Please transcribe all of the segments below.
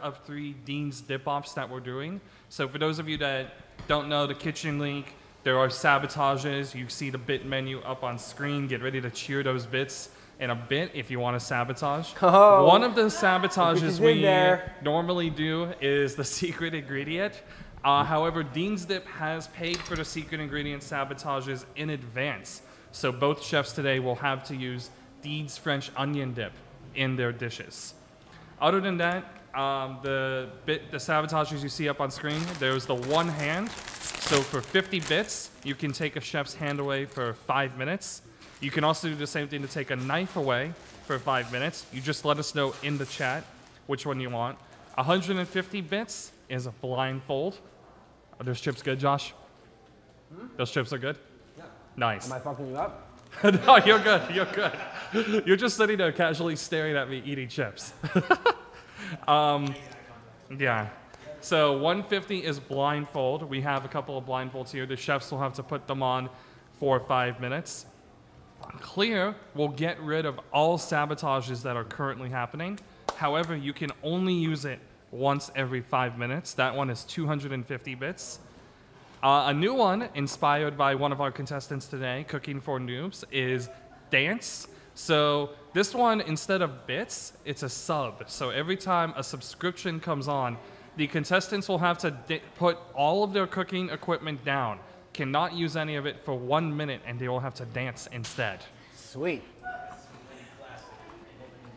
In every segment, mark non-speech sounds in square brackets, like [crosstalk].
of three Dean's Dip Offs that we're doing. So for those of you that don't know the kitchen league, there are sabotages. You see the bit menu up on screen. Get ready to cheer those bits in a bit if you want to sabotage. Oh, One of the sabotages we there. normally do is the [laughs] secret ingredient. Uh, however, Dean's Dip has paid for the secret ingredient sabotages in advance. So both chefs today will have to use Dean's French onion dip in their dishes. Other than that, um, the bit, the sabotages you see up on screen, there's the one hand. So for 50 bits, you can take a chef's hand away for five minutes. You can also do the same thing to take a knife away for five minutes. You just let us know in the chat which one you want. 150 bits is a blindfold. Are those chips good, Josh? Those chips are good? Yeah. Nice. Am I fucking you up? [laughs] no, you're good. You're good. [laughs] You're just sitting there casually staring at me eating chips. [laughs] um, yeah. So 150 is blindfold. We have a couple of blindfolds here. The chefs will have to put them on for five minutes. Clear will get rid of all sabotages that are currently happening. However, you can only use it once every five minutes. That one is 250 bits. Uh, a new one, inspired by one of our contestants today, Cooking for Noobs, is Dance. So this one, instead of bits, it's a sub. So every time a subscription comes on, the contestants will have to put all of their cooking equipment down, cannot use any of it for one minute, and they will have to dance instead. Sweet.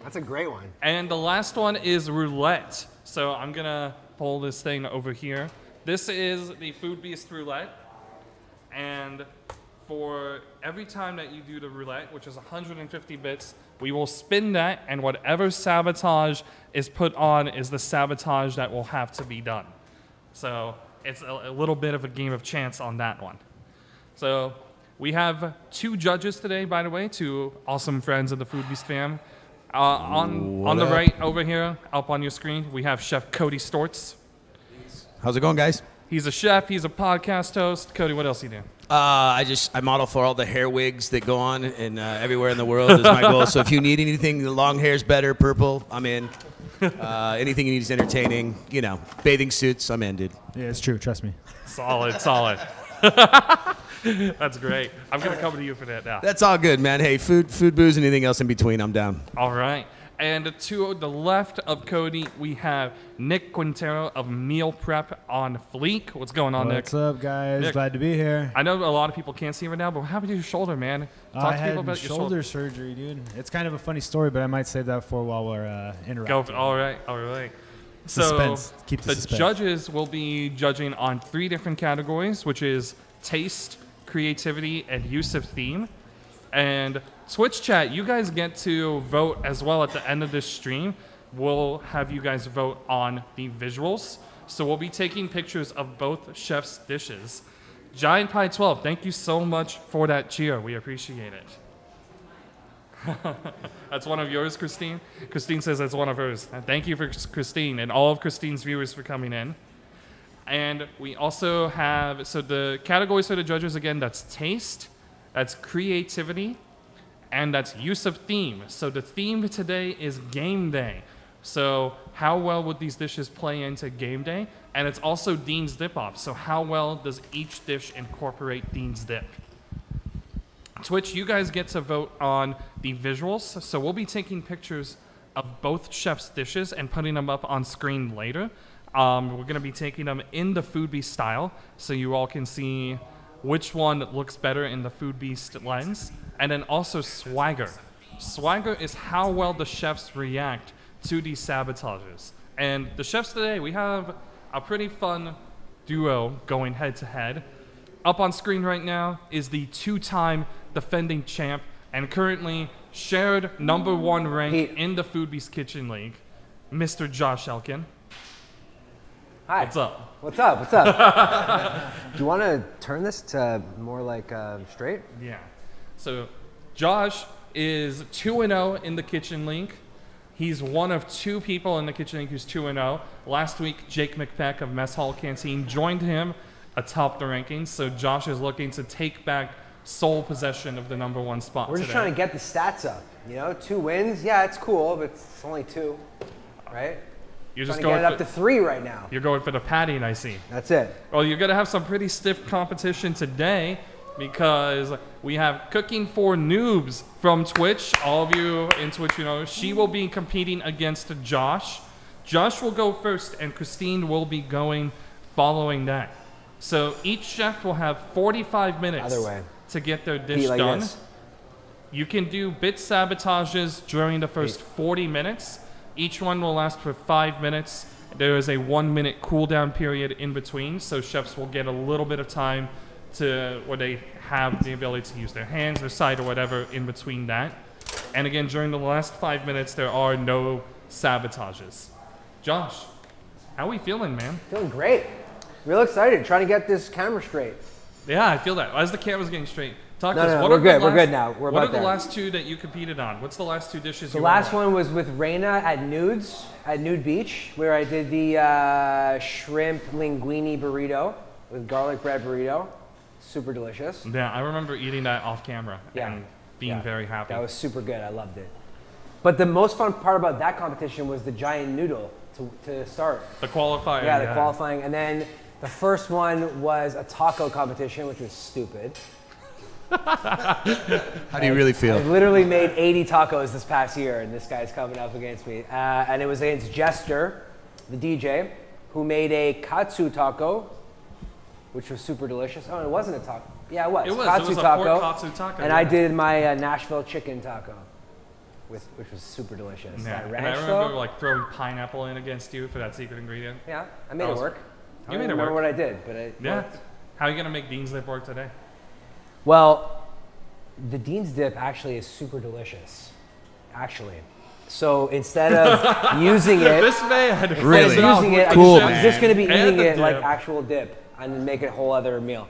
That's a great one. And the last one is roulette. So I'm gonna pull this thing over here. This is the Foodbeast roulette. And for every time that you do the roulette, which is 150 bits, we will spin that, and whatever sabotage is put on is the sabotage that will have to be done. So it's a, a little bit of a game of chance on that one. So we have two judges today, by the way, two awesome friends of the Foodbeast fam. Uh, on on the up? right over here, up on your screen, we have Chef Cody Storts. How's it going, guys? He's a chef. He's a podcast host. Cody, what else you do? Uh, I just I model for all the hair wigs that go on and uh, everywhere in the world is my goal. So if you need anything, the long hair's better, purple, I'm in. [laughs] Uh, anything you need is entertaining. You know, bathing suits, I'm in, dude. Yeah, it's true. Trust me. Solid, solid. [laughs] That's great. I'm gonna come to you for that now. That's all good, man. Hey, food, food, booze, anything else in between, I'm down. All right. And to the left of Cody, we have Nick Quintero of Meal Prep on Fleek. What's going on, What's Nick? What's up, guys? Nick. Glad to be here. I know a lot of people can't see right now, but what happened to your shoulder, man? Talk I to had people about shoulder, your shoulder. surgery, dude. It's kind of a funny story, but I might save that for while we're uh, interacting. Go. All right. All right. So Suspense. Keep the the judges will be judging on three different categories, which is taste, creativity, and use of theme. And Twitch chat, you guys get to vote as well at the end of this stream. We'll have you guys vote on the visuals. So we'll be taking pictures of both chefs' dishes. Giant Pie 12, thank you so much for that cheer. We appreciate it. [laughs] that's one of yours, Christine. Christine says that's one of hers. Thank you for Christine and all of Christine's viewers for coming in. And we also have so the categories for the judges again. That's taste, that's creativity, and that's use of theme. So the theme today is game day. So how well would these dishes play into game day? And it's also Dean's Dip Off. So how well does each dish incorporate Dean's Dip? Twitch, you guys get to vote on the visuals. So we'll be taking pictures of both chefs' dishes and putting them up on screen later. Um, we're going to be taking them in the Foodbeast style, so you all can see which one looks better in the Foodbeast lens. And then also swagger. Swagger is how well the chefs react to these sabotages. And the chefs today, we have a pretty fun duo going head to head. Up on screen right now is the two time defending champ and currently shared number one rank Pete. in the Foodbeast Kitchen League, Mr. Josh Elkin. Hi. What's up? What's up? What's up? [laughs] Do you want to turn this to more like uh, straight? Yeah. So Josh is 2 and 0 in the Kitchen League. He's one of two people in the Kitchen League who's 2 and 0. Last week, Jake McPeck of Mess Hall Canteen joined him atop the rankings. So Josh is looking to take back sole possession of the number one spot We're just today. trying to get the stats up. You know, two wins. Yeah, it's cool, but it's only two. right? You're just going up for, to three right now. you're going for the padding, I see. That's it. Well, you're gonna have some pretty stiff competition today because we have Cooking for Noobs from Twitch. All of you in Twitch, you know, she will be competing against Josh. Josh will go first, and Christine will be going following that. So each chef will have 45 minutes way. to get their dish like done. this. You can do bit sabotages during the first 40 minutes. Each one will last for five minutes. There is a one minute cooldown period in between, so chefs will get a little bit of time to where they have the ability to use their hands, their side, or whatever in between that. And again, during the last five minutes, there are no sabotages. Josh, how are we feeling, man? Feeling great. Real excited. Trying to get this camera straight. Yeah, I feel that. As the camera's getting straight, talk No, to us. no, we're good, we're good now. We're what about are the there. last two that you competed on? What's the last two dishes The last one was with Reina at Nudes, at Nude Beach, where I did the uh, shrimp linguine burrito with garlic bread burrito. Super delicious. Yeah, I remember eating that off camera Yeah. and being Yeah. very happy. That was super good. I loved it. But the most fun part about that competition was the giant noodle to, to start. the qualifying. Yeah, the qualifying. And then the first one was a taco competition, which was stupid. How do you really feel? I feel? literally made 80 tacos this past year, and this guy's coming up against me. Uh, and it was against Jester, the DJ, who made a katsu taco, which was super delicious. Oh, it wasn't a taco. Yeah, it was. It was. It Katsu was a taco. pork katsu taco, And I did my uh, Nashville chicken taco, with, which was super delicious. Yeah. That And I remember though, like throwing pineapple in against you for that secret ingredient. yeah, I made that it was- work. I don't made it remember work. what I did, but it Yeah. worked. How are you gonna make Dean's Dip work today? Well, the Dean's dip actually is super delicious. Actually. So instead of [laughs] using it, this man. Really? using it, Cool, I'm, I'm just going to be And eating the it like actual dip and make it a whole other meal.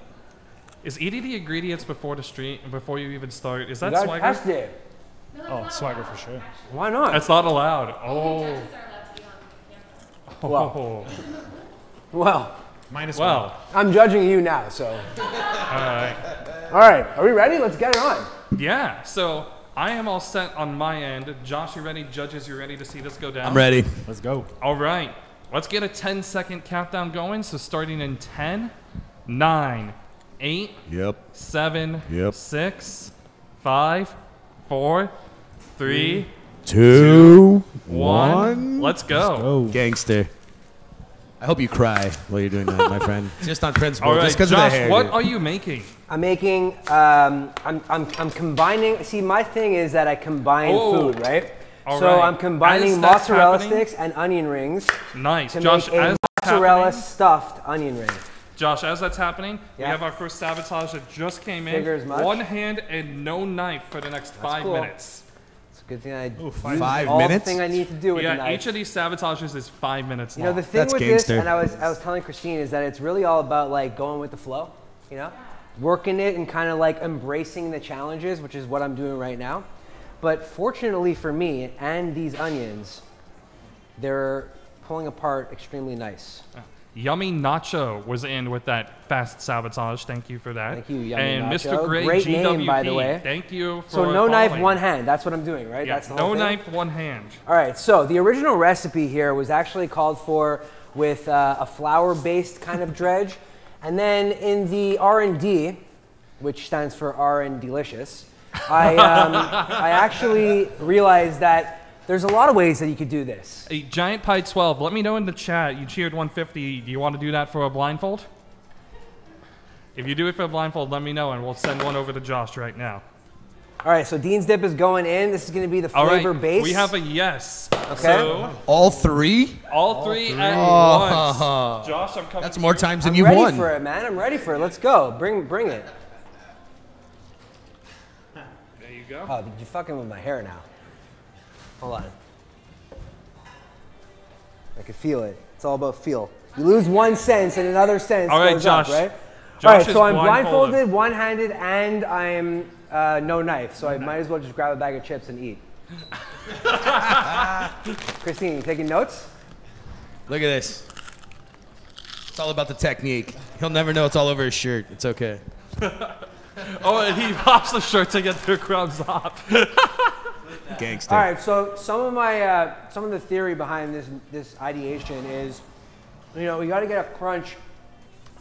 Is eating the ingredients before the stream before you even start? Is that gotta swagger? test it. Oh, swagger for sure. Why not? That's not allowed. Oh. Well. Oh. [laughs] well, Minus one. Well. I'm judging you now, so. All right. All right, are we ready? Let's get it on. Yeah. So I am all set on my end. Josh, you ready? Judges, you ready to see this go down? I'm ready. Let's go. All right, let's get a 10 second countdown going. So starting in 10, 9, 8, Yep. 7, Yep. 6, 5, 4, 3, Two. 1. Let's go. Go. Gangster. I hope you cry while you're doing that, my friend. [laughs] Just on principle. All right, just because Josh, of the hair. what dude. are you making? I'm making, um, I'm, I'm, I'm combining, see, my thing is that I combine Oh. food, right? All so right. I'm combining As mozzarella sticks and onion rings Nice. to Josh, make a as that's mozzarella stuffed onion ring. Josh, as that's happening, we have our first sabotage that just came in. Figure as much. One hand and no knife for the next five cool. minutes. It's a good thing I Ooh, five- Five all minutes? the thing I need to do with the Yeah, knife. each of these sabotages is five minutes You know, the thing That's with gangster. this, and I was, I was telling Christine, is that it's really all about like going with the flow, you know? Working it and kind of like embracing the challenges, which is what I'm doing right now. But fortunately for me and these onions, they're pulling apart extremely nice. Yummy Nacho was in with that fast sabotage. Thank you for that. Thank you, Yummy and Nacho. Mr. Gray Great GWP, name, by the way. Thank you for So no knife, one hand. That's what I'm doing, right? Yeah, That's the no whole thing? knife, one hand. All right, so the original recipe here was actually called for with uh, a flour-based kind of dredge, and then in the R&D, which stands for R and delicious, I, um, [laughs] I actually realized that there's a lot of ways that you could do this. A giant pie 12. Let me know in the chat. You cheered 150. Do you want to do that for a blindfold? If you do it for a blindfold, let me know and we'll send one over to Josh right now. All right, so Dean's Dip is going in. This is going to be the flavor right, base. we have a yes. Okay. So All three? all three at Oh. once. Uh-huh. Josh, I'm coming. That's to more you. times than I'm you've ready for it, man. I'm ready for it. Let's go. Bring, bring it. There you go. Oh, you're fucking with my hair now. Hold on. I can feel it. It's all about feel. You lose one sense and another sense All right, goes Josh. up, right? Josh all right, so I'm blindfolded. blindfolded, one-handed, and I'm uh, no knife, so I might as well just grab a bag of chips and eat. [laughs] Christine, you taking notes? Look at this. It's all about the technique. He'll never know it's all over his shirt. It's okay. [laughs] Oh, and he pops the shirt to get the crumbs off. [laughs] Gangster. All right, so some of my uh, some of the theory behind this this ideation is, you know, you got to get a crunch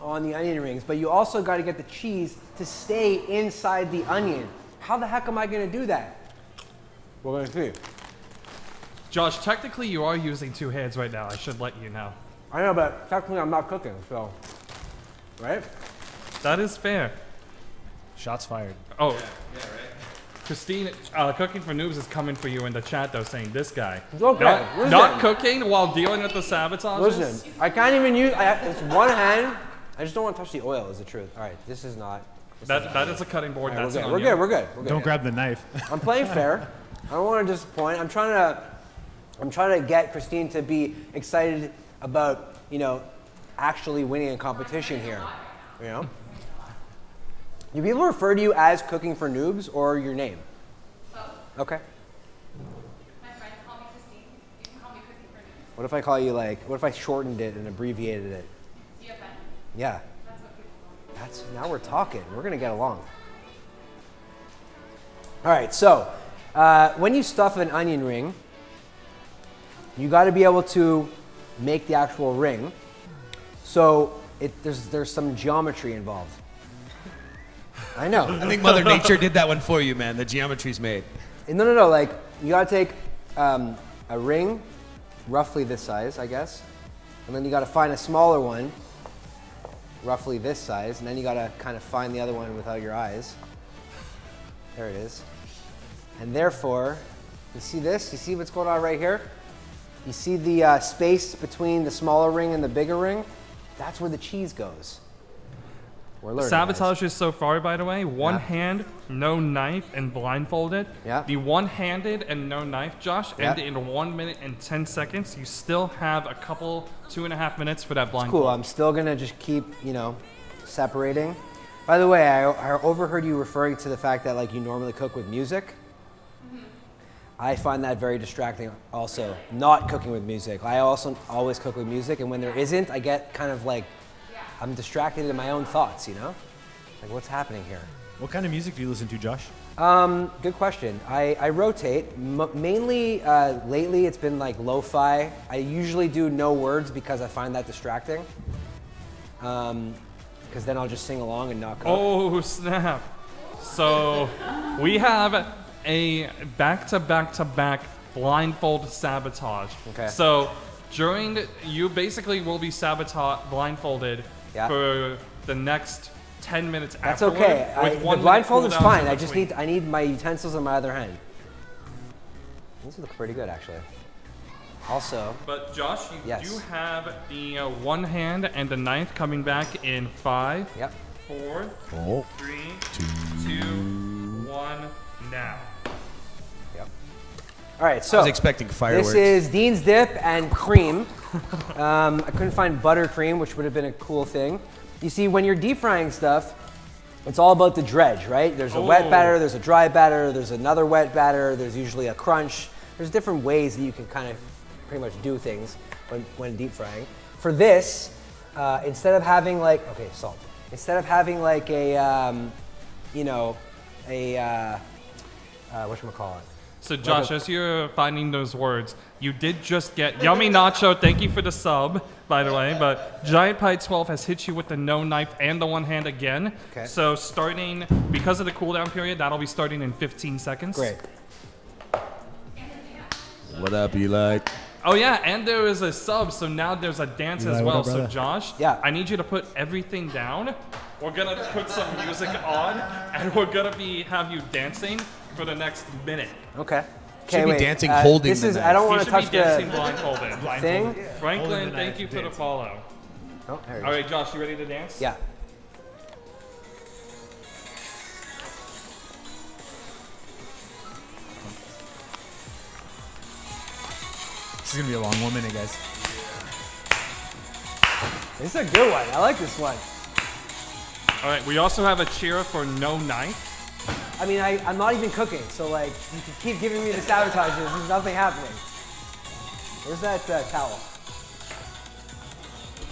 on the onion rings, but you also got to get the cheese to stay inside the onion. How the heck am I going to do that? We're going to see. Josh, technically you are using two hands right now. I should let you know. I know, but technically I'm not cooking, so right? That is fair. Shots fired. Oh. Christine, uh, cooking for noobs is coming for you in the chat though, saying this guy. It's okay. Not, not cooking while dealing with the sabotage. Listen, I can't even use. I, it's one hand. I just don't want to touch the oil. Is the truth. All right, this is not. That, that is a cutting board. All right, That's we're, good. we're good. We're good. We're good. Don't grab the knife. I'm playing [laughs] fair. I don't want to disappoint. I'm trying to. I'm trying to get Christine to be excited about you know actually winning a competition here. You know. Do people refer to you as cooking for noobs or your name? Okay. My friends call me Christine. You can call me Cooking for Noobs. What if I call you like? What if I shortened it and abbreviated it? CFN. Yeah. That's what people call me. That's now we're talking. We're gonna get along. All right. So, uh, when you stuff an onion ring, you got to be able to make the actual ring. So it, there's there's some geometry involved. I know. I think Mother Nature did that one for you, man. The geometry's made. No, no, no. Like you gotta take um, a ring, roughly this size, I guess, and then you gotta find a smaller one, roughly this size, and then you gotta kind of find the other one without your eyes. There it is. And therefore, you see this? You see what's going on right here? You see the uh, space between the smaller ring and the bigger ring? That's where the cheese goes. We're learning. guys. Sabotages so far, by the way, one Yeah. hand, no knife, and blindfolded. Yeah. The one-handed and no knife, Josh, Yeah. end in one minute and ten seconds. You still have a couple, two and a half minutes for that blind. Cool. I'm still gonna just keep, you know, separating. By the way, I, I overheard you referring to the fact that like you normally cook with music. Mm-hmm. I find that very distracting. Also, not cooking with music. I also always cook with music, and when there isn't, I get kind of like I'm distracted in my own thoughts. You know, like what's happening here? What kind of music do you listen to, Josh? Um, good question. I, I rotate. M- mainly uh, lately, it's been like lo-fi. I usually do no words because I find that distracting. Um, because then I'll just sing along and not cook. Oh snap! So we have a back-to-back-to-back blindfold sabotage. Okay. So during the, you basically will be sabotage blindfolded Yeah. for the next ten minutes. That's afterward, okay. I, with the one minute blindfold is fine. I just need I need my utensils in my other hand. These look pretty good, actually. Also, But Josh, you Yes. do have the uh, one hand and the ninth coming back in five, yep. four, Oh. three, two, one, now. Yep. All right. So I was expecting fireworks. This is Dean's Dip and cream. [laughs] um, I couldn't find buttercream, which would have been a cool thing. You see, when you're deep frying stuff, it's all about the dredge, right? There's a wet Oh. batter, there's a dry batter, there's another wet batter, there's usually a crunch. There's different ways that you can kind of pretty much do things when, when deep frying. For this, uh, instead of having like, okay, salt. Instead of having like a, um, you know, a, uh, uh, whatchamacallit? So Josh, as you're finding those words, you did just get Yummy Nacho. Thank you for the sub, by the way. But Giant Pie 12 has hit you with the no knife and the one hand again. Okay. So starting because of the cooldown period, that'll be starting in 15 seconds. Great. What up, Eli? Oh yeah, and there is a sub, so now there's a dance Eli, as well. up, so? Josh, Yeah. I need you to put everything down. We're gonna put some music on, and we're gonna be have you dancing for the next minute. Okay. Should Okay, be wait. dancing uh, holding This the is. I don't want to touch be dancing the blindfolded. thing. Holding Franklin, the thank you to for the follow. Oh, there it All is. right, Josh, you ready to dance? Yeah. This is gonna be a long one minute, guys. This is a good one. I like this one. All right. We also have a cheer for no knife. I mean, I, I'm not even cooking, so like, you can keep giving me the sabotages. There's nothing happening. Where's that uh, towel?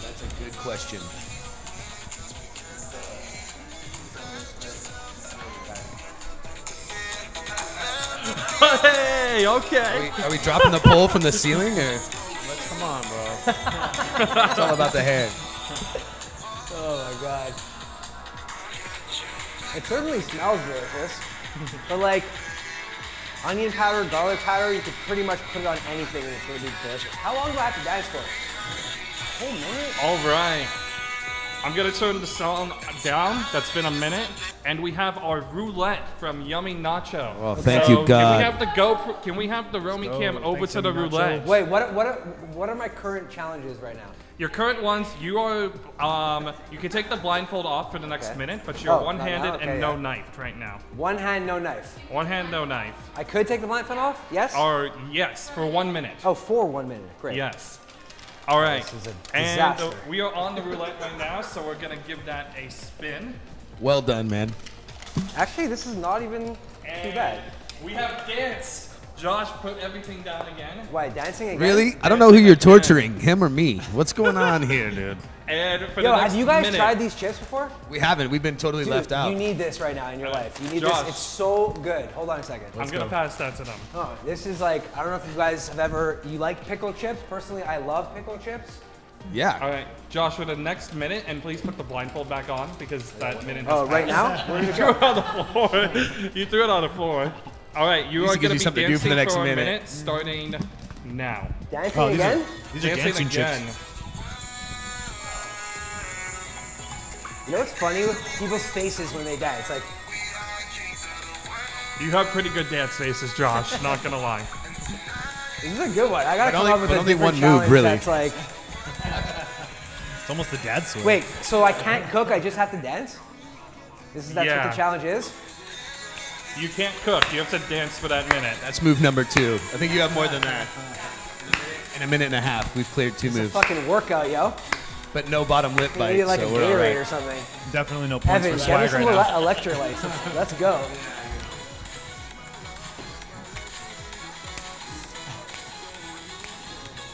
That's a good question. Hey, Are okay. we, are we dropping the pole from the ceiling or? Let's come on, bro. it's all about the hair. Oh my god. It certainly smells delicious. but like onion powder, garlic powder, you could pretty much put it on anything and it's gonna be delicious. How long do I have to dance for? A whole minute? All right. I'm gonna turn the song down. That's been a minute, and we have our roulette from Yummy Nacho. Oh, thank So you, God. Can we have the GoPro? Can we have the Romy. Cam over Thanks, to the Yummy Nacho. roulette? Wait, what what are, what are my current challenges right now? Your current ones, you are. Um, you can take the blindfold off for the next Okay. minute, but you're Oh, not one-handed? Okay, and no yeah. knifed right now. One hand, no knife. One hand, no knife. I could take the blindfold off? Yes? Or yes, for one minute. Oh, for one minute. Great. Yes. All right. This is a and uh, disaster. we are on the roulette right now, so we're gonna give that a spin. Well done, man. Actually, this is not even too bad. we have dance. Josh put everything down again. Why, dancing again? Really? I don't know who you're torturing, him or me. What's going [laughs] on here, dude? And for Yo, the next have you guys minute, tried these chips before? We haven't. We've been totally Dude, left out. You need this right now in your Uh, life. You need Josh. this. It's so good. Hold on a second. I'm gonna pass that to them. Oh, this is like I don't know if you guys have ever you like pickle chips. Personally, I love pickle chips. yeah. All right, Josh, for the next minute, and please put the blindfold back on because that minute. has Oh, right now? [laughs] We're threw it on the floor. [laughs] you threw it on the floor. All right, you Needs are gonna be something dancing for the next a minute. minute, starting now. Dancing Oh, these are, again? these are dancing dancing again. chips. You know what's funny with people's faces when they dance? It's like, You have pretty good dance faces, Josh. [laughs] not gonna lie. this is a good one. I gotta But come only- up with but a only different one move, really. That's like, It's almost the dad sword. wait, so I can't cook. I just have to dance. This is that's what the challenge is. You can't cook. You have to dance for that minute. That's move number two. I think you have more than that. In a minute and a half, we've cleared two It's a moves, fucking workout, yo. but no bottom lip You bite. need like so a we're all Gatorade right. or something. Definitely no points Evan, for get me swag some right now. ele- electrolytes. Let's, let's go.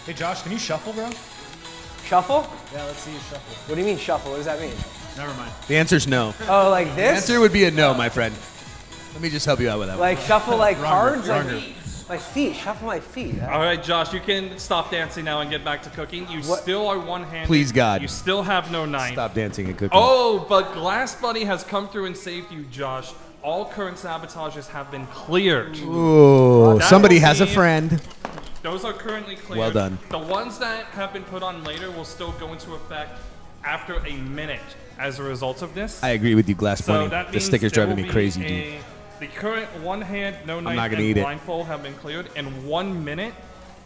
Hey Josh, can you shuffle, bro? Shuffle? Yeah, let's see you shuffle. What do you mean shuffle? What does that mean? Never mind. The answer's no. Oh, like The this? answer would be a no, my friend. Let me just help you out with that. one. Like shuffle like cards? Like, wronger. my feet. Shuffle my feet. All right, Josh, you can stop dancing now and get back to cooking. You What- still are one-handed. Please, God. You still have no knife. Stop dancing and cooking. Oh, but Glass Buddy has come through and saved you, Josh. All current sabotages have been cleared. Ooh, That somebody has a friend. Those are currently cleared. Well done. The ones that have been put on later will still go into effect after a minute as a result of this. I agree with you, Glass so Bunny. that The means sticker's driving me crazy, dude. A- The current one hand, no knife, not gonna and eat it. blindfold have been cleared. In one minute,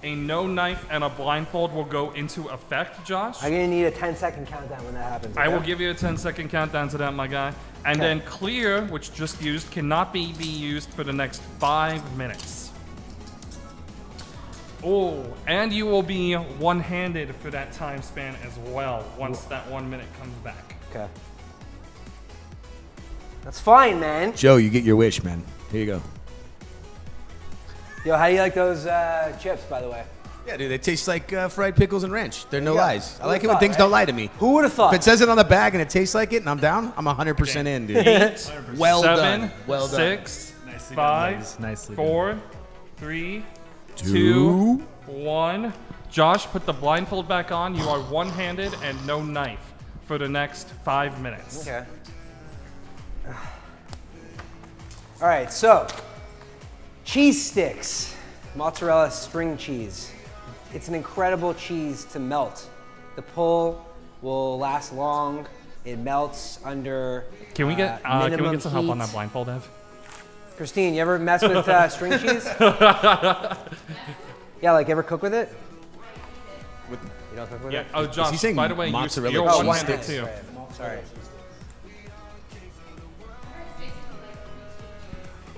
a no knife and a blindfold will go into effect, Josh. I'm gonna need a 10 second countdown when that happens. I will give you a 10 second countdown to that, my guy. And Okay. then clear, which just used, cannot be, be used for the next five minutes. Oh, and you will be one handed for that time span as well once that one minute comes back. Okay. That's fine, man. Joe, you get your wish, man. Here you go. Yo, how do you like those uh, chips, by the way? Yeah, dude, they taste like uh, fried pickles and ranch. They're no Yeah. lies. I like it would've when things thought, don't lie to me. Who would have thought? If it says it on the bag and it tastes like it and I'm down, I'm 100% in, dude. [laughs] Eight, Well seven, done. Well done. six, Nicely done, five, ladies. Nicely done. four, three, Two. two, one. Josh, put the blindfold back on. You are one handed and no knife for the next five minutes. Okay. All right, so cheese sticks, mozzarella string cheese. It's an incredible cheese to melt. The pull will last long. It melts under. Can we get uh, can we get some help on that blindfold, Ev? Christine, you ever mess with uh, [laughs] string cheese? [laughs] yeah, like ever cook with it? With, you don't cook with Yeah. it? Oh, Josh. saying by the way, you, mozzarella you're cheese one one handed sticks? too. Right. Sorry.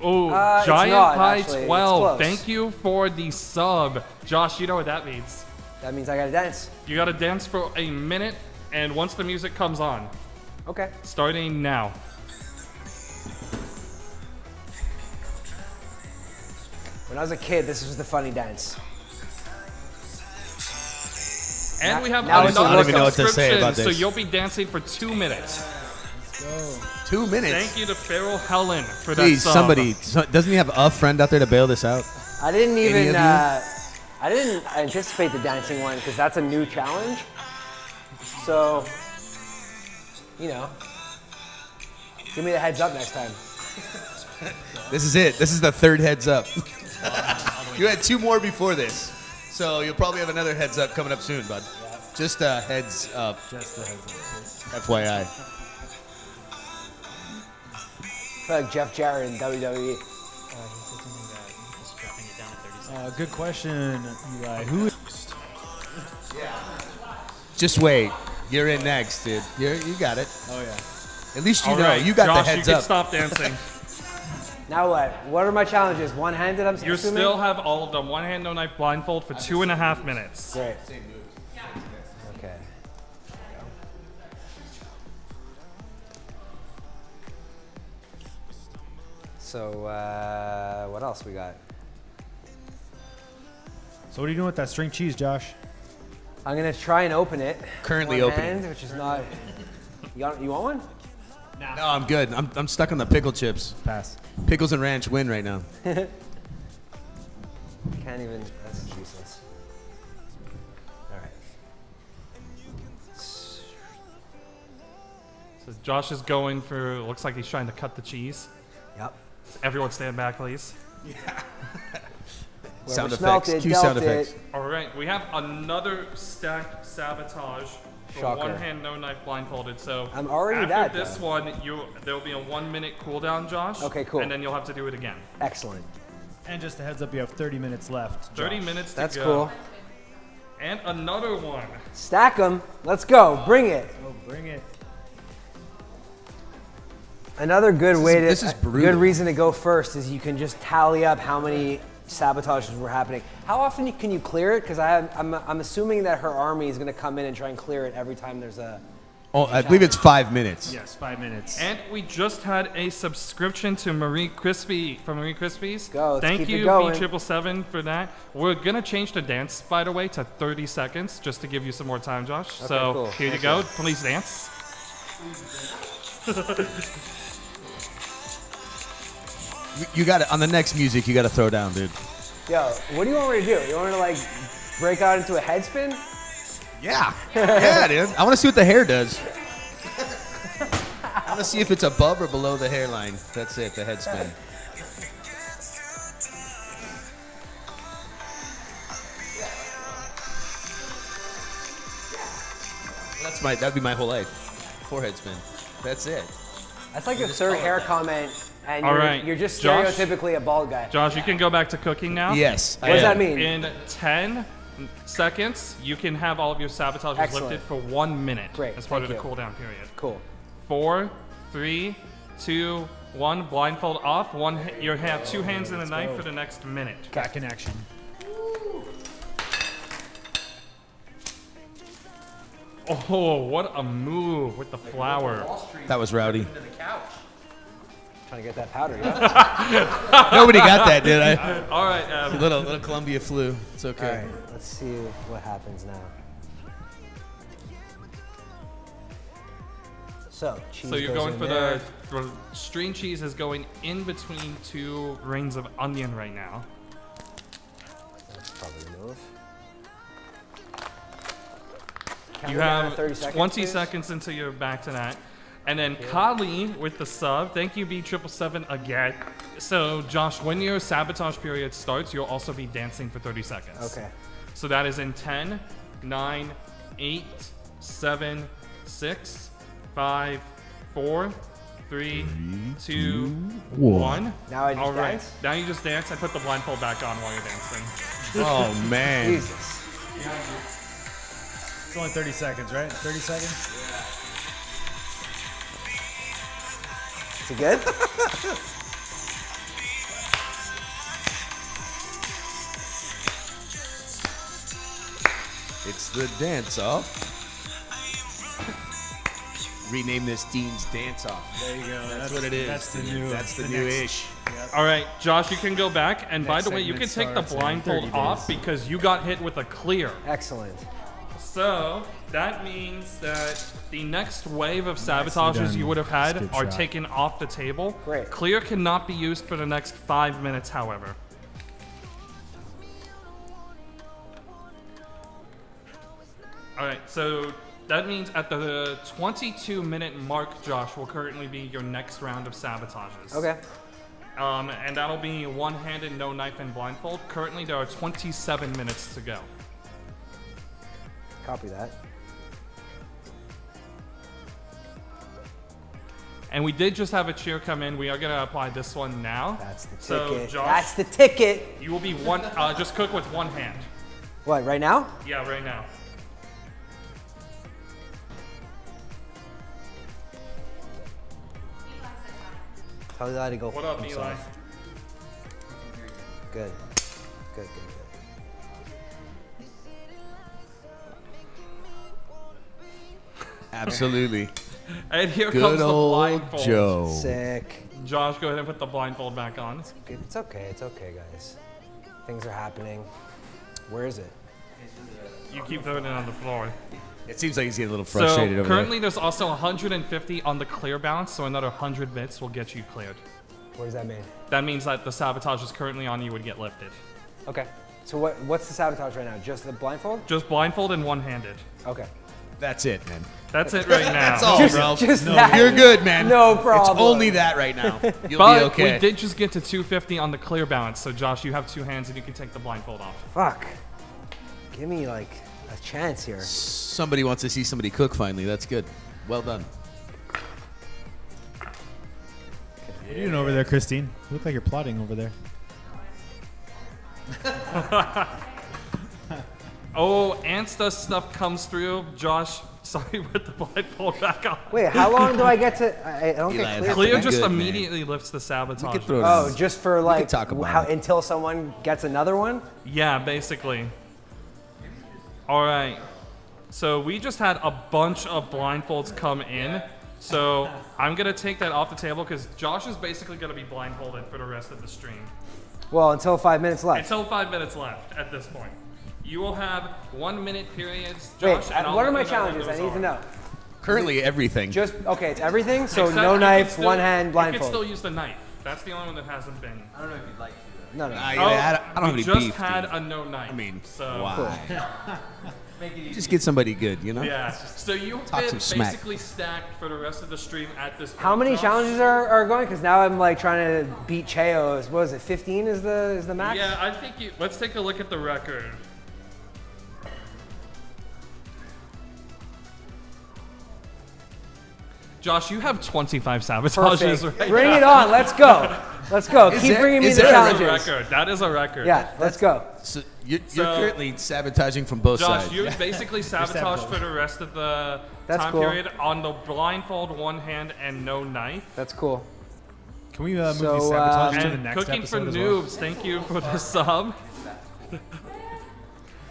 Oh, Uh, Giant not, Pie actually. 12. Thank you for the sub. Josh, you know what that means. That means I gotta dance. You got to dance for a minute, and once the music comes on, Okay. starting now. When I was a kid, this was the funny dance. And Now- we have now it's another I don't even know what to say subscription, about So you'll be dancing for two minutes. Two minutes. Thank you to Farrell Helen for that Please, sub. somebody. So, doesn't he have a friend out there to bail this out? I didn't Any even. of you? Uh, I didn't anticipate the dancing one because that's a new challenge. So, you know, give me the heads up next time. [laughs] This is it. This is the third heads up. [laughs] you had two more before this, so you'll probably have another heads up coming up soon, bud. Just a heads up, Just a heads up. FYI. Feel like Jeff Jarrett in. WWE. Uh, good question, Eli. Who? Just wait. You're in next, dude. You're, you got it. Oh yeah. At least you All know. right, You got Josh, the heads you up. stop dancing. [laughs] Now what? What are my challenges? One-handed. I'm you assuming? still have all of them. One hand, no knife, blindfold for two and a half minutes. Great. So, uh, what else we got? So what are you doing with that string cheese, Josh? I'm gonna try and open it. Currently open, hand, which is not. [laughs] You, want- you want one? No, I'm good. I'm, I'm stuck on the pickle chips. Pass. Pickles and ranch win right now. [laughs] Can't even. That's useless. All right. So Josh is going for. Looks like he's trying to cut the cheese. Yep. Everyone, stand back, please. Yeah. [laughs] Sound effects. it, Cue sound it. effects. All right, we have another stacked sabotage. For Shocker. one hand, no knife, blindfolded. So I'm already after that, this though. one, you there will be a one minute cooldown, Josh. Okay, cool. And then you'll have to do it again. Excellent. And just a heads up, you have 30 minutes left. Thirty minutes to That's go. cool. And another one. Stack them. Let's go. Bring it. Oh, bring it. Another good way to this is brutal. good reason to go first is you can just tally up how many sabotages were happening. How often can you clear it? Because I'm I'm assuming that her army is going to come in and try and clear it every time there's a. Oh, I believe it's five minutes. Yes, five minutes. And we just had a subscription to Marie Crispy from Marie Crispies. Go, let's Thank keep you. B triple seven, for that. We're gonna change the dance, by the way, to 30 seconds, just to give you some more time, Josh. so cool. here you go. you. Please dance. [laughs] You- You got it. On the next music, you got to throw down, dude. Yo, what do you want me to do? You want me to like break out into a head spin? Yeah. yeah, dude. I want to see what the hair does. I want to see if it's above or below the hairline. That's it, the head spin. That's my that'd be my whole life. Forehead spin. That's it. That's like the third hair comment, and All you're, right, you're just Josh? stereotypically a bald guy. Josh, you can go back to cooking now. Yes. I What does that mean? In 10 seconds, you can have all of your sabotages Excellent. lifted for one minute Great, as part thank of the you. cooldown period. Cool. Four, three, two, one. Blindfold off. One. You have two hands and a knife go. for the next minute. Back in action. Oh, what a move with the flour. That was rowdy. Trying to get that powder. Yeah. [laughs] Nobody got that, did I? [laughs] All right. Um, little little Columbia flu. It's okay. right. Let's see what happens now. So cheese so you're goes going in for there. the, the string cheese is going in between two rings of onion right now. That's probably the move. You Count down to have 30 seconds, 20 please. seconds until you're back to that. And then Kali with the sub. Thank you, B777 again. So, Josh, when your sabotage period starts, you'll also be dancing for 30 seconds. Okay. So that is in 10, 9, 8, 7, 6, 5, 4, 3, 2, 1. Now I just All right. dance? Now you just dance I put the blindfold back on while you're dancing. Oh [laughs] man. Jesus. It's only 30 seconds, right? 30 seconds? Is it good? It's the dance off. Rename this Dean's Dance Off. There you go. That's, what it is. That's the new. Uh, that's the, next- new ish. All right, Josh, you can go back. And by the way, you can take the blindfold off because you got hit with a clear. Excellent. So that means that the next wave of sabotages done. you would have had are shot. taken off the table. Great. Clear cannot be used for the next five minutes, however. All right, so that means at the 22 minute mark, Josh will currently be your next round of sabotages. Okay. Um, and that'll be one handed, no knife, and blindfold. Currently, there are 27 minutes to go. Copy that. And we did just have a cheer come in. We are going to apply this one now. That's the So, ticket. Josh, That's the ticket. you will be one, uh, just cook with one hand. What, right now? Yeah, right now. Tell Eli to go What up, Eli? himself. Good. Good, good, good. Absolutely. [laughs] And here Good comes the old blindfold. Joe. Sick. Josh, go ahead and put the blindfold back on. Good. It's okay. It's okay, guys. Things are happening. Where is it? You keep throwing it on the floor. It seems like he's getting a little frustrated so over currently, there's also 150 on the clear balance, so another 100 bits will get you cleared. What does that mean? That means that the sabotage is currently on you would get lifted. Okay. So what? What's the sabotage right now? Just the blindfold? Just blindfold and one-handed. Okay. There. That's it, man. That's it right now. That's all, Just, bro. just that. You're good, man. No problem. It's only that right now. [laughs] You'll But be okay. we did just get to 250 on the clear balance, so Josh, you have two hands and you can take the blindfold off. Fuck. Give me like a chance here. Somebody wants to see somebody cook finally. That's good. Well done. What are you doing over there, Christine? You look like you're plotting over there. [laughs] Oh, Ansta stuff comes through. Josh, [laughs] sorry, put the blindfold back on. Wait, how long do I get to? I, I don't Eli, get clear. Clear Pretty just good, man. immediately lifts the sabotage. could throw Oh, in. just for like talk about how, until someone gets another one. Yeah, basically. All right. So we just had a bunch of blindfolds come in. So I'm gonna take that off the table because Josh is basically gonna be blindfolded for the rest of the stream Well, until five minutes left. until five minutes left. At this point, you will have one minute periods. Wait, Josh, and uh, what are my you know when challenges? I need to know. Currently, everything. Just okay, it's everything. So Except no you can knife, still- one hand, blindfold. You can still use the knife. That's the only one that hasn't been. I don't know no, no. I, Oh, I don't, I don't have we any just beef. had dude. a no knife. I mean, so why? [laughs] Just get somebody good, you know? Yeah. So you've Talk been some smack. basically stacked for the rest of the stream at this point. How many Josh. challenges are, are going? Because now I'm like trying to beat Cheo's. What is it? 15 is the is the max. Yeah, I think you. Let's take a look at the record. Josh, you have 25 sabotages Perfect. right Bring now. it on. Let's go. Let's go. Is Keep there- bringing me is the there a That is a challenges. record. That is a record. Yeah, let's go. So you're, you're So- currently sabotaging from both Josh, sides. Josh, you're basically sabotaged for the rest of the That's time cool. period on the blindfold, one hand, and no knife. That's cool. Can we uh, move So, these sabotage to the next cooking for episode as well? noobs, thank you for the sub.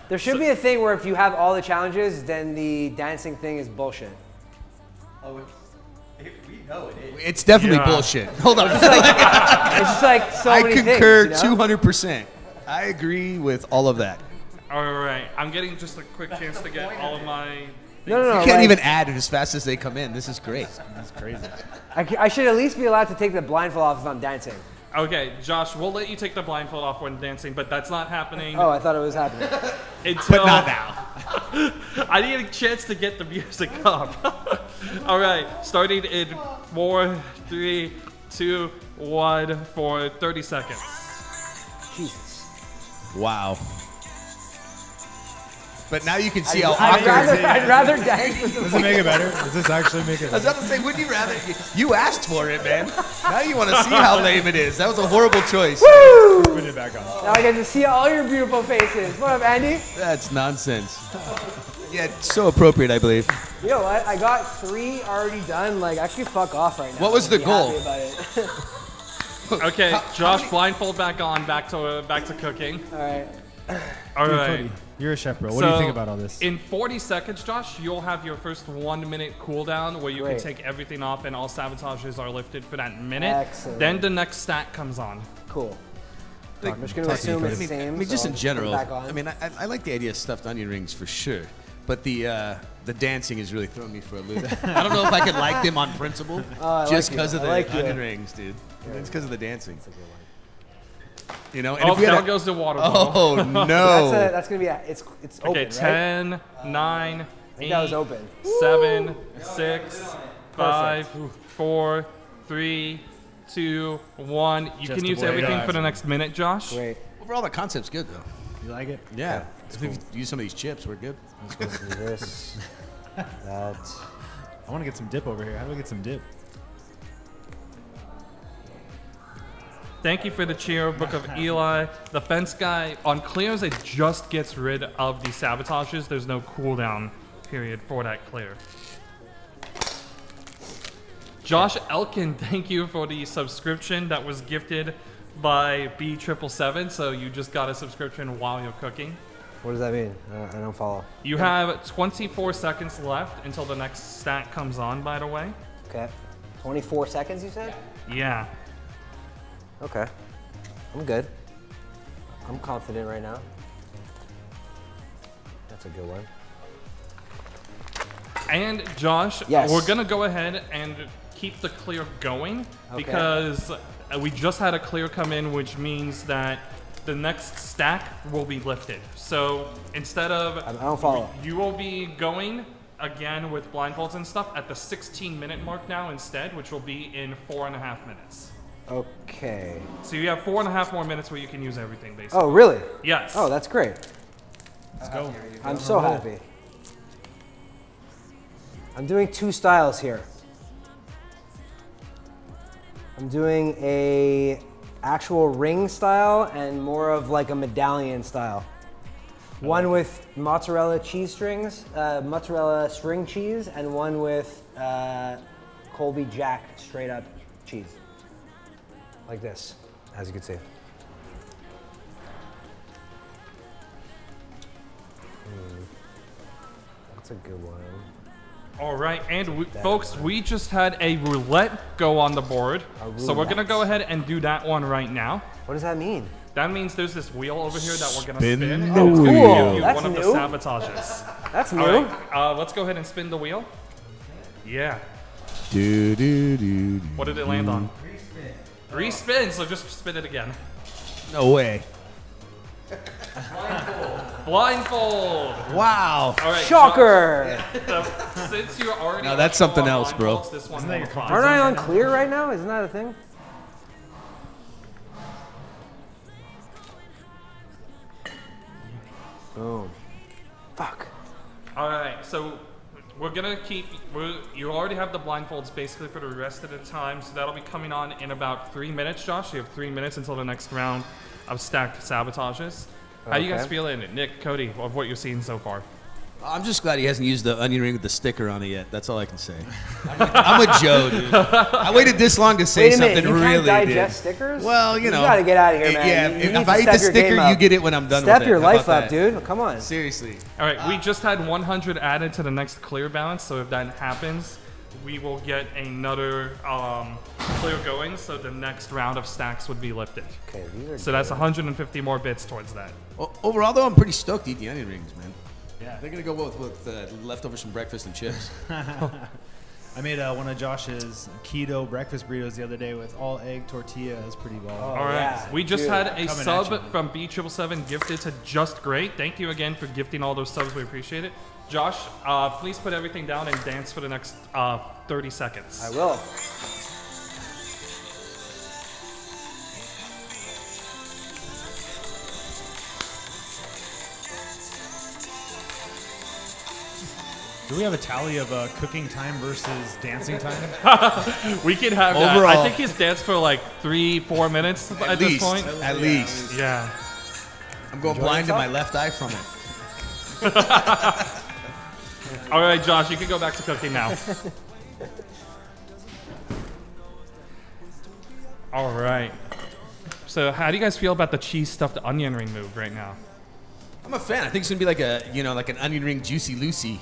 There should be a thing where if you have all the challenges, then the dancing thing is bullshit. It's definitely Yeah. bullshit. [laughs] Hold on. [laughs] It's just like so I many concur things. you know? 200%. I agree with all of that. All right, I'm getting just a quick chance to get all of my. No, no, no. You can't like, even add it as fast as they come in. This is great. That's crazy. I, c- I should at least be allowed to take the blindfold off if I'm dancing. Okay, Josh, we'll let you take the blindfold off when dancing, but that's not happening Oh, I thought it was happening. [laughs] until. But not now. I need a chance to get the music up. All right, starting in four, three, two, one, for 30 seconds. Jesus. Wow. But now you can see how I'd awkward. rather, I'd rather dance with the Does it make it better? Does this actually make it better? I was better? about to say, wouldn't you rather? You asked for it, man. Now you want to see how lame it is. That was a horrible choice. Woo! Put it back on. Now I get to see all your beautiful faces. What up, Andy? That's nonsense. Yeah, so appropriate, I believe. You know what? I got three already done. Like I could fuck off right now. What was the goal? happy about it. [laughs] Okay, Josh, blindfold back on, back to uh, back to cooking. all right. All Dude, right. Cody, you're a chef, bro. What do you think about all this? In 40 seconds, Josh, you'll have your first one minute cooldown where you Great. can take everything off and all sabotages are lifted for that minute. Excellent. Then the next stack comes on. Cool. Like, I'm just gonna talk to you, assume it's the I mean, same. I mean, just in I'll put it general. I mean, I, I like the idea of stuffed onion rings for sure. But the uh, the dancing is really throwing me for a loop. [laughs] I don't know if I could like them on principle, [laughs] Oh, just you. because of the like you. rings, dude. It's because of the dancing. You know, and Oh, if we down a- goes the water bottle. oh [laughs] That's, no! a, that's gonna be a, it's it's open, okay, right? 10, 9, I think that was open. 7, 6, 5, 4, 3, 2, 1. You Just can use everything dies. for the next minute, Josh. Great. Overall, the concept's good though. You like it? Yeah, if we use some of these chips, we're good. Do this. [laughs] that. I want to get some dip over here. How do we get some dip? Thank you for the cheer, Book of Eli. The fence guy, on clears, it just gets rid of the sabotages. There's no cooldown period for that clear. Josh Elkin, [laughs] thank you for the subscription that was gifted by B777. So you just got a subscription while you're cooking. What does that mean? I don't, follow. You have 24 seconds left until the next stat comes on, by the way. Okay. 24 seconds, you said? Yeah. Okay. I'm good. I'm confident right now. That's a good one. And Josh, Yes. we're gonna go ahead and keep the clear going Okay. because uh, we just had a clear come in, which means that the next stack will be lifted. So instead of I I don't follow. you will be going again with blindfolds and stuff at the 16 minute mark now instead, which will be in four and a half minutes. Okay. So you have four and a half more minutes where you can use everything basically. Oh, really? Yes. Oh, that's great. Let's go. I'm so happy. I'm doing two styles here. I'm doing a actual ring style and more of like a medallion style. One with mozzarella cheese strings, uh, mozzarella string cheese, and one with uh, Colby Jack straight up cheese. Like this, as you can see. Hmm. That's a good one. All right, and we, folks, we just had a roulette go on the board, A so we're gonna go ahead and do that one right now. What does that mean? That means there's this wheel over here that we're gonna Spin spin, and the it's gonna wheel. give you That's one of the sabotages. That's new. All right, uh, let's go ahead and spin the wheel. Yeah. Do, do, do, do. What did it land on? Three spins. Three spins. So just spin it again. No way. Blindfold. Wow. All right. Shocker! John, the- since you're already Now that's something else, bro. blindfolds, This one Isn't that your won't apply. comfort Aren't I on clear right now? Isn't that a thing? Boom. Fuck. All right, so we're gonna keep. We're, you already have the blindfolds basically for the rest of the time, so that'll be coming on in about three minutes. Josh, you have three minutes until the next round of stacked sabotages. How you guys feeling, Nick, Cody, of what you're seeing so far? I'm just glad he hasn't used the onion ring with the sticker on it yet. That's all I can say. [laughs] I'm a, I'm a Joe, dude. I waited this long to say Wait a minute, something you really can't digest did. stickers? Well, you know. You gotta get out of here, man. Yeah, You- if, you need if I eat the sticker, you get it when I'm done Step with it. your life about up, that? dude. Come on. Seriously. All right, we uh, just had 100 added to the next clear balance, so if that happens, we will get another um, clear going. So the next round of stacks would be lifted. Okay, these are So that's 150 more bits towards that. O- overall, though, I'm pretty stoked to eat the onion rings, man. Yeah. They're gonna go well with, with uh, leftovers from breakfast and chips. [laughs] [laughs] I made uh, one of Josh's keto breakfast burritos the other day with all egg tortilla. It was pretty well. All right. yeah, we just dude. had a Coming sub you. from B777 gifted to Just Great. Thank you again for gifting all those subs. We appreciate it. Josh, uh, please put everything down and dance for the next uh, 30 seconds. I will. Do we have a tally of uh, cooking time versus dancing time? [laughs] We can have that. I think he's danced for like three, four minutes at, At this least. point. At least. Yeah. I'm going blind in my left eye from it. [laughs] All right, Josh, you can go back to cooking now. [laughs] All right. So, how do you guys feel about the cheese stuffed onion ring move right now? I'm a fan. I think it's gonna be like a you know like an onion ring juicy Lucy.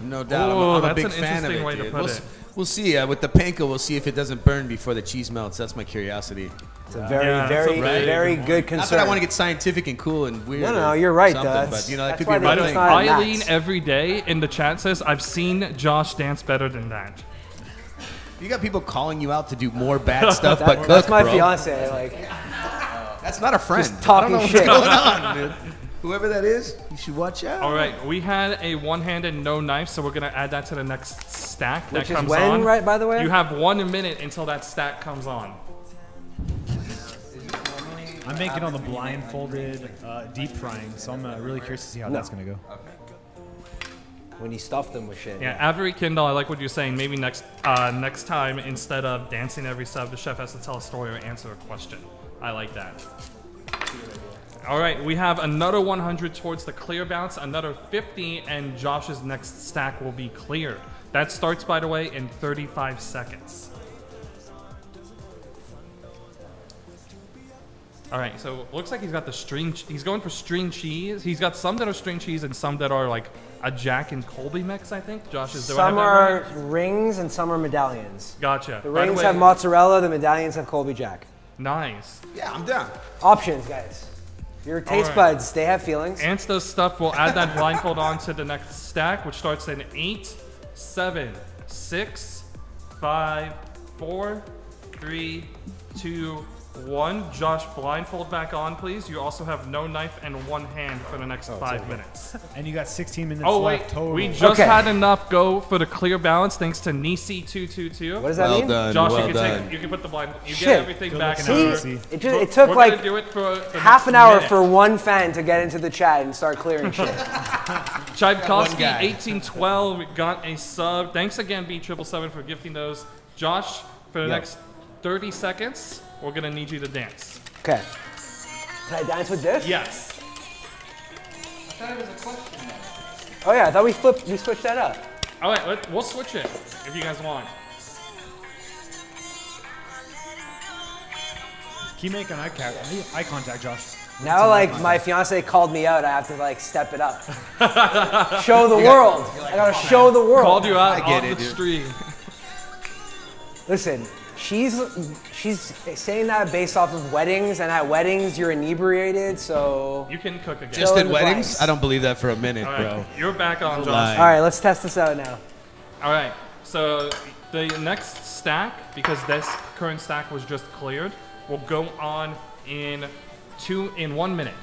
No doubt. I'm, I'm a that's big an fan of interesting it, way to dude. put we'll, it. s- We'll see. Uh, with the panko, we'll see if it doesn't burn before the cheese melts. That's my curiosity. It's a very, Yeah, that's a very, very very good good Not concern. that I want to get scientific and cool and weird. No, no, or you're right, something. But you know, that could be they a don't real thing. Eileen every day in the chat says, I've seen Josh dance better than that. You got people calling you out to do more bad [laughs] stuff, That- but cook, that's my bro. fiance. Like, That's not a friend. Just talking I don't know shit. What's going on, dude? Whoever that is, you should watch out. All right, we had a one-handed no knife, so we're gonna add that to the next stack that Which is comes when, on. right, by the way? You have one minute until that stack comes on. I'm making on the blindfolded uh, deep frying, so I'm uh, really curious to see how that's gonna go. when you stuff them with shit. Yeah, Avery Kindle, I like what you're saying. Maybe next uh, next time, instead of dancing every sub, the chef has to tell a story or answer a question. I like that. All right, we have another 100 towards the clear bounce, another 50, and Josh's next stack will be cleared. That starts, by the way, in 35 seconds. All right, so looks like he's got the string. He's going for string cheese. He's got some that are string cheese and some that are like a Jack and Colby mix. I think Josh is. Do Some are right? rings and some are medallions. Gotcha. The By rings way- have mozzarella, the medallions have Colby Jack. Nice. Yeah, I'm down. Options, guys. Your taste right. buds, they have feelings. Ansta's stuff. We'll add that blindfold on to the next stack, which starts in eight, seven, six, five, four, three, two, one. Josh, blindfold back on, please. You also have no knife and one hand for the next oh, five minutes. And you got 16 minutes Oh wait, left total. we just Okay. had enough go for the clear balance thanks to Nisi two two two. what does that Well mean? done. Josh, well you can done. take, you can put the blind, you Shit. get everything Good back in looking See, See. it, just, it took we're like do it for the half an hour minute. for one fan to get into the chat and start clearing shit. [laughs] Tchaikovsky, guy. 1812, got a sub. Thanks again, B777, for gifting those. Josh, for the Yep. next 30 seconds, we're going to need you to dance. Okay. Can I dance with this? Yes. Oh yeah, I thought we flipped, we switched that up. All right, let, we'll switch it if you guys want. Keep making eye, ca- eye contact, Josh. Now, like my fiance called me out, I have to like step it up. [laughs] show the world. I gotta show the world. Called you out I get on it, the dude. street. Listen, she's she's saying that based off of weddings, and at weddings you're inebriated. So, You can cook again. Just Fill in in weddings? blanks. I don't believe that for a minute, All right, bro. you're back on, Josh. all right, let's test this out now. All right, so the next stack, because this current stack was just cleared, will go on in two in one minute.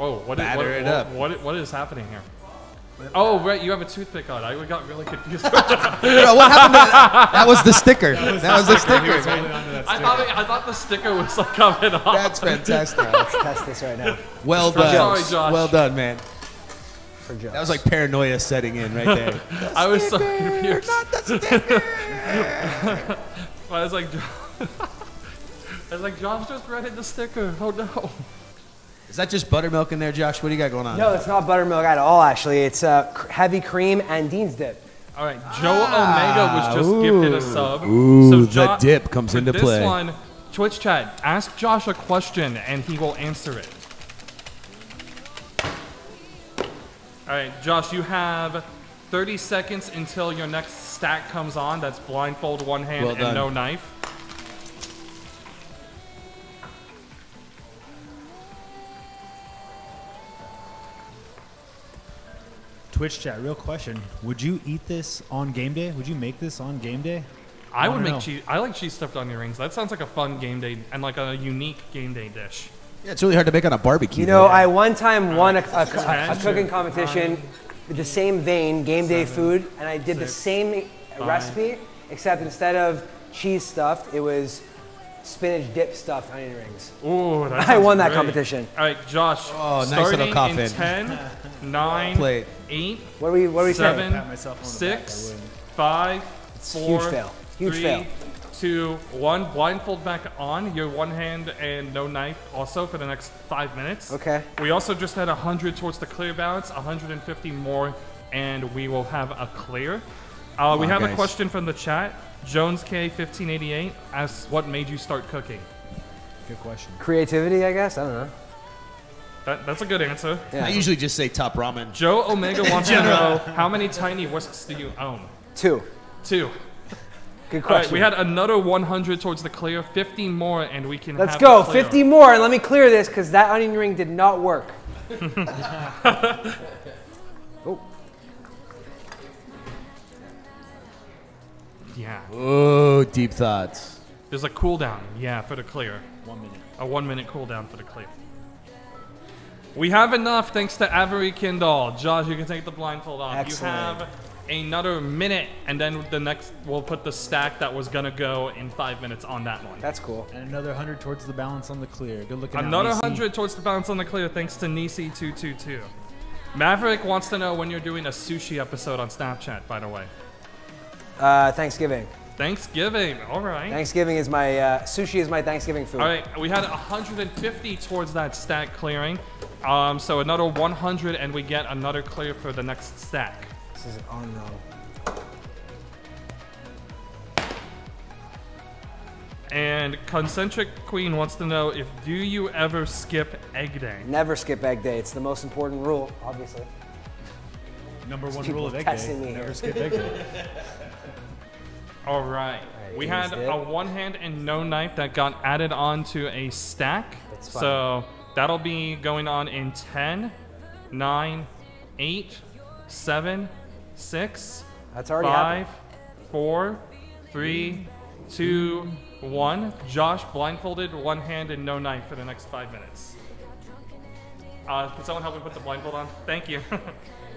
Oh, what is what, Batter what, what, what is happening here? Oh, uh, right, you have a toothpick on. I got really confused. [laughs] Bro, what happened to that? That was the sticker. That was the sticker. Holding onto I thought it, I thought the sticker was like coming off. That's fantastic. Right, [laughs] let's test this right now Well Sorry, done. Josh. Well done, man. for Joe. That was like paranoia setting in right there. [laughs] I was so confused. Not the sticker. I was like, I was like, Josh just read the sticker. Oh no. Is that just buttermilk in there, Josh? What do you got going on? no, it's not buttermilk at all. Actually, it's uh, heavy cream and Dean's dip. All right, Joe Omega was just gifted a sub. Ooh, so the dip comes for into this play. one, Twitch chat, ask Josh a question and he will answer it. All right, Josh, you have 30 seconds until your next stack comes on. That's blindfold, one hand, Well and no knife. Twitch chat, real question. Would you eat this on game day? Would you make this on game day? I would make know. cheese. I like cheese stuffed onion rings. That sounds like a fun game day and like a unique game day dish. Yeah, it's really hard to make on a barbecue. You know, though. I one time won a, a, a, a cooking competition the same vein, game day food, and I did the same recipe, except instead of cheese stuffed, it was spinach dip stuffed onion rings. Ooh, that I won that great. competition. All right, Josh. Oh, nice starting little coffin. in 10, [laughs] 9, Plate. 8, What are we? What are we saying? Seven, Pat myself on back, six, wouldn't. five, four, huge fail. Huge three, fail. two, one. Blindfold back on. Your one hand and no knife also for the next five minutes. Okay. We also just had 100 towards the clear balance, 150 more, and we will have a clear. Uh, we on, have a question from the chat. Jones K1588 asks, "What made you start cooking?" Good question. Creativity, I guess. I don't know. That, that's a good answer. Yeah. I usually just say top ramen. Joe Omega [laughs] wants to know how many tiny whisks do you own? Two. Two. Good All right, question. we had another 100 towards the clear, 50 more, and we can Let's have go. clear. 50 more. and Let me clear this because that onion ring did not work. [laughs] Yeah. Oh, deep thoughts. There's a cooldown, yeah, for the clear. One minute. A one minute cooldown for the clear. We have enough thanks to Avery Kindle. Josh, you can take the blindfold off. Excellent. You have another minute, and then the next, we'll put the stack that was gonna go in five minutes on that one. that's cool. And another 100 towards the balance on the clear. Good looking. out, Another Nisi. 100 towards the balance on the clear thanks to Nisi222. Maverick wants to know when you're doing a sushi episode on Snapchat, by the way. Uh, Thanksgiving. Thanksgiving, all right. Thanksgiving is my uh, sushi is my Thanksgiving food. All right, we had 150 towards that stack clearing. Um, so another 100, and we get another clear for the next stack. This is oh no. And Concentric Queen wants to know if do you ever skip egg day? Never skip egg day. It's the most important rule, obviously. Number one people rule of egg testing day. me Never here. skip egg day. [laughs] All right. We had dip. a one hand and no knife that got added on to a stack. That's fine. So that'll be going on in 10, 9, 8, 7, 6, That's already Five, happened. four, three, two, one. Josh blindfolded, one hand and no knife for the next five minutes. Uh, can someone help me put the blindfold on? Thank you. [laughs]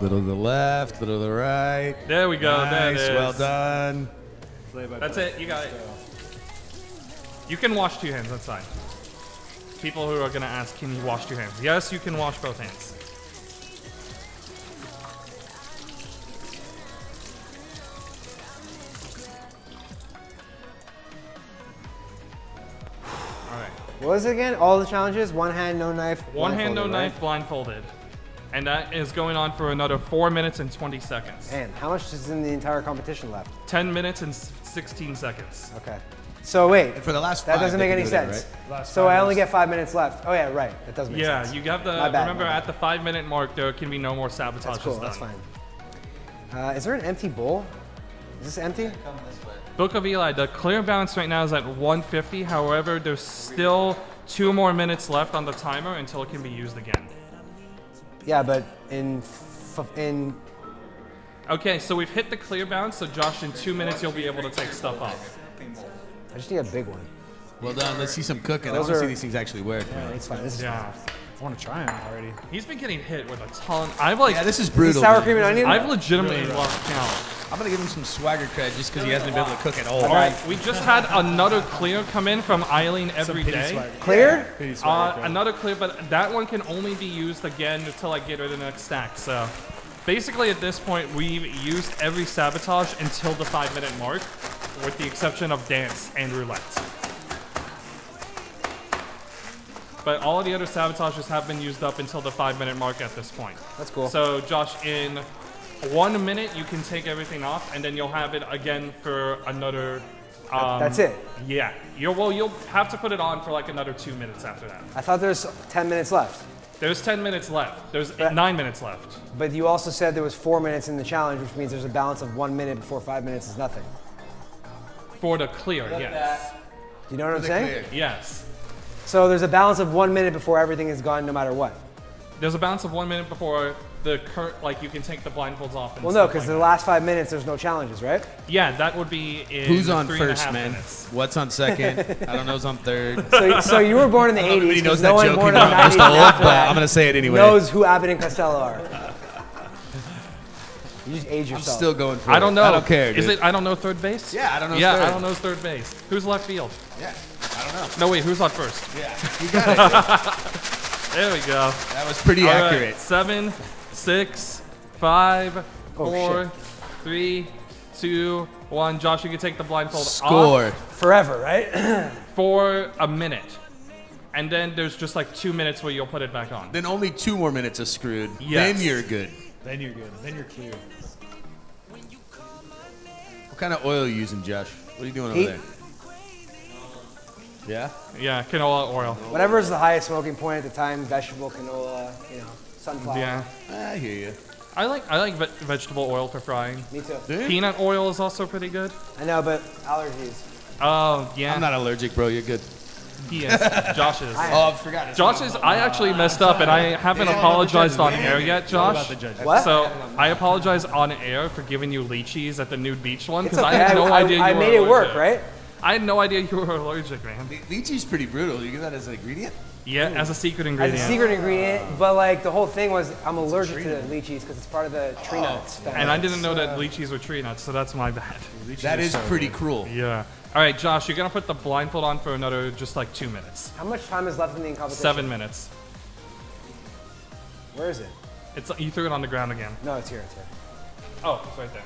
Little to the left, little to the right. there we go. Nice, is. well done. That's it. You got it. You can wash two hands. That's fine. People who are gonna ask, can you wash two hands? Yes, you can wash both hands. All right. What was it again? All the challenges? One hand, no knife. One hand, no right? knife, blindfolded. And that is going on for another 4 minutes and 20 seconds. Man, how much is in the entire competition left? 10 minutes and 16 seconds. Okay. So wait, And for the last that five, doesn't make any do that, sense. right? So I only get five minutes left. Oh yeah, right. That does make Yeah, sense. Yeah, you have the. My bad, remember, my bad. at the 5 minute mark, there can be no more sabotages That's cool. done. That's fine. Uh, is there an empty bowl? Is this empty? Book of Eli, the clear balance right now is at 150. However, there's still two more minutes left on the timer until it can be used again. Yeah, but in f- in Okay, so we've hit the clear balance. So Josh, in two minutes, you'll be able to take stuff off. I just need a big one. Well done. Let's see some cooking. I want to see these things actually work. Yeah, it's fine. This is Yeah, I want to try him already. he's been getting hit with a ton. I've like, Yeah, this is Is brutal. this sour man. cream and onion? I've legitimately lost count. I'm gonna give him some swagger cred just because he hasn't been able to cook at all. All right, we just had another clear come in from Eileen every Pity day. swagger. Clear? Pity Uh, swagger. okay. another clear, but that one can only be used again until I get rid of the next stack. So basically, at this point, we've used every sabotage until the five minute mark, with the exception of dance and roulette. But all of the other sabotages have been used up until the five minute mark at this point. That's cool. So, Josh, in one minute, you can take everything off, and then you'll have it again for another. Um, That's it. Yeah. You'll, well, you'll have to put it on for like another two minutes after that. I thought there's 10 minutes left. There's 10 minutes left. There's But- nine minutes left. But you also said there was four minutes in the challenge, which means there's a balance of one minute before five minutes is nothing. For the clear, yes. Do you know what I'm saying? Yes. So there's a balance of one minute before everything is gone, no matter what. There's a balance of one minute before the cur- like you can take the blindfolds off. And Well, no, because like the last five minutes there's no challenges, right? Yeah, that would be in Who's on three first, man? minutes. What's on second? [laughs] I don't know who's on third. So, so you were born in the I don't know if 80s. anybody knows 'cause that no one joke. born People in the 90s old, but I'm gonna say it anyway. knows who Abbott and Costello are. [laughs] You just age I'm yourself. still going for I it. don't know. I don't care. Is dude. it? I don't know third base. Yeah, I don't know Yeah, third. I don't know third base. Who's left field? Yeah, I don't know. No, wait. Who's on first? Yeah, you got it. [laughs] There we go. that was pretty All right, accurate. Seven, six, five, Oh, four, shit. three, two, one. Josh, you can take the blindfold off. Score. Forever, right? [clears throat] for a minute. And then there's just like two minutes where you'll put it back on. Then only two more minutes of screwed. Yes. Then you're good. Then you're good. Then you're clear. What kind of oil are you using, Josh? What are you doing Heat. over there? Yeah. Yeah, canola oil. Whatever is the highest smoking point at the time, vegetable, canola, you know, sunflower. Yeah. I hear you. I like I like ve- vegetable oil for frying. Me too. Peanut oil is also pretty good. I know, but allergies. Oh yeah, I'm not allergic, bro. You're good. he is. Josh is. [laughs] Oh, I forgot. Josh is. I actually messed up, and I haven't apologized on air yet, It's about Josh. the judges. What? So I apologize on air for giving you lychees at the nude beach one because okay. I had no I, idea you I were made it work, allergic. right? I had no idea you were allergic, man. Lychee's pretty brutal. You get that as an ingredient? Yeah, as a secret ingredient. As a secret ingredient, but like the whole thing was I'm allergic to lychees because it's part of the tree oh. nuts. family. And I didn't know that So- lychees were tree nuts, so that's my bad. [laughs] That is pretty cruel. Yeah. All right, Josh, you're gonna put the blindfold on for another just like two minutes. How much time is left in the competition? Seven minutes. Where is it? It's you threw it on the ground again. No, it's here. It's here. Oh, it's right there.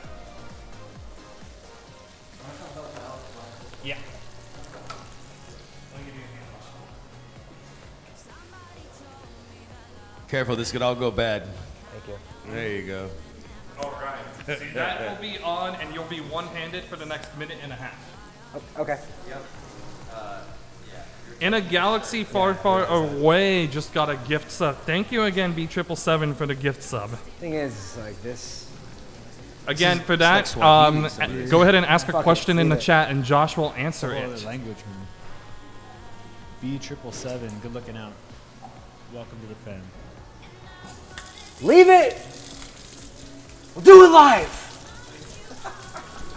Careful, this could all go bad. Thank you. There you go. All right. See, that will be on, and you'll be one-handed for the next minute and a half. O- Okay. In a galaxy far, far away, just got a gift sub. Thank you again, B triple seven, for the gift sub. Thing is, like this. Again, for that, um, so a- weird. go ahead and ask a question in the it. chat, and Josh will answer Whole other it. language, man. B triple seven. Good looking out. Welcome to the fam. Leave it. We'll do it live.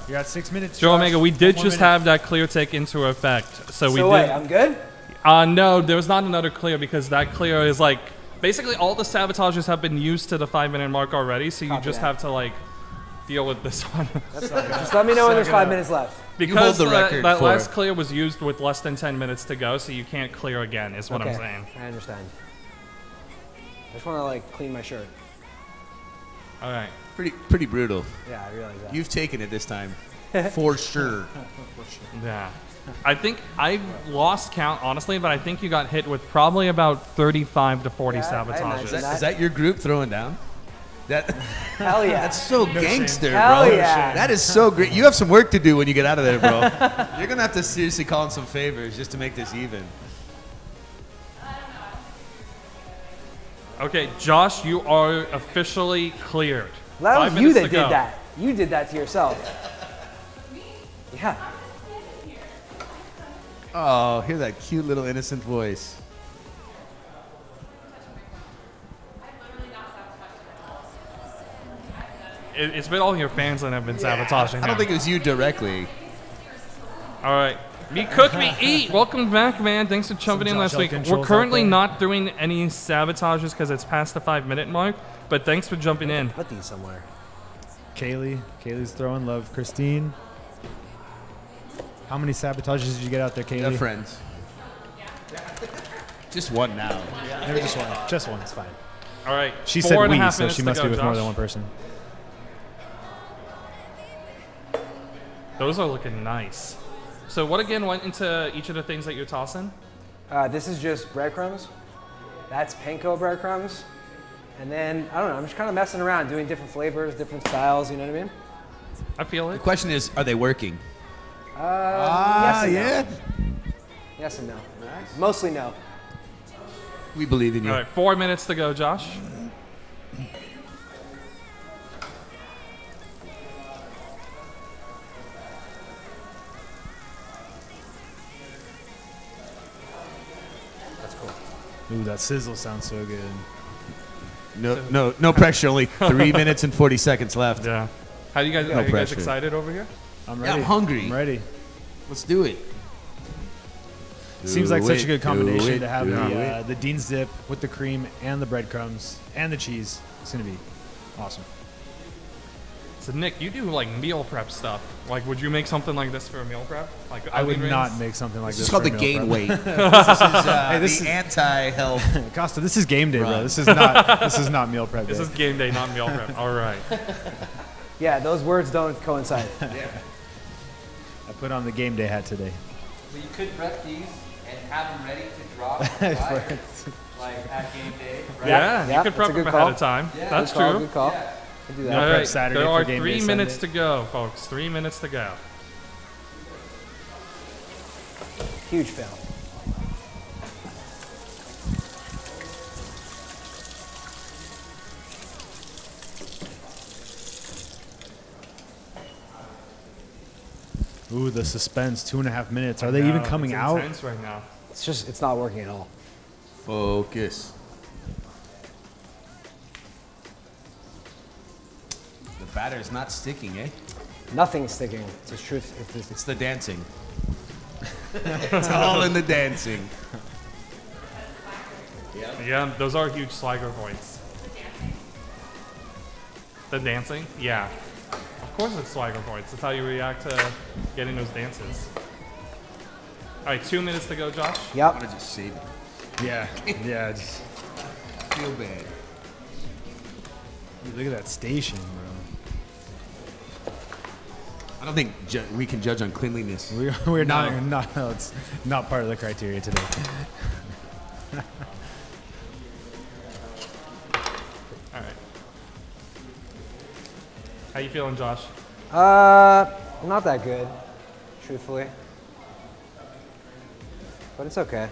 You got six minutes. Joe Omega, we did just minute. have that clear take into effect. So we so wait, did. I'm good. Uh, no, there was not another clear because that clear is like basically all the sabotages have been used to the five minute mark already. So you Copy just that. have to like deal with this [laughs] one. Just let me know when there's five minutes left. because the that- record that for last it. clear was used with less than 10 minutes to go, so you can't clear again, is what okay. I'm saying. I understand. I just want to like clean my shirt. All right. Pretty, pretty brutal. Yeah, I realize that. You've taken it this time, [laughs] for sure. Yeah. I think I lost count, honestly, but I think you got hit with probably about 35 to 40 Yeah, I- I sabotages. Is that, is that your group throwing down? That [laughs] Hell yeah. that's so gangster, Hell bro. yeah. That is so great. You have some work to do when you get out of there, bro. [laughs] You're gonna have to seriously call in some favors just to make this even. Okay, Josh, you are officially cleared. that Five was you that to did that. You did that to yourself. Yeah. Oh, hear that cute little innocent voice. It, it's been all your fans that have been sabotaging I don't think it was you directly. All right. Me cook, me eat. Welcome back, man. Thanks for jumping in last L week. We're currently not doing any sabotages because it's past the five minute mark, but thanks for jumping in. Put these somewhere. Kaylee. Kaylee's throwing love. Christine. How many sabotages did you get out there, They're Kaylee? friends. Just one now. Maybe just one. Just one. It's fine. All right. She four said we, so she must go, be with more than one person. Those are looking nice. So, what again went into each of the things that you're tossing? Uh, this is just breadcrumbs. That's panko breadcrumbs. And then, I don't know, I'm just kind of messing around, doing different flavors, different styles, you know what I mean? I feel it. The question is, are they working? Uh, Ah, yes and yeah. no. Yes and no. Mostly no. We believe in you. All right, four minutes to go, Josh. Ooh, that sizzle sounds so good. No, no, no pressure. Only three [laughs] minutes and forty seconds left. Yeah. How do you guys? are you guys pressure. excited over here? I'm Yeah, ready. I'm hungry. I'm ready. Let's do it. Seems like Do such a good combination it, to have the, uh, the Dean's dip with the cream and the breadcrumbs and the cheese. It's gonna be awesome. So, Nick, you do like meal prep stuff. Like, would you make something like this for a meal prep? Like, I would onion not make something like This this. is called for the a meal gain prep. weight. [laughs] this is uh, this the is- anti-health. [laughs] Costa, this is game day, bro. This is not. [laughs] this is not meal prep day. This is game day, not meal prep. All right. Yeah, those words don't coincide. yeah. I put on the game day hat today. Well, you could prep these and have them ready to drop on like at game day, right? Yeah, yeah, you could prep them ahead call. of time. Yeah. That's good call, true. Good call. Yeah. Do that. All right. Saturday there are three minutes to go, folks. Three minutes to go. Huge fail. Ooh, the suspense. Two and a half minutes. Are they even coming it's out? Right now. It's just, it's not working at all. Focus. Batter is not sticking, eh? Nothing's sticking. It's just truth. It's just, It's the dancing. [laughs] it's all in the dancing. Yeah, yeah, those are huge swagger points. The dancing? Yeah. Of course it's swagger points. That's how you react to getting those dances. All right, two minutes to go, Josh. yep. I'm gonna just save it. Yeah. Yeah. Just, [laughs] Feel bad. look at that station, bro. I don't think ju- we can judge on cleanliness. We're, we're not, not, no, it's not part of the criteria today. [laughs] All right. How you feeling, Josh? Uh, not that good, truthfully. But it's okay.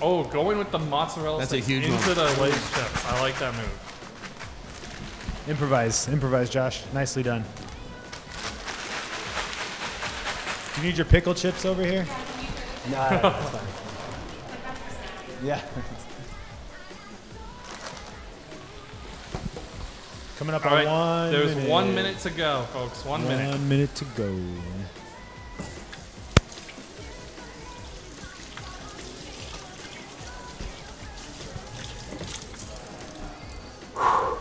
Oh, going with the mozzarella That's a sticks huge into one. the Lay's chips. I like that move. Improvise. Improvise, Josh. Nicely done. You need your pickle chips over here? No, no, no, fine. [laughs] Yeah. Coming up All on right, one there's minute. one minute to go, folks. One minute. One minute to go. [laughs]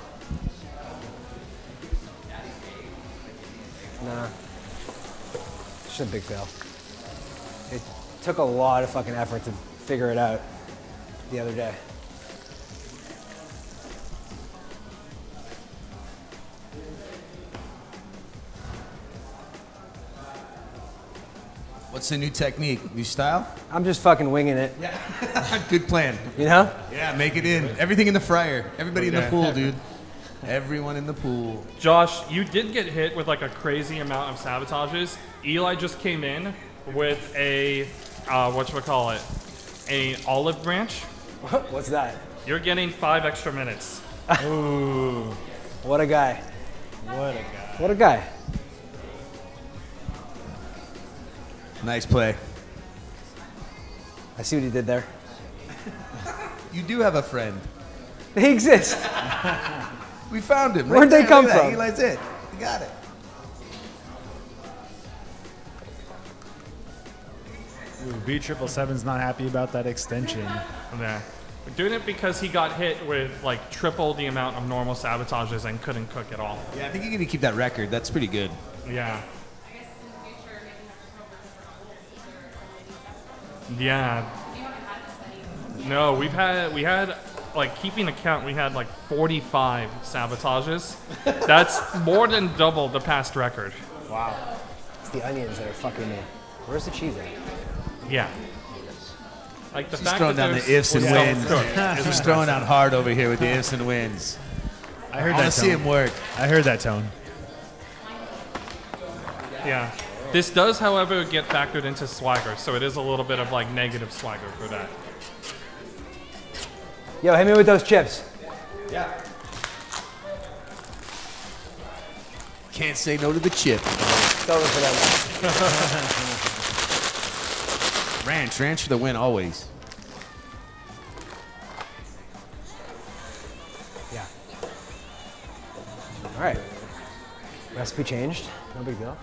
Nah. It's just a big fail. It took a lot of fucking effort to figure it out the other day. What's the new technique? New style? I'm just fucking winging it, Yeah. [laughs] Good plan. you know? Yeah, make it in. Everything in the fryer. Everybody in the pool, dude. Everyone in the pool. Josh, you did get hit with like a crazy amount of sabotages. Eli just came in with a uh, what should we call it? A olive branch. What's that? You're getting five extra minutes. [laughs] Ooh, what a guy. What a guy. What a guy. Nice play. I see what he did there. [laughs] You do have a friend. They exist. [laughs] We found him. Where'd they come Look at that. from? Eli's it. You got it. Ooh, B triple seven's not happy about that extension. Yeah. We're doing it because he got hit with like triple the amount of normal sabotages and couldn't cook at all. Yeah, I think you're gonna keep that record. That's pretty good. Yeah. I guess in the future, maybe have to come over different rules or something. Yeah. You haven't had this many. No, we've had we had like keeping account. We had like 45 sabotages. That's more than double the past record. Wow. It's the onions that are fucking me. Where's the cheese at? Yeah. Like the She's fact throwing that down the ifs and was wins. self-cooked. [laughs] She's throwing out hard over here with the ifs and wins. I heard I wanna see him work. I heard that tone. Yeah. This does, however, get factored into swagger, so it is a little bit of like negative swagger for that. Yo, hit me with those chips. Yeah. Can't say no to the chip. It's over for them. Ranch, ranch for the win always. Yeah. All right. Recipe changed. No big deal.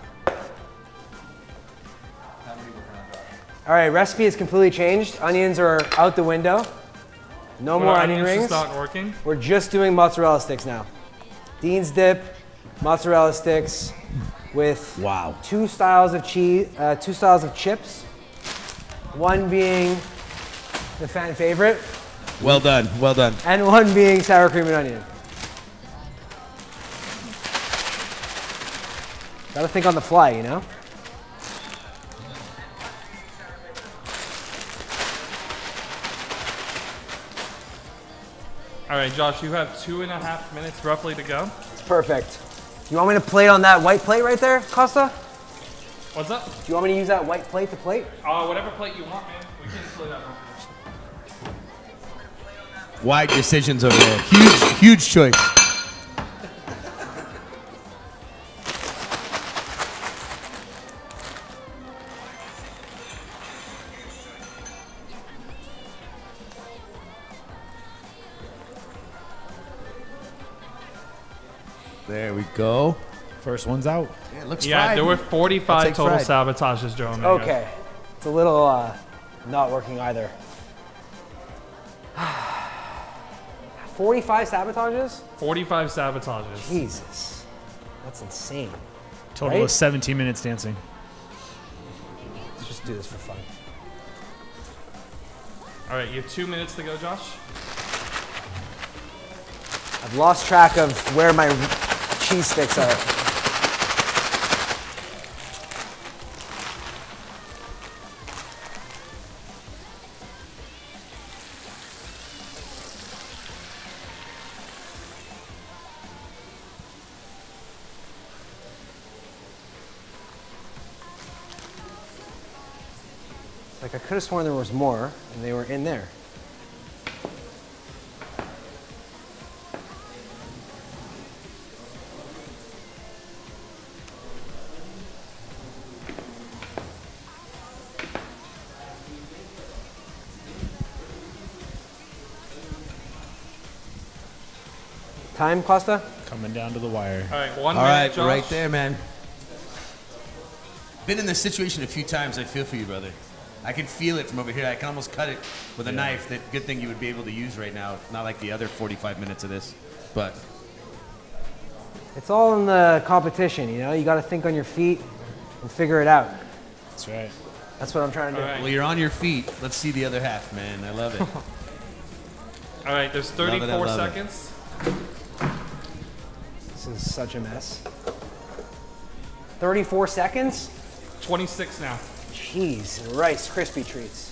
All right, recipe is completely changed. Onions are out the window. No What more are onion onions rings. not working. We're just doing mozzarella sticks now. Dean's dip, mozzarella sticks with Wow. two styles of cheese, uh, two styles of chips. One being the fan favorite, Well done. Well done. and one being sour cream and onion. Gotta think on the fly, you know? Right, Josh, you have two and a half minutes roughly to go. It's perfect. You want me to plate on that white plate right there, Costa? What's up? Do you want me to use that white plate to plate? Uh, whatever plate you want, man. We can play that one. Wide decisions over there. Huge, huge choice. Go. First one's out. Yeah, it looks Yeah, fried. there were 45 total fried. sabotages, Joe. Omega. Okay. It's a little uh, not working either. [sighs] 45 sabotages? 45 sabotages. Jesus. That's insane. Total Right? of 17 minutes dancing. Let's just do this for fun. All right, you have two minutes to go, Josh. I've lost track of where my cheese sticks are. Like I could have sworn there was more, and they were in there. Time, Costa? Coming down to the wire. All right, one All minute, right, Josh. right there, man. Been in this situation a few times. I feel for you, brother. I can feel it from over here. I can almost cut it with a knife. That good thing you would be able to use right now. Not like the other 45 minutes of this, but It's all in the competition, you know? You got to think on your feet and figure it out. That's right. That's what I'm trying to do. All right. well, you're on your feet. Let's see the other half, man. I love it. [laughs] All right, there's Love it, I 34 love it. Seconds. This is such a mess. 34 seconds? 26 now. Cheese and Rice Krispie treats.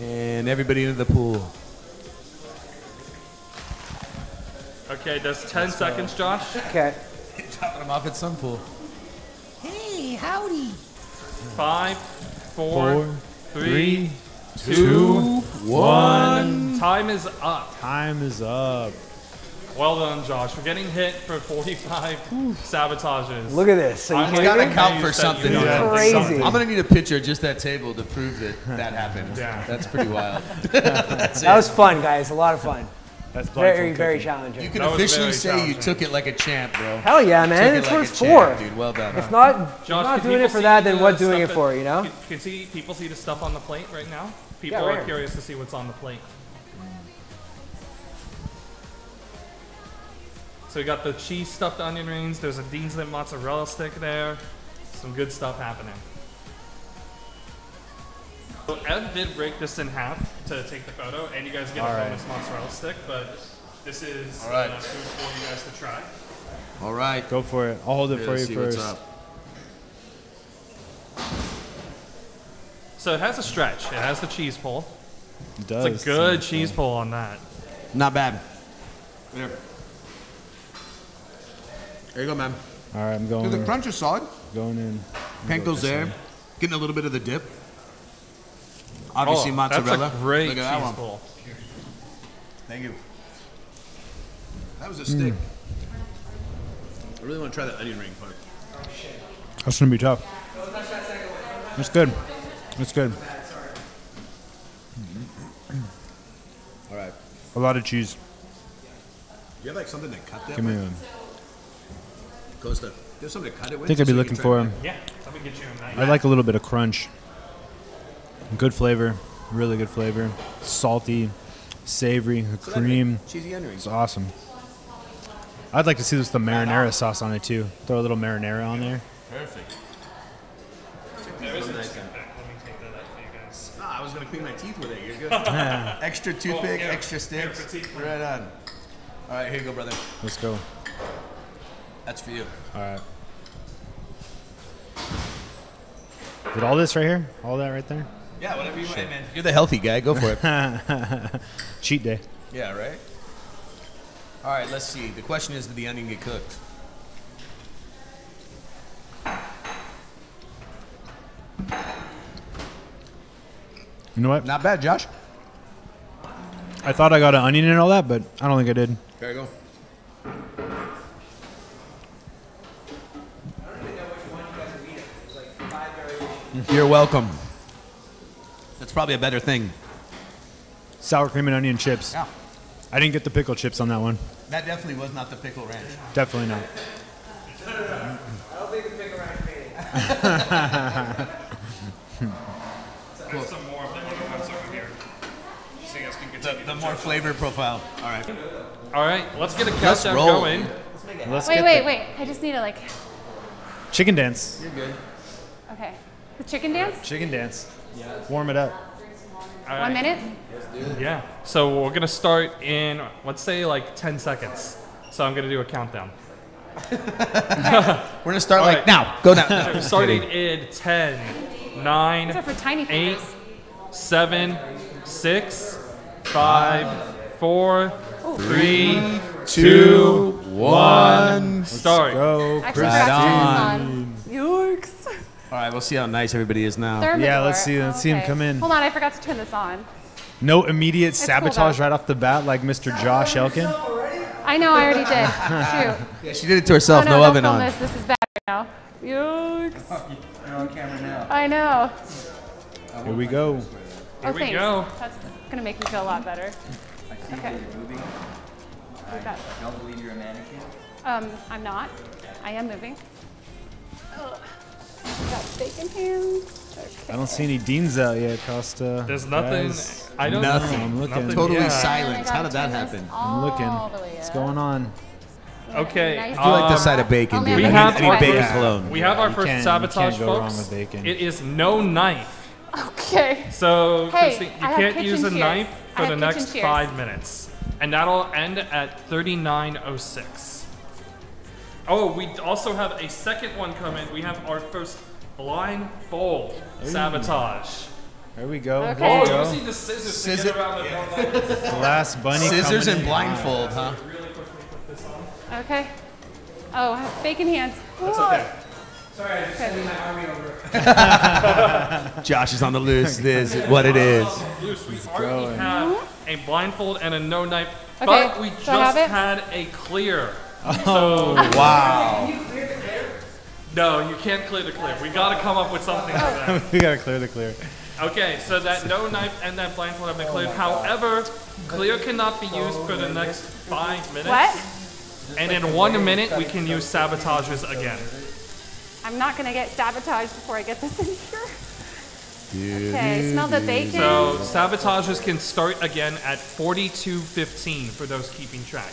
and everybody into the pool. Okay, that's 10 seconds, Josh. Okay. [laughs] Dropping them off at some pool. Hey, howdy. Five, four, Four, three, three, two, one. time is up. Time is up. Well done, Josh. We're getting hit for 45 sabotages. Look at this. So you I'm can't gotta count for that you something, got yeah. that Crazy. something. I'm gonna need a picture of just that table to prove that that happened. Yeah. That's pretty wild. [laughs] That's That was fun, guys. A lot of fun. That's Very, blindfold very cooking. challenging. You can That officially say you took it like a champ, bro. Hell yeah, man. Took it That's like what a it's champ, for. dude. Well done. If not, if Josh, not doing it for see that, then the what doing it for, you know? Can, can see people see the stuff on the plate right now? People Yeah, right are here. curious to see what's on the plate. So we got the cheese stuffed onion rings. There's a Dean's Mint mozzarella stick there. Some good stuff happening. So Ev did break this in half to take the photo, and you guys get All a right. bonus mozzarella stick. But this is All right. uh, food for you guys to try. All right. Go for it. I'll hold it for Let's you see first. what's up. So it has a stretch. It has the cheese pull. It does. It's a good cheese pull on that. Not bad. Here. There you go, man. All right, I'm going. Dude, going. the crunch is solid. Going in. Panko's this there. Getting a little bit of the dip. Obviously oh, mozzarella. That's a great Look at that one. pull. Thank you. That was a stick. Mm. I really want to try that onion ring part. That's gonna be tough. That's good. That's good. All right. A lot of cheese. Do you have like something to cut that Give me with? a. Costa. You have something to cut it with? I think I'd be So looking for try him. Yeah, let me get you a I knife. I like a little bit of crunch. Good flavor. Really good flavor. Salty, savory, So cream. make Cheesy onion rings. It's awesome. I'd like to see this with the marinara sauce on it too. Throw a little marinara on there. Perfect. There is a toothpick. Let me take that out for you guys. Ah, I was gonna clean my teeth with it. You're good. [laughs] extra toothpick, here. extra Here sticks. right on. All right, here you go, brother. Let's go. That's for you. All right. Did all this right here? All that right there? Yeah, whatever you want, man. You're the healthy guy. Go for it. [laughs] Cheat day. yeah, right. All right, let's see. The question is, did the onion get cooked? You know what? Not bad, Josh. I thought I got an onion and all that, but I don't think I did. There you go. You're welcome. That's probably a better thing. Sour cream and onion chips. Yeah. I didn't get the pickle chips on that one. That definitely was not the pickle ranch. Definitely not. I don't think the pickle ranch made it. [laughs] cool. some more of them over here. So you guys can The, the more flavor profile. All right. All right, let's get a Let's countdown roll. going. Let's Wait, get wait, the wait. I just need to like. Chicken dance. You're good. Okay. The chicken dance. Chicken dance. Warm it up. All One right. minute. Yeah. So we're gonna start in let's say like 10 seconds. So I'm gonna do a countdown. [laughs] We're gonna start All like right. now. Go now. [laughs] Starting in 10, 9, These are for tiny eight, fingers. seven, six, five, four, three, two, one. Start. Go. I actually Right forgot to turn on. this on. Yikes. All right. We'll see how nice everybody is now. Thermidor. Yeah, let's see- let's see him come in. Hold on, I forgot to turn this on. No immediate cool, sabotage though. right off the bat, like Mr. Josh Elkin. I know, I already did. [laughs] Shoot. Yeah, she did it to Oh herself. no, no don't oven film on. this. This is bad right now. Yikes. You're on camera now. I know. Here we go. Here oh, we thanks. go. That's gonna make me feel a lot better. I see Okay. you're moving. I got- don't believe you're a mannequin. Um, I'm not. I am moving. Ugh. Got bacon hands. I don't see any deans out yet, Costa. There's nothing. Guys, I don't Nothing. know. I'm looking. Nothing Totally yet. silent. I How did that happen? I'm looking. all the way What's going on? Okay. Nice. I like the um, side of bacon, dude. we I have need, I our- bacon Yeah. cologne. We have our first can't- you sabotage, can't go wrong folks. with bacon. It is no knife. Okay. So, Hey, Christine, you have can't kitchen use a shears. knife for the next shears. five minutes. And that'll end at 39.06. Oh, we also have a second one coming. We have our first blindfold sabotage. There we go. Okay. There Oh, we you see the scissors Scissor- to get around the door like [laughs] last bunny. Scissors coming and in. blindfold, huh? Really quickly put this on. Okay. Oh, I have bacon hands. That's Whoa. okay. Sorry, I just sending my army over. [laughs] Josh is on the loose. This is what it is. Loose. We already have a blindfold and a no knife, Okay, but we so just had a clear. Oh, [laughs] wow. No, you can't clear the clear. We got to come up with something for that. [laughs] we gotta clear the clear. Okay, so that no knife and that blindfold have been cleared. However, clear cannot be used for the next five minutes. What? And in one minute, we can use sabotages again. I'm not gonna get sabotaged before I get this in here. Okay, smell the bacon. So sabotages can start again at 42.15 for those keeping track.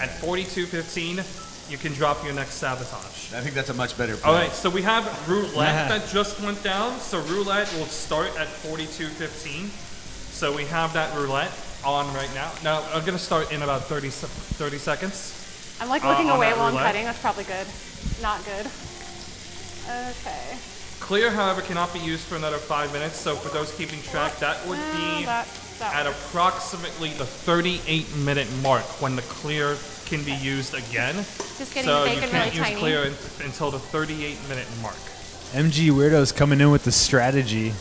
At 42.15, you can drop your next sabotage. I think that's a much better All plan. right, so we have roulette that just went down. So roulette will start at 42.15. So we have that roulette on right now. Now I'm gonna start in about 30, 30 seconds. I'm like uh, looking on away that while I'm cutting. That's probably good. Not good. Okay. Clear, however, cannot be used for another five minutes. So for those keeping track, that would No, be that, that at one. approximately the 38 minute mark when the clear can be used again. Just getting so the you can't really use tiny. clear un- until the 38 minute mark. MG Weirdo's coming in with the strategy.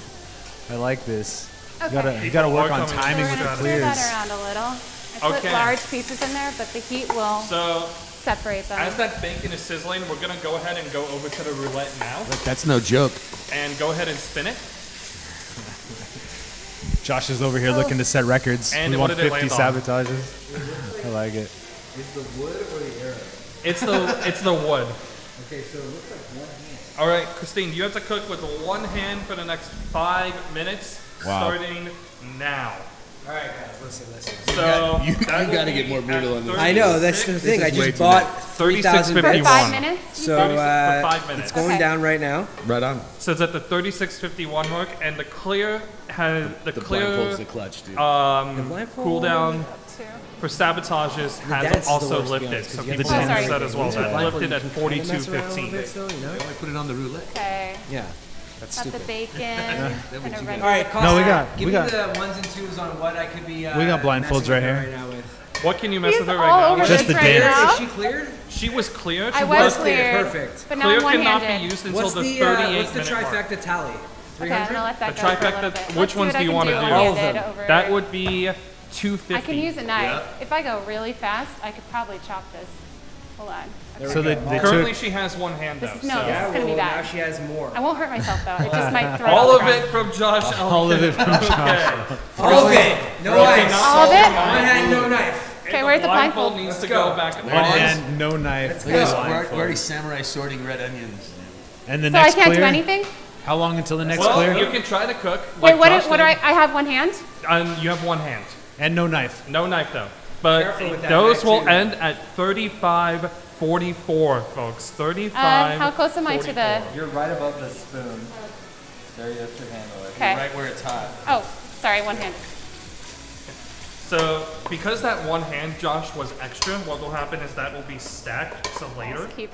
I like this. You gotta, you gotta work on timing with the gonna clears. that around a little. I put Okay. large pieces in there, but the heat will So separate them. as that bacon is sizzling, we're gonna go ahead and go over to the roulette now Look, That's no joke. and go ahead and spin it. Josh is over here looking to set records. And we what want did it 50 land on? sabotages. I like it. It's the it's the wood. Okay, so it looks like one hand. All right, Christine, you have to cook with one hand for the next five minutes, Wow. starting now. All right, guys, listen, listen. So you- that you will gotta get more brutal on this. I know, that's the thing. I just bought 3,000 36.51. for bits. five minutes. So said? for uh, five minutes. it's going Okay. down right now. Right on. So it's at the 36.51 mark, and the clear has the, The clear blindfold's the clutch, dude. um, blindfold- cooldown Two. for sabotages dance has is the also worst, to be lifted. honest, So 'cause you have people to can dance use that as well. With the That blindfold, lifted at you can kinda mess around a little 42.15. bit still, you know? Why put it on the roulette? Okay. Yeah, that's Got the stupid. bacon. [laughs] kinda ready. All right, No, we got- give we me got- the ones and twos on what I could be. Uh, We got blindfolds right here. Right now with. What can you mess He's with her all right over now? Just the right dance. now. Is she cleared? She was cleared. I She was cleared, cleared, perfect. but now Clear I'm cannot be used until What's the the uh, what's the minute mark. trifecta tally? Okay, 300. I'm gonna let that The go for a little trifecta. Which Let's ones do you want to do? All of them. That would be 250. I can use a knife. If I go really fast, I could probably chop this. Hold on. So they, they Currently, took. she has one hand though. This is- no, so. this is gonna be bad. now she has more. I won't hurt myself though. It just might throw All it of it from Josh. All of it from Josh. Okay. All of it. No knife. All of it? One hand, no knife. Okay, And where's the blindfold blindfold? needs to go. go back. One on. hand, no knife. Look at this. We're, we're already samurai sorting red onions. And the So I next can't clear. do anything? How long until the next Well, clear? you can try to cook. Wait, like what, Josh do- what do I. I have one hand? Um, you have one hand. And no knife. No knife though. But Careful with that those will end at 35 44, folks. 35. Uh, how close am I to the, You're right above the spoon. There you have to handle it. okay. Right where it's hot. Oh, sorry, one hand. So, because that one hand, Josh, was extra, what will happen is that will be stacked so later. Just keep,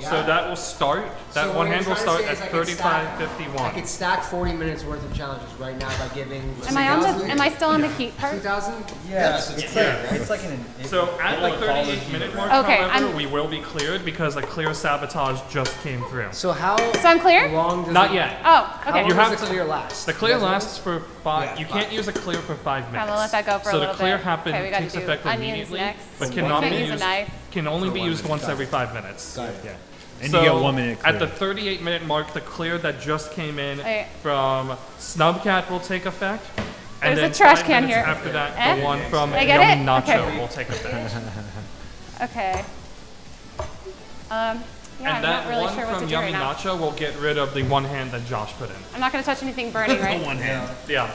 So that will start, that So one hand will start at is I could stack- 35 I 51. could stack 40 minutes worth of challenges right now by giving. am I on the, am I still on the heat part? 2,000? Yeah, it's it's, clear, like, it's like an. it- So at it the like 38 minute mark, Okay, however, I'm- we will be cleared because a clear sabotage just came through. So how So I'm clear? long does Not the, yet. Oh, How okay. long You does have the to- clear last? The clear You guys know lasts for five. Yeah, you five. can't use a clear for five minutes. I'm gonna let that go for a so little the clear bit. happen Okay, we gotta takes do effect onions immediately, next. but We cannot can't be a used. knife. Can only be used once every five minutes. Yeah. And so you get one minute clear. At the 38 minute mark, the clear that just came in Wait. from Snubcat will take effect. And There's a trash five can here. After that, Eh? the one from I get Yummy it? Nacho Okay. will take effect. [laughs] Okay. Um, yeah, I'm and not that really one sure what to from do Yummy right. Nacho will get rid of the one hand that Josh put in. I'm not gonna touch anything burning, [laughs] right? the One hand. Yeah.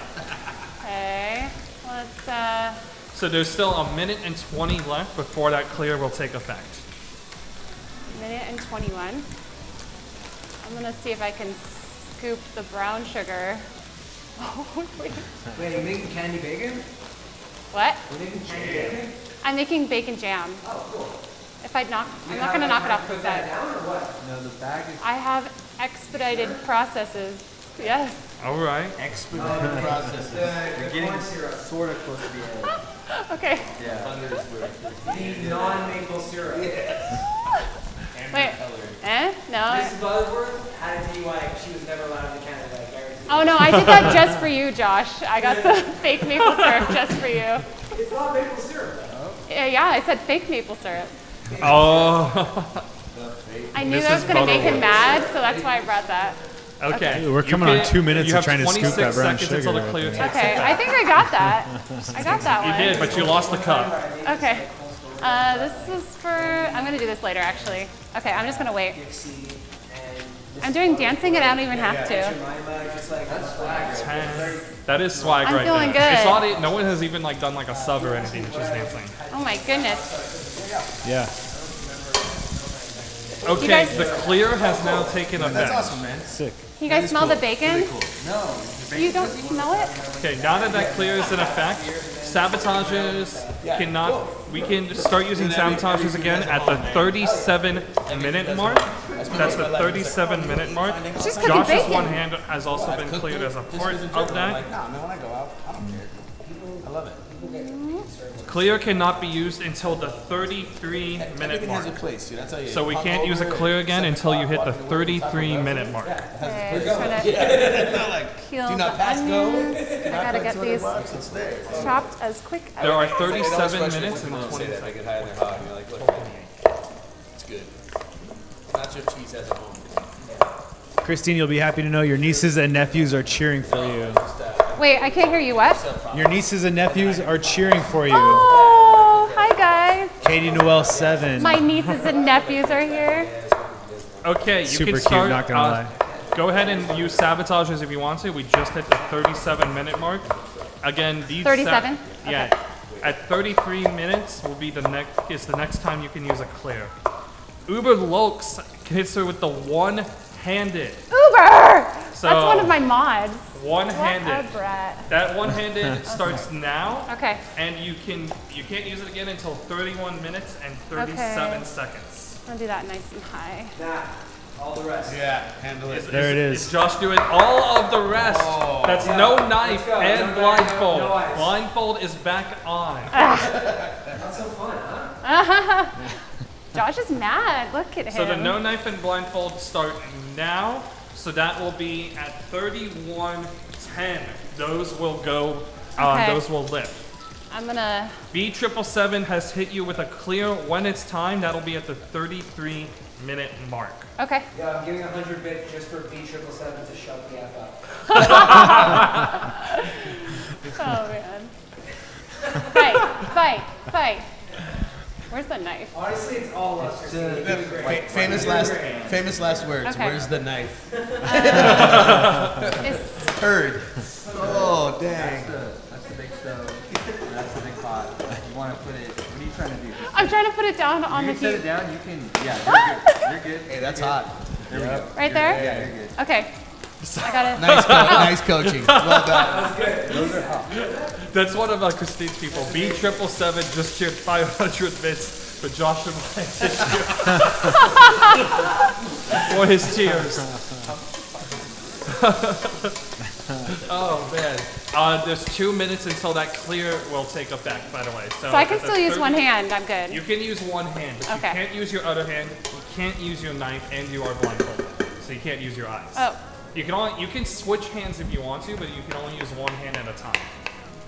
Okay. Let's, uh, So there's still a minute and 20 left before that clear will take effect. Minute and 21. I'm gonna see if I can scoop the brown sugar. [laughs] Wait, are you making candy bacon? What? You're making candy bacon? I'm making bacon jam. Oh, cool. If I knock, I'm You not gonna like, knock it off the Put that side. down or what? No, the bag is I have expedited processes. Yes. All right. expedited process. The You're getting sort of close to the end. [laughs] Okay. Yeah. The non-maple syrup. [laughs] Wait. Eh? No. Mrs. Butterworth had it to you like she was never allowed in Canada. I guarantee. Oh no, I did that just for you, Josh. I got the [laughs] fake maple syrup just for you. It's not maple syrup. Yeah, yeah, I said fake maple syrup. Oh. [laughs] I knew Mrs. that was gonna make him mad, so that's why I brought that. Okay. We're You coming on two minutes of trying to scoop 26 that brown seconds until sugar the right clear there. takes Okay. I think I got that. I got that You one. You did, but you lost the cup. Okay. Uh, this is for. I'm gonna do this later, actually. Okay, I'm just gonna wait. I'm doing dancing, and I don't even have to. Jemima, just like that's Ten. That is swag I'm right feeling there. It's good. not, e- no one has even like done like a sub or anything. She's dancing. Oh my goodness. Yeah. Okay, guys- the clear has now taken effect. That's awesome, man. Sick. You guys smell the bacon? No. You don't smell it? Okay, now that that clear is in effect, sabotages cannot. We can start using sabotages again at the 37 minute mark. That's the 37 minute mark. Josh's one hand has also been cleared as a part of that. Nah, man, when I go out, I don't care. I love it. Clear cannot be used until the 33 minute Everything has a mark. place, dude. I tell you. So we can't use a clear again until you hit the 33 minute mark. Okay, I'm just peel Do not pass go. onions. I gotta get these there. chopped as quick as There are 37 minutes when and 20 say that seconds. get high and they're and you're like, look, it's good. Nacho cheese has a home. Christine, you'll be happy to know your nieces and nephews are cheering for you. Uh, Wait, I can't hear you. What? Your nieces and nephews are cheering for you. Oh, hi guys. Katie Noel seven. My nieces and nephews are here. Okay, you Super can cute, start. not gonna uh, lie. Go ahead and use sabotages if you want to. We just hit the 37 minute mark. Again, these. sa- 37? yeah. At 33 minutes will be the next is the next time you can use a clear. Uber Lokes hits her with the one-handed. Uber! So That's one of my mods. What a one-handed. brat. That one-handed [laughs] starts now, Okay. and you can you can't use it again until 31 minutes and 37 Okay. seconds. I'll do that nice and high. Nah, all the rest. Yeah, handle it. There it is. Is Josh doing all of the rest? Oh. That's no knife and No blindfold. no ice. blindfold is back on. [laughs] [laughs] Not so fun, huh? Josh is mad. Look at him. So the no knife and blindfold start now. So that will be at 31:10. Those will go. Uh, Okay. Those will lift. I'm gonna. B triple seven has hit you with a clear when it's time. That'll be at the 33 minute mark. Okay. Yeah, I'm giving 100 bits just for B777 to shut the F up. [laughs] Oh man. fight, fight, fight. Where's the knife? Honestly, it's all us. Christine. You're. Fa- famous last, famous last words. Okay. Where's the knife? [laughs] Uh, it's, [laughs] Heard. Oh dang. That's the, that's the big stove. That's the big pot. You want to put it. What are you trying to do? I'm trying to put it down on you the can set it down. You can. Yeah. You're [laughs] good. You're good. Hey, that's hot. There we go. Right there? Yeah, you're good. Okay. I got it. Nice, co- nice coaching. Well done. That's one of uh, Christine's people. B triple seven just cheered 500 bits for Joshua [laughs] for his tears. [laughs] oh man. Uh, there's two minutes until that clear will take effect. By the way, so, So I can still use one hand. I'm good. You can use one hand, but Okay. you can't use your other hand. You can't use your knife, and you are blindfolded, so you can't use your eyes. Oh, You can only you can switch hands if you want to, but you can only use one hand at a time.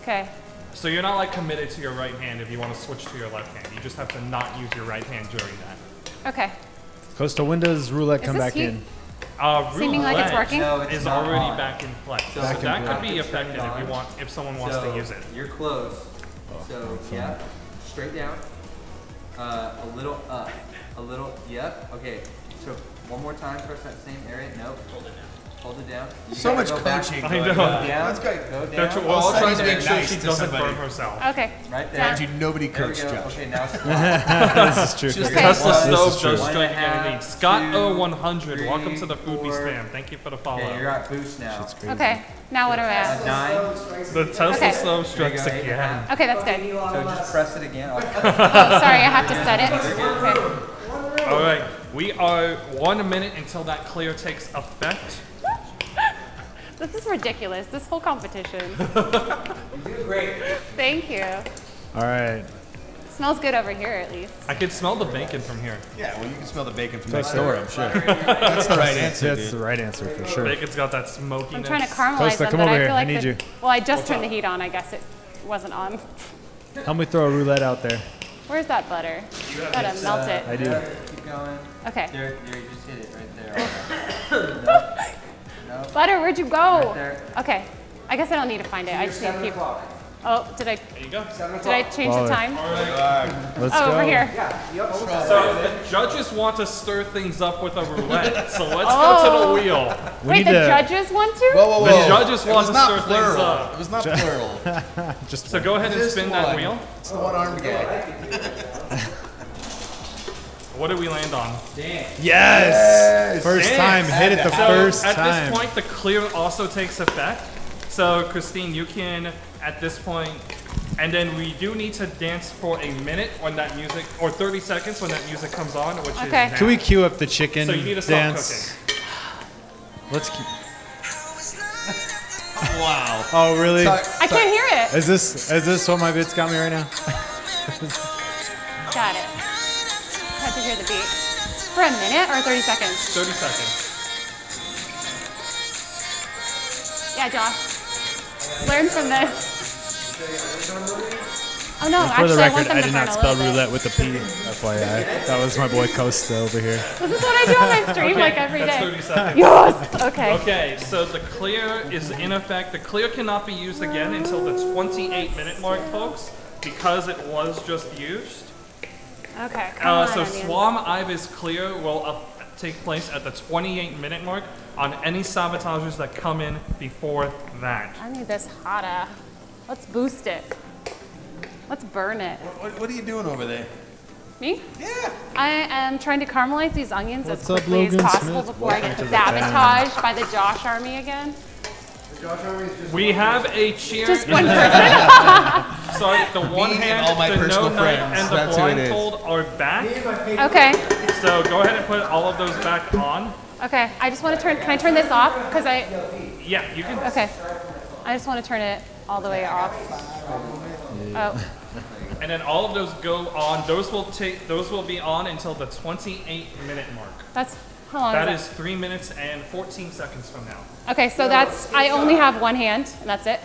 okay. So you're not like committed to your right hand if you want to switch to your left hand. You just have to not use your right hand during that. Okay. Coastal when does roulette Is come back heat? in? Uh, Seeming like it's roulette working? No, it's Is not already on. back in play. So Back in that play. could be You have effective if you want if someone wants so to use it. You're close. so yeah, straight down. Uh, a little up. A little. Yep. Okay. So one more time. Press that same area. Nope. Hold it down. Hold it down. You So much go back. coaching. I know. Go down. That's great. Go down. tr- we're all Well, trying to make sure she doesn't somebody. burn herself. Okay. Right there. Mind you, nobody coached go. Josh. Okay, now [laughs] this is true. Just Okay. Tesla One, stove is true. does One strike and a half, indeed. Scott two, 0100, welcome to the food we four. spam. Thank you for the follow. Okay, you're at boost now. Okay. Now what are we Uh, at? nine. The Tesla Okay. stove strikes go, eight and a again. Okay, that's good. So just press it again. [laughs] Oh, Oh, sorry, I have to set it. Okay. All right, we are one minute until that clear takes effect. This is ridiculous. This whole competition. [laughs] You're doing great. Thank you. All right. Smells good over here, at least. I can smell the bacon from here. Yeah, well, you can smell the bacon from Next next door, door. I'm sure. [laughs] That's the right answer, That's the right answer for sure. Bacon's got that smokiness. I'm trying to caramelize Costa, them, come but over I here. feel I like need the, you. well, I just turned the heat on. I guess it wasn't on. Help me throw a roulette out there. Where's that butter? Gotta melt it. I do. There, keep going. Okay. There, there, you just hit it right there. [laughs] no, no, Butter, where'd you go? right there. Okay. I guess I don't need to find it. I just need to keep. Oh, did I? There you go. Seven Did I o'clock. change the Baller. time? Let's Oh, go. over here. Yeah. Yep. So the judges want to stir things up with a roulette. [laughs] So let's go to the oh. wheel. We Wait, the to judges want to? Whoa, whoa, whoa. The judges it want to not stir things up. It was not plural. [laughs] just So go ahead and Just spin that wheel. It's the one-armed guy. What did we land on? Dance. Yes. First time, hit it the So first at time. this point, the clear also takes effect. So Christine, you can at this point, and then we do need to dance for a minute when that music, or 30 seconds when that music comes on, which Okay. is now. Can we cue up the chicken So you need to stop dance? Let's. Keep... [laughs] wow. Oh really? Sorry. I can't hear it. Is this is this what my bits got me right now? [laughs] Got it. Had to hear the beat. For a minute or 30 seconds? 30 seconds. Yeah, Josh. Learn from this. Oh no, For actually, the I want record, them I did not spell little bit. roulette with a P. FYI, that was my boy Costa over here. This is what I do on my stream like every That's day. 30 seconds. Yes. Okay. Okay, so the clear is in effect. The clear cannot be used again until the 28 minute mark, folks, because it was just used. Okay. Come Uh, on, so onions. Swam Ibis clear will uh, take place at the 28 minute mark on any sabotagers that come in before that. I need this hotter. Let's boost it. Let's burn it. What, what are you doing over there? Me? Yeah. I am trying to caramelize these onions What's as up, quickly as possible Smith? before I Welcome get to the sabotaged by the Josh army again. We have a cheer. Just one [laughs] person. [laughs] Sorry, the one Me and hand, all my the no personal knife, friends. and the That's who it is. blindfold are back. okay. So go ahead and put all of those back on. Okay. I just want to turn. Can I turn this off? Because I. Yeah, you can. Okay. I just want to turn it all the way off. Oh. [laughs] And then all of those go on. Those will take. Those will be on until the 28 minute mark. That's how long That is is three minutes and 14 seconds from now. Okay, so that's I only have one hand, and that's it.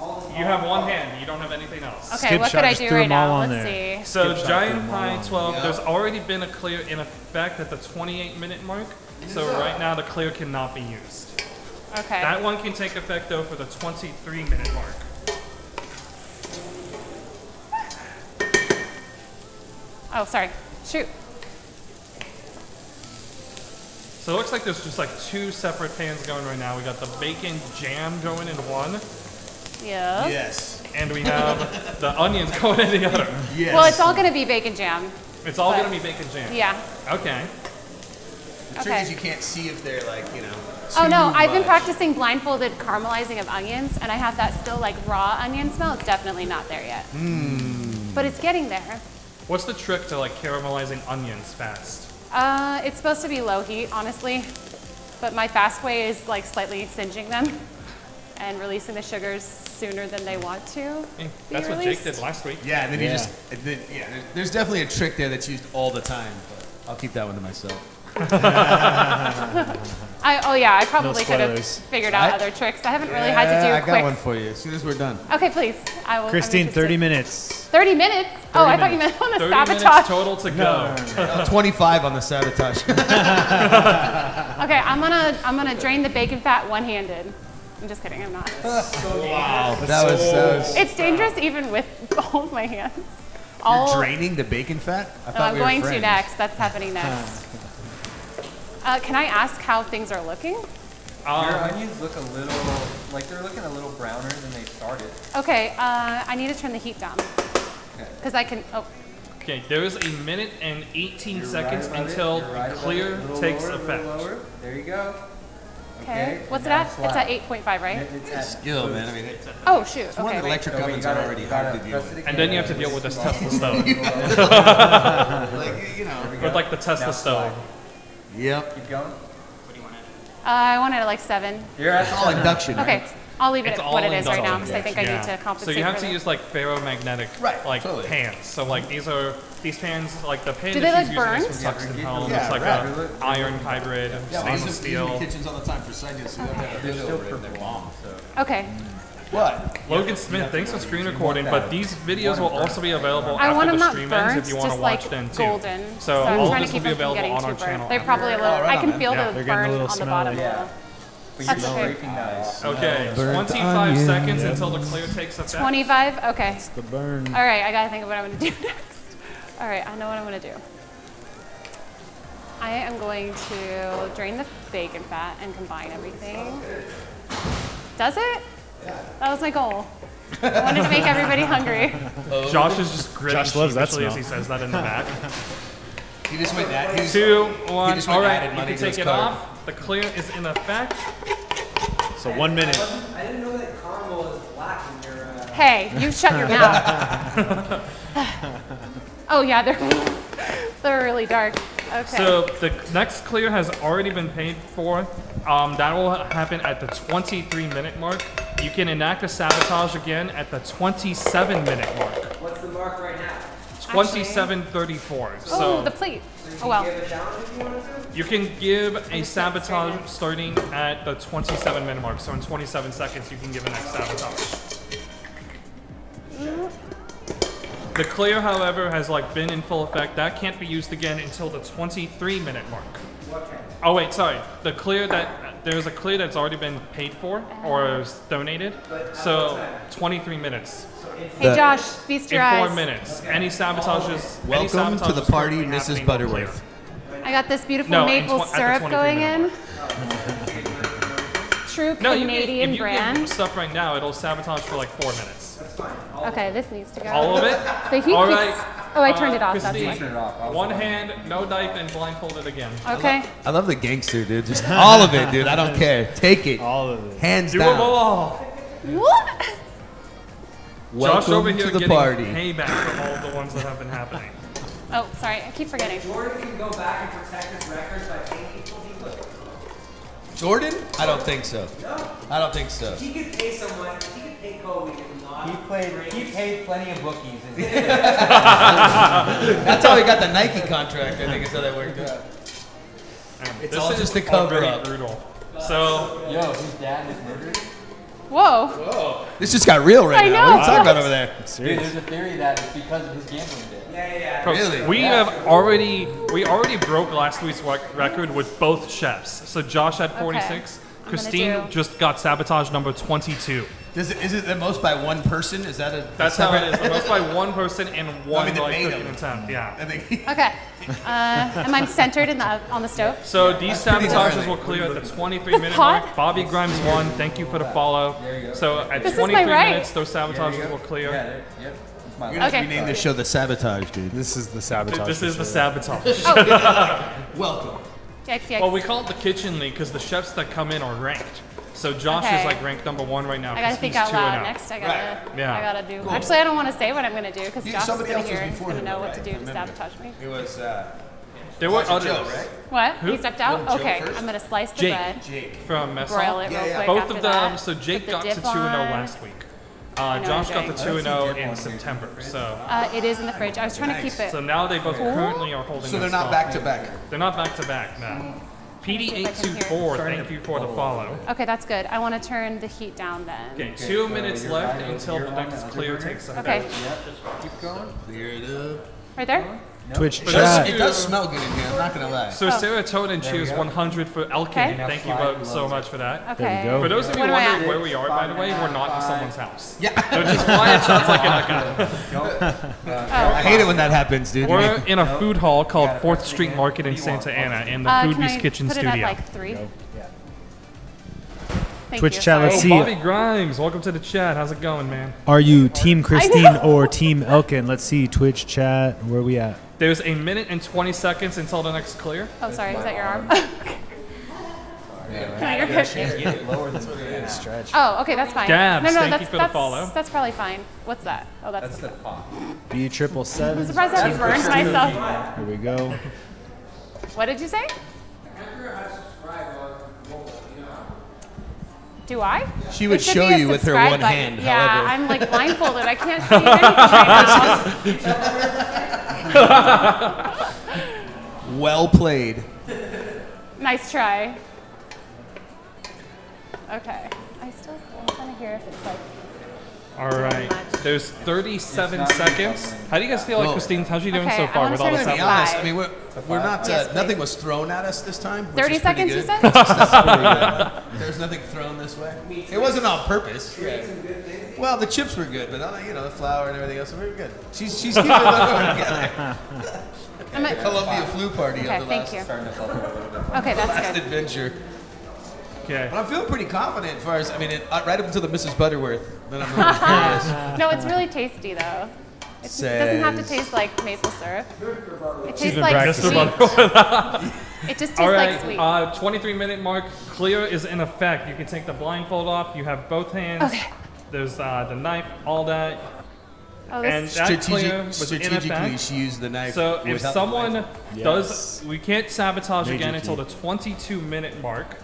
All You have one hand. You don't have anything else. Okay, Skip what shot could I do right now? Let's there. see. So Skip Giant through them all. Pine 12, Yeah. there's already been a clear in effect at the 28 minute mark. So right now the clear cannot be used. Okay. That one can take effect though for the 23 minute mark. Oh, sorry. Shoot. So it looks like there's just like two separate pans going right now. We got the bacon jam going in one, Yeah. Yes. and we have the onions going in the other. Yes. Well, it's all gonna be bacon jam. It's all gonna be bacon jam. Yeah. Okay. The trick is you can't see if they're like, you know. Oh no, too I've been practicing blindfolded caramelizing of onions, and I have that still like raw onion smell. It's definitely not there yet. Hmm. But it's getting there. What's the trick to like caramelizing onions fast? Uh, it's supposed to be low heat, honestly, but my fast way is like slightly singeing them and releasing the sugars sooner than they want to. Be That's what Jake released. did last week. Yeah, and then you Yeah. just, and then, yeah, there's, there's definitely a trick there that's used all the time, but I'll keep that one to myself. [laughs] I, oh yeah, I probably could have figured out I- other tricks. I haven't really had to do Yeah, a I got quick. one for you as soon as we're done. Okay, please. I will. Christine, 30 minutes. 30 minutes? oh, I thought you meant on the 30 sabotage. minutes total to go. Uh, [laughs] 25 on the sabotage. [laughs] Okay, I'm gonna I'm gonna drain the bacon fat one-handed. I'm just kidding. I'm not. [laughs] wow, that was, that was It's dangerous even with [laughs] all of my hands. You're draining the bacon fat? I No, thought I'm we were going to next. That's happening next. Uh, can I ask how things are looking? Your Um, onions look a little, like they're looking a little browner than they started. Okay, uh, I need to turn the heat down Okay. because I can. Oh, okay, there is a minute and 18 You're seconds right until right clear it. A little takes lower, effect. There you go. Okay. What's it now at? It's at 8.5, right? It- It's at Skill, man. I mean, it's Oh shoot. one Okay, of the electric Oh, wait, ovens gotta- are already hard gotta deal with. And then you have to deal with this Tesla [laughs] stove. Like, you know. With like the Tesla stove. Yep. Keep going. Uh, I want it at like seven. You're at It's all induction, Okay, right? I'll leave it It's at all what it is right induction. now because I think I need to So compensate you have for to use like ferromagnetic Right, like totally. pans. So like these are these pans like the pan Do that they she's look using is from Yeah, Tuxton they're Home. Yeah, it's like right. a iron hybrid stainless steel. kitchens all the time for scientists who have to have They're a still over it. long, so. Okay. What? Logan Smith, thanks for screen recording, but these videos will also be available I after the not stream ends if you want just to like watch them too. golden. So I'm all trying this to will keep be them available on our burnt. channel. They're probably a little. right I can feel Yeah. the They're getting a burn on the bottom. Yeah. though. That's you're okay. nice. Okay, Burnt 25 onion. seconds until the clear takes effect. 25. Okay. The burn. All right. I gotta think of what I'm gonna do [laughs] next. All right. I know what I'm gonna do. I am going to drain the bacon fat and combine everything. Does it? Yeah. That was my goal. I wanted to make everybody hungry. [laughs] Josh is just gritting Josh loves that sheepishly as he says that in the back. [laughs] He just went that. He just, Two, one. just went All right, added you money can to take his it card. off. The clear is in effect. So one minute. I didn't know that caramel is black in your. Uh... Hey, you shut your mouth. [laughs] oh yeah, they're [laughs] they're really dark. Okay. So the next clear has already been paid for. Um, that will happen at the 23 minute mark. You can enact a sabotage again at the 27 minute mark. What's the mark right now? 2734. oh, So the plate. So Oh well. give a challenge if you you can give a sabotage starting at the 27 minute mark. So in 27 seconds, you can give an next sabotage. The clear, however, has like been in full effect. That can't be used again until the 23 minute mark. Oh wait, sorry. The clear that there's a clear that's already been paid for or uh-huh. is donated. So 23 minutes. Hey Josh, feast In your four eyes. minutes. Any sabotages? any Welcome to the party, Mrs. Butterworth. I got this beautiful No, maple tw- syrup going in. [laughs] True Canadian No, you can, Canadian if you brand. give stuff right now, it'll sabotage for like four minutes. Okay, this needs to go. All of it? The heat All keeps- Oh, I turned Uh, it off. That's Christine, why. Turn it off. One like- hand, no knife, and blindfolded again. Okay. I love the gangster, dude. Just [laughs] all of it, dude. I don't care. Take it. All of it. Hands Do them down. all. What? Welcome Josh over here to the getting party. payback from all the ones that have been happening. [laughs] Oh, sorry. I keep forgetting. Jordan can go back and protect his records by paying people. He could. Jordan? I don't think so. No. I don't think so. He could pay someone. He pay Kobe and not. He played. He paid plenty of bookies. [laughs] That's how he got the Nike contract. I think is how that worked out. It's this all just a cover up. brutal. So yo, his dad was murdered. Whoa. Whoa. This just got real right I now. What are you talking about over there? Dude, there's a theory that it's because of his gambling day. Bro, Really? We have already we already broke last week's rec- record with both chefs. So Josh had 46. I'm gonna Christine do- just got sabotage number 22. Does it, is it the most by one person? Is that a? That's how it is. The most by [laughs] one person and one mean, the like made cooking attempt. Yeah. I think. [laughs] [laughs] Okay. Uh, am I centered in the on the stove? So these sabotages gnarly. will clear at the 23 minute pot? mark. Bobby Grimes won. Thank you for the follow. So at This is my 23 right. minutes, those sabotages will clear. Yeah, there, yep. It's You're gonna Okay. rename the show the Sabotage, dude. This is the sabotage. This for is the sure. sabotage. Welcome. Yikes, yikes. Well, we call it the kitchen league because the chefs that come in are ranked. So Josh Okay. is like ranked number one right now. I gotta think out loud. Next, I gotta, Yeah. I gotta do. Cool. Actually, I don't want to say what I'm gonna do because Josh is somebody gonna else was hear and he's gonna him, know though, what to do I to sabotage me. It was uh, There were Was it others Joe, right? What? Who? He stepped out. Wasn't Okay, first? I'm gonna slice the Jake. bread, Jake. from Mess broil it Yeah, real yeah. quick Both after of them. that. So Jake the got to dip 2 and 0 last week. Uh, know Josh got the 2 and 0 in September. So Uh, it is in the fridge. I was trying to keep it. so now they both currently are holding. So they're not back to back. They're not back to back now. PD824, thank you for the follow. Okay, that's good. I want to turn the heat down then. Okay, two minutes left until the next clear takes effect. Okay, Keep going. Clear it up. right there. Twitch It does, chat. it does smell good in here. I'm not gonna lie. So serotonin cheers 100 for Elkin. Okay. Thank you both so much for that. Okay. go. For those of you What am I wondering where we are, by the way, we're not in someone's house. Yeah. [laughs] Which is why it sounds like an [laughs] echo. [laughs] I hate it when that happens, dude. We're in a food hall called Fourth Street Market in Santa Ana in the Uh, can Foodbeast Kitchen Studio. it like three? Thank Twitch you. chat, let's oh, see. Bobby Grimes, welcome to the chat. How's it going, man? Are you Team Christine or Team Elkin? Let's see. Twitch chat. Where are we at? There's a minute and 20 seconds until the next clear. Oh, sorry. Is that your arm? no, you're good. Get it lower than [laughs] three. Stretch. Oh, okay, that's fine. Gabs, no, no, thank that's, you for the that's, follow. That's probably fine. What's that? Oh, that's. That's the pop. B triple seven. I'm surprised I haven't burned myself. Here we go. What did you say? Do I? She would show you with her one button. hand, Yeah, however. I'm like [laughs] blindfolded. I can't see anything right. [laughs] Well played. Nice try. Okay. I still I'm to hear if it's like. All right. There's 37 seconds. How do you guys feel like Whoa. Christine? How's she doing Okay, so I far wanna with all turn this it To be to stuff? honest, I mean, we're, we're not. Yes, uh, nothing was thrown at us this time. which 30 is pretty seconds, you good. said? [laughs] That's pretty good. There's nothing thrown this way. It wasn't on purpose. Well, the chips were good, but uh, you know the flour and everything else were very good. She's she's keeping it going [laughs] together. I'm at, Columbia flu party okay, of the thank last, you. Starting to a bit. Okay, last that's good. adventure. Okay. But I'm feeling pretty confident as far as I mean, it, uh, right up until the Mrs. Butterworth. Then I'm really [laughs] curious. No, it's really tasty though. It's, it doesn't have to taste like maple syrup. It tastes been like practicing. sweet. [laughs] It just tastes All like sweet. Uh, 23 minute mark. Clear is in effect. You can take the blindfold off. You have both hands. Okay. There's uh, the knife, all that. oh, And this, that clear Strategic, was strategically, she used the knife. So if someone blindfold. does, we can't sabotage Major again key. until the 22 minute mark.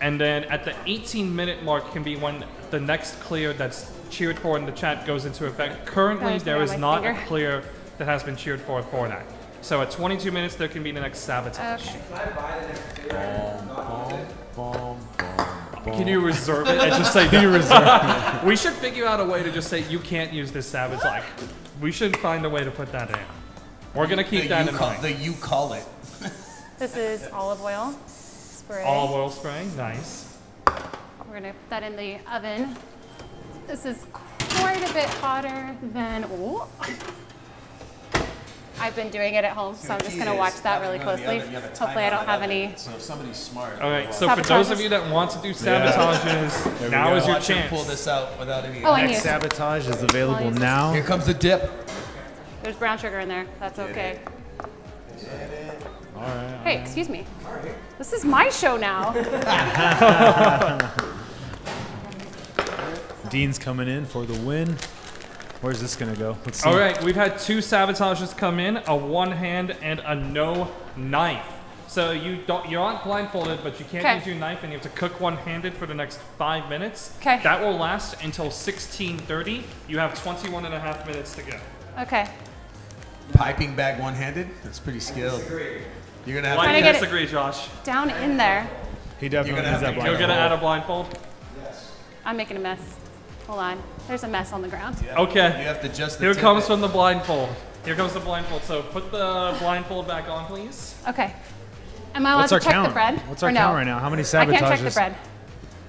And then at the 18 minute mark can be when the next clear that's cheered for in the chat goes into effect. Currently, Guys, there I is got my not a clear that has been cheered for for that. So at 22 minutes, there can be the next sabotage. okay. Can you reserve it and just say you reserve? it? we should figure out a way to just say you can't use this savage. Like, we should find a way to put that in. We're gonna keep the that in call, mind. the you call it. This is olive oil spray. Olive oil spray, nice. We're gonna put that in the oven. This is quite a bit hotter than. Ooh. I've been doing it at home, so I'm just gonna watch that really closely. Hopefully, I don't have any. So if somebody's smart. All right. So for those of you that want to do [laughs] sabotages, we now is your Watch chance. pull this out without any. Oh, I Next sabotage is available now. Here comes the dip. There's brown sugar in there. That's okay. All right. Hey, excuse me. This is my show now. [laughs] Dean's coming in for the win. Where's this gonna go? Let's see. All right, we've had two sabotages come in, a one hand and a no knife. So you don't, you aren't blindfolded, but you can't Okay. use your knife, and you have to cook one-handed for the next five minutes. 'Kay. That will last until 16:30. You have 21 and a half minutes to go. Okay. Piping bag one-handed. That's pretty skilled. You're gonna have Why to you get it- disagree, Josh? Down in there. He definitely You're gonna have that to- You're gonna add a blindfold. Yes. I'm making a mess. Hold on. There's a mess on the ground. Okay. You have to adjust the Here tip. comes from the blindfold. Here comes the blindfold. So put the blindfold back on, please. Okay. Am I allowed What's to our check count? the bread? What's our no? count right now? How many sabotages? I can't check the bread.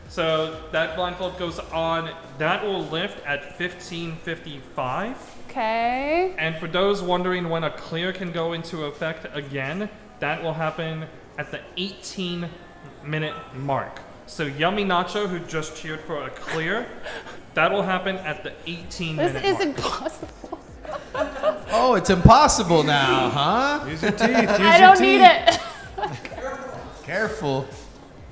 So that blindfold goes on. That will lift at 1555. Okay. And for those wondering when a clear can go into effect again, that will happen at the 18 minute mark. So Yummy Nacho, who just cheered for a clear, that will happen at the 18 This minute is mark. impossible. Oh, it's impossible now, huh? Use your teeth. Use I your don't need it. Careful.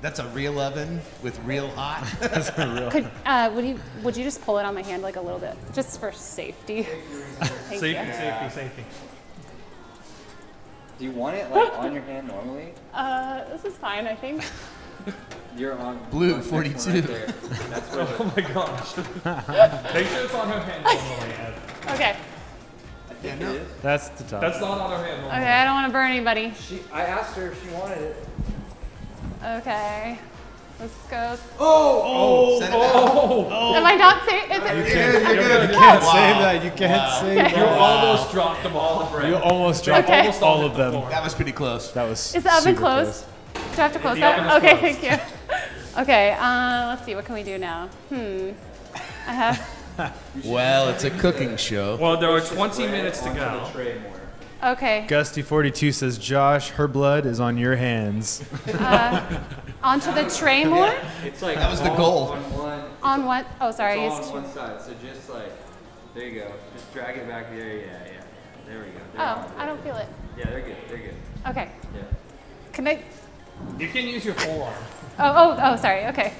That's a real oven with real hot. [laughs] Could uh, would you would you just pull it on my hand like a little bit, just for safety? Thank Safety, you. safety, safety. Do you want it like on your hand normally? Uh, this is fine, I think. [laughs] You're on Blue, next one 42. Right. That's [laughs] where Oh my gosh. Make sure it's on her hand normally, Ed. Okay. I think it is. That's the top. That's not on her hand normally. Okay, I don't want to burn anybody. She, I asked her if she wanted it. Okay. Let's go. Oh, Set it out. Am I not safe? Is it? You're good, you're good. You can't Wow. save that. You can't save You that. almost dropped the ball of. You almost dropped Okay. Almost all of them. That was pretty close. That was. Is the oven super closed? Do I have to close The that? oven is Okay, closed. thank you. Okay, uh, let's see. What can we do now? Hmm. I have. [laughs] Well, it's a cooking show. Well, there are 20 minutes to Onto go. The tray more. Okay. Gusty42 says, Josh, her blood is on your hands. Uh, Onto the tray more. It's like That was the goal. on one. On what? Oh, sorry. I It's all used on one side. So just like, there you go. Just drag it back there. Yeah, yeah. There we go. They're Oh, on. I don't feel it. Yeah, they're good. They're good. Okay. Yeah. Can I? You can use your forearm. Oh, oh, oh, sorry. Okay.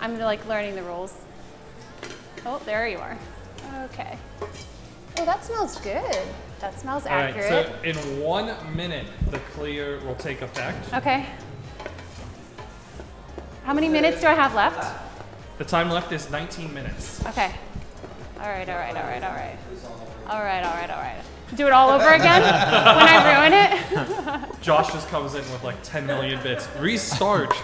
I'm like learning the rules. Oh, there you are. Okay. Oh, that smells good. That smells All right, accurate. so in one minute, the clear will take effect. Okay. How many minutes do I have left? The time left is 19 minutes. Okay. All right, all right, all right, all right. All right, all right, all right. Do it all over again [laughs] when I ruin it? [laughs] Josh just comes in with like 10 million bits. Restart.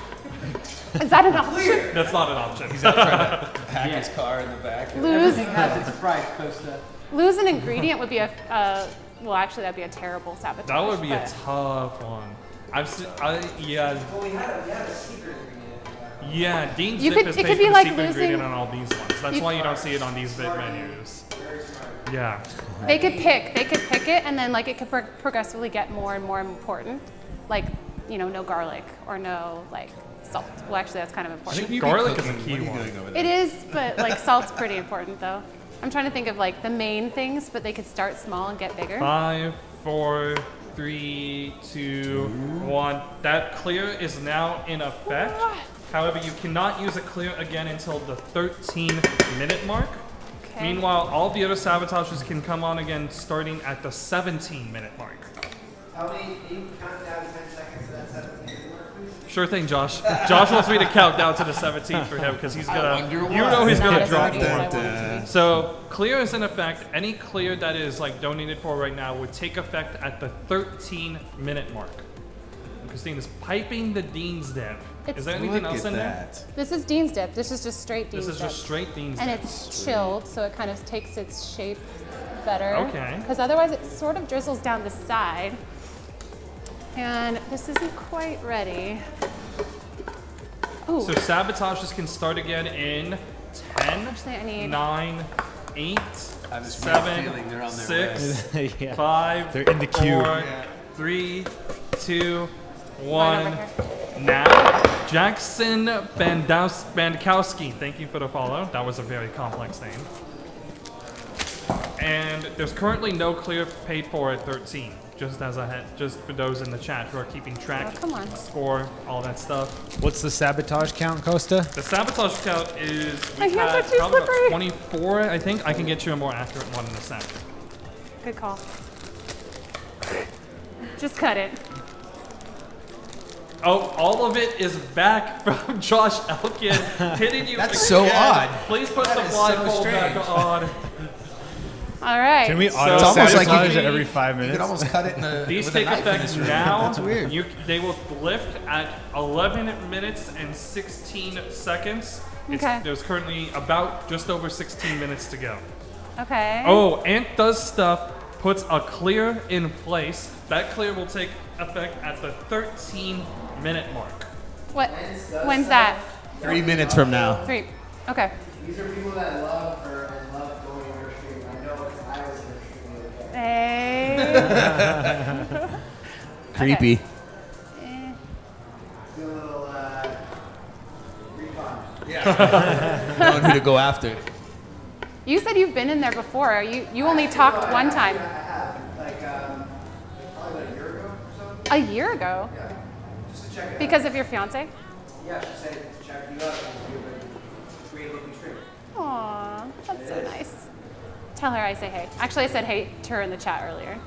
Is that an option? That's not an option. He's out trying to [laughs] hack his car in the back. Lose, has its price, Costa. Lose an ingredient would be a, uh, well, actually, that'd be a terrible sabotage. That would be a tough one. I've seen, I, yeah, Well, we had a, we had a secret ingredient. yeah. Dean's You dip could- is it could be the like secret losing- ingredient on all these ones. That's You- why you don't see it on these bit menus. Yeah. They could pick. They could pick it, and then like it could pro- progressively get more and more important. Like, you know, no garlic or no like salt. Well, actually, that's kind of important. Shouldn't Garlic is a key What are you one. doing over It there? is, but like salt's pretty important though. I'm trying to think of like the main things, but they could start small and get bigger. Five, four, three, two, one. That clear is now in effect. However, you cannot use a clear again until the 13 minute mark. Okay. Meanwhile, all the other sabotages can come on again starting at the 17 minute mark. How many, can you count down 10 seconds to that 17 mark, please? Sure thing, Josh. Josh wants me to count down to the 17 for him because he's gonna. You know he's gonna drop pretty as I more. want it to be. So clear is in effect. Any clear that is like donated for right now would take effect at the 13 minute mark. And Christine is piping the Dean's dip. It's- is there anything else at in there? that. This is Dean's dip. This is just straight Dean's This is dip. just straight Dean's and dip. it's chilled, so it kind of takes its shape better. Okay. Because otherwise, it sort of drizzles down the side. And this isn't quite ready. Ooh, So sabotages can start again in 10, actually, I need. 9, 8, I have this weird 7, they're on their 6, [laughs] yeah. Five, They're in the queue. four, three, two, Mine one. over. Now, Jackson Bandaus- Bandkowski. Thank you for the follow. That was a very complex name. And there's currently no clear paid for at 13. Just as I had, just for those in the chat who are keeping track, Oh, come on. score, all that stuff. What's the sabotage count, Costa? The sabotage count is My we've hands had are too probably about slippery. 24. I think I can get you a more accurate one in a sec. Good call. Just cut it. Oh, all of it is back [laughs] from Josh Elkin [laughs] hitting you. That's so odd. Please put That the is so blindfold back strange. on. All right. Can we auto It's almost like you sabotage it every five minutes? You minutes? could almost cut it in a, [laughs] These with a take knife in effect this room. now. That's weird. You, they will lift at 11 minutes and 16 seconds. It's, Okay. There's currently about just over 16 minutes to go. Okay. Oh, Ant does stuff, puts a clear in place. That clear will take effect at the 13 minute mark. What? When's that? Three minutes from now. Three. Okay. These are people that love her and love going to her stream. I know because I was in her stream the other day. Hey. [laughs] Creepy. Eh. Do a little uh, recon. Knowing who to go after. You said you've been in there before. You you only talked one time. I have, like, um, probably about a year ago or so. A year ago. Yeah. Just to check it Because of your fiance? out. Yeah, she said to check you out because you have a great looking stream. Aw, that's so nice. Tell her I say hey. Actually, I said hey to her in the chat earlier.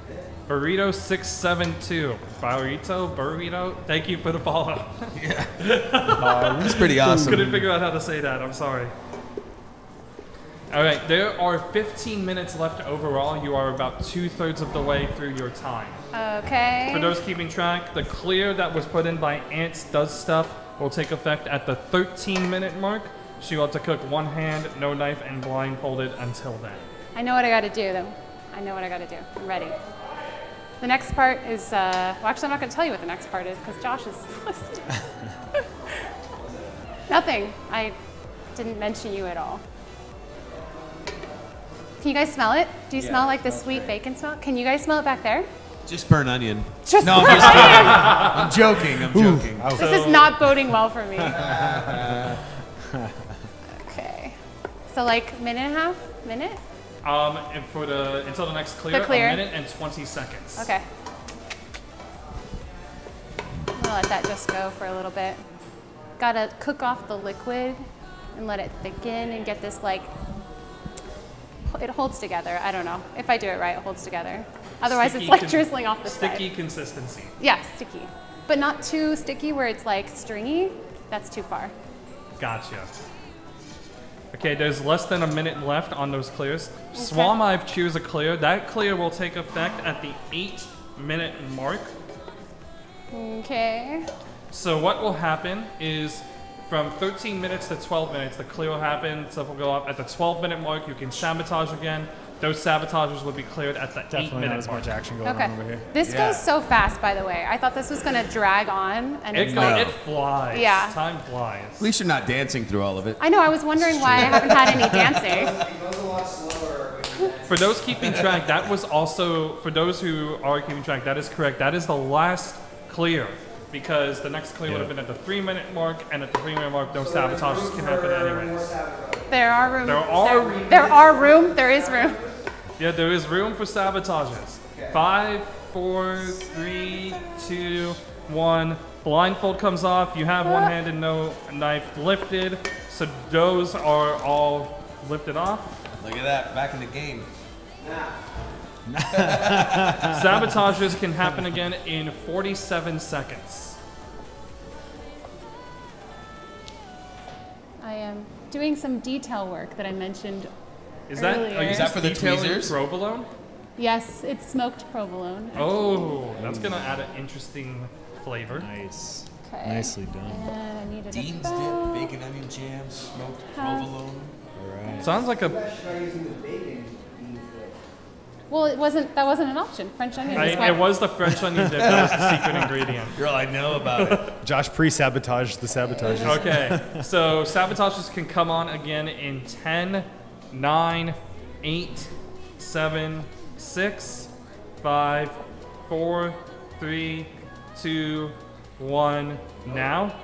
Burrito672. Burrito? Burrito? Thank you for the follow. Yeah, [laughs] uh, It's pretty awesome. Couldn't figure out how to say that. I'm sorry. All right, there are 15 minutes left overall. You are about two thirds of the way through your time. Okay. For those keeping track, the clear that was put in by Ants Does Stuff will take effect at the 13 minute mark. She will have to cook one hand, no knife, and blindfolded until then. I know what I got to do, though. I know what I got to do. I'm ready. The next part is, uh, well, actually, I'm not going to tell you what the next part is because Josh is [laughs] listed. Nothing. I didn't mention you at all. Can you guys smell it? Do you smell like the sweet bacon smell? Can you guys smell it back there? Just burn onion. Just No, I'm just onion! I'm joking. I'm joking. This is not boding well for me. [laughs] okay. So like minute and a half? Minute? Um, and for the until the next clear, clear. a minute and 20 seconds. Okay. I'm gonna let that just go for a little bit. Gotta cook off the liquid and let it thicken and get this like, it holds together. I don't know. If I do it right, it holds together. Otherwise, Sticky it's like drizzling off the Sticky side. consistency. Yeah, sticky. But not too sticky where it's like stringy. That's too far. Gotcha. Okay, there's less than a minute left on those clears. Swam I've choose a clear. That clear will take effect at the eight minute mark. Okay. So what will happen is from 13 minutes to 12 minutes, the clear will happen, stuff will go up. At the 12 minute mark, you can sabotage again. Those sabotagers will be cleared at the 8 Definitely not as mark. much action going Okay. on over here. This Yeah. goes so fast, by the way. I thought this was gonna drag on, and It, it's go, like, it flies. Yeah. Time flies. At least you're not dancing through all of it. I know. I was wondering why I haven't had any dancing. [laughs] It goes a lot slower when you For those keeping track, that was also, for those who are keeping track, that is correct. That is the last clear because the next clear would have been at the three minute mark, and at the three minute mark, no sabotages can happen anyways. There are room. There are There, there are room. There is room. Yeah, there is room for sabotages. Five, four, three, two, one. Blindfold comes off. You have one hand and no knife lifted. So those are all lifted off. Look at that. Back in the game. [laughs] Sabotages can happen again in 47 seconds. I am doing some detail work that I mentioned. Is that, are Earlier. you Is that for the detailing tweezers? provolone? Yes, it's smoked provolone. Oh, that's gonna add an interesting flavor. Nice. Okay. Nicely done. And I needed Dean's dip, bacon onion jam, smoked Huh. provolone. All right. Sounds like a. Well, it wasn't. That wasn't an option. French onion. I, what- it was the French onion dip that was the [laughs] secret ingredient. Girl, I know about it. [laughs] Josh pre-sabotaged the sabotages. Okay, so sabotages can come on again in 10, 9, 8, 7, 6, 5, 4, 3, 2, 1, now.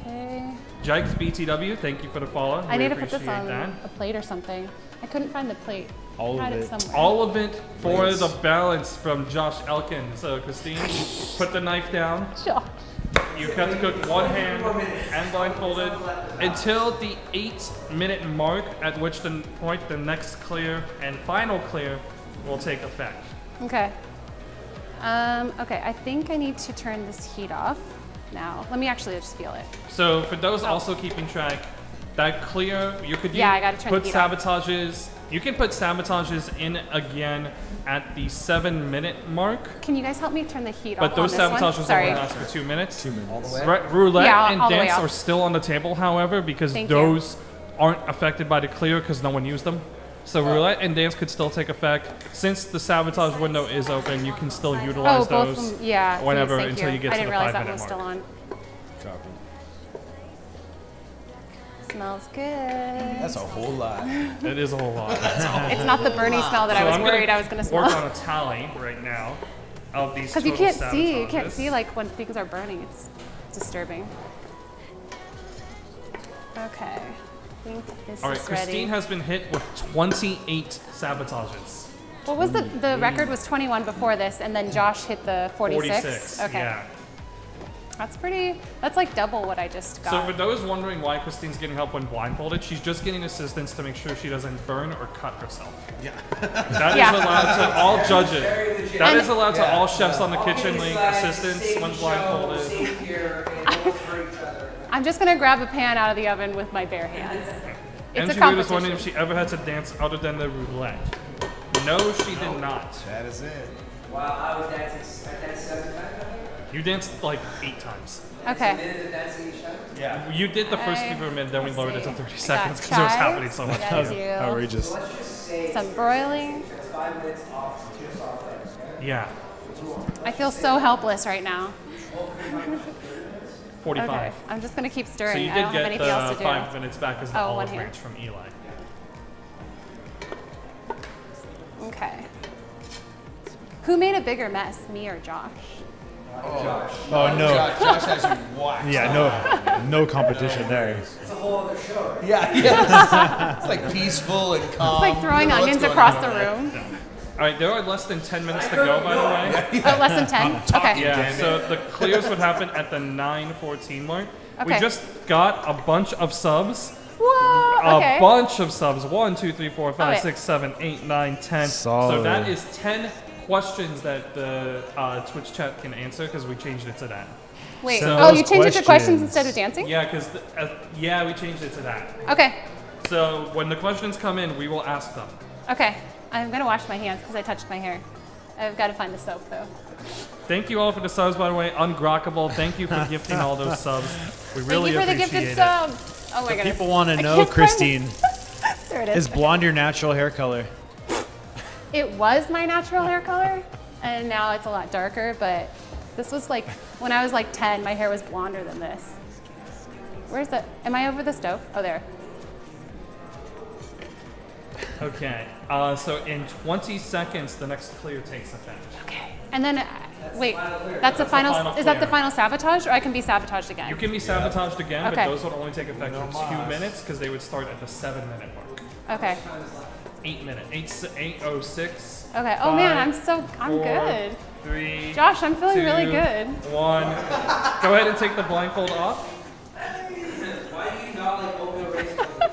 Okay. Jikes BTW, thank you for the follow. I We need to put this on that. a plate or something. I couldn't find the plate. All had of it it. All of it for Please. the balance from Josh Elkin. So, Christine, put the knife down. Josh. You have to cook one hand and blindfolded until the eight minute mark, at which the point the next clear and final clear will take effect. Okay. Um, okay, I think I need to turn this heat off now. Let me actually just feel it. So, for those also keeping track, That clear, you could Yeah, use- I gotta turn put the heat off. sabotages. You can put sabotages in again at the seven minute mark, Can you guys help me turn the heat but off those on this one? sabotages Sorry. only last for two minutes. Two minutes. All the way. Ru- roulette Yeah, all- and all the way dance are still on the table, however, because Thank you. those aren't affected by the clear because no one used them. So oh. roulette and dance could still take effect. Since the sabotage window is open, you can still oh, utilize Oh, both those them. Yeah. whenever thank until you, get I to didn't the realize five that one minute was still mark. Smells good. That's a whole lot. It is a whole lot. It's not the burny smell that So I was I'm worried I was going to Work smell. on a tally right now of these. Because you can't see. You can't see like when things are burning. It's disturbing. Okay. This All right, is Christine ready. has been hit with 28 sabotages. what was the the record was 21 before this, and then Josh hit the 46. 46. Okay. Yeah. That's pretty. That's like double what I just got. So for those wondering why Christine's getting help when blindfolded, she's just getting assistance to make sure she doesn't burn or cut herself. Yeah. That is Yeah. [laughs] allowed to all judges. That And- is allowed to Yeah. all chefs on the kitchen league uh, assistance when blindfolded. safe here, and look for each other. I'm just gonna grab a pan out of the oven with my bare hands. It's and a she was wondering if she ever had to dance other than the roulette. No, she did not. That is it. Wow, I was dancing. I danced seven times. You danced like eight times. Okay. Minutes of dancing each. Yeah. You did the first I- few for a minute, then we let's lowered it to 30 I seconds because it was happening so much. I do Outrageous. Let's Some broiling. five minutes off, just off there. Yeah, I feel so helpless right now. [laughs] 45. Okay. I'm just gonna keep stirring. So you I did don't have get anything the else to do. five minutes back as the Oh, one olive branch from Eli. Okay. Who made a bigger mess, me or Josh? Oh, oh no. Josh has you whacked. Yeah, no, no competition there. It's a whole other show. Right? Yeah, yeah. it's like peaceful and calm. It's like throwing what's onions across on the room. All right, there are less than 10 minutes to go, by the way. [laughs] Oh, less than 10? Okay. Yeah, so the clears would happen at the 9:14 mark. Okay. We just got a bunch of subs. Whoa, okay. A bunch of subs. One, two, three, four, five, Okay. six, seven, eight, nine, ten. So Solid. that is 10 questions that the uh, Twitch chat can answer because we changed it to that. Wait, So- oh, you changed it to questions questions. instead of dancing? Yeah, because uh, yeah, we changed it to that. Okay, So when the questions come in, we will ask them. okay. I'm gonna wash my hands because I touched my hair. I've got to find the soap though. Thank you all for the subs, by the way. Ungrockable, thank you for gifting all those subs. We really Thank you for the appreciate gifted it. subs. Oh my goodness. People want I to know, can't find- Christine, [laughs] There it is. is blonde your natural hair color? It was my natural hair color, and now it's a lot darker. But this was like when I was like 10, my hair was blonder than this. Where's the? Am I over the stove? Oh, there. Okay, uh, so in 20 seconds, the next clear takes effect. Okay. And then, uh, wait, that's the final. final is that the final sabotage, or I can be sabotaged again? You can be sabotaged again, Okay. but those would only take effect for two minutes because they would start at the seven minute mark. Okay. Eight minutes. eight s- eight oh six. Okay. Oh man, I'm so I'm four, good. Three. Josh, I'm feeling really good. One. Go ahead and take the blindfold off. Why do you not like open a?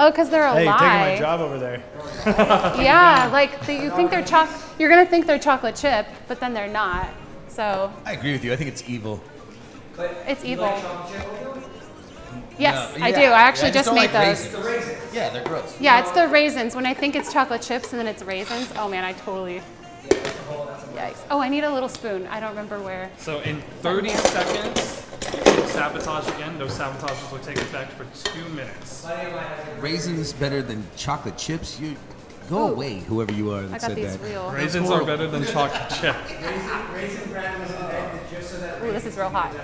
Oh, because they're a Hey, you're taking my job over there. [laughs] [laughs] Yeah, like they, you think they're choc. You're gonna think they're chocolate chip, but then they're not. So I agree with you. I think it's evil. it's evil. Chocolate chip? Yes, No, I yeah. do. I actually Yeah, just don't made like those. raisins. Yeah, they're gross. Yeah, it's the raisins. When I think it's chocolate chips and then it's raisins, oh man, I totally. Yikes. Oh, I need a little spoon. I don't remember where. So in 30 seconds, you can sabotage again. Those sabotages will take effect for two minutes. Raisins better than chocolate chips. You go Ooh. away, whoever you are that I that got said these that. real. Raisins are better than chocolate chip. Raisin bran was invented just so that Ooh, this is real hot.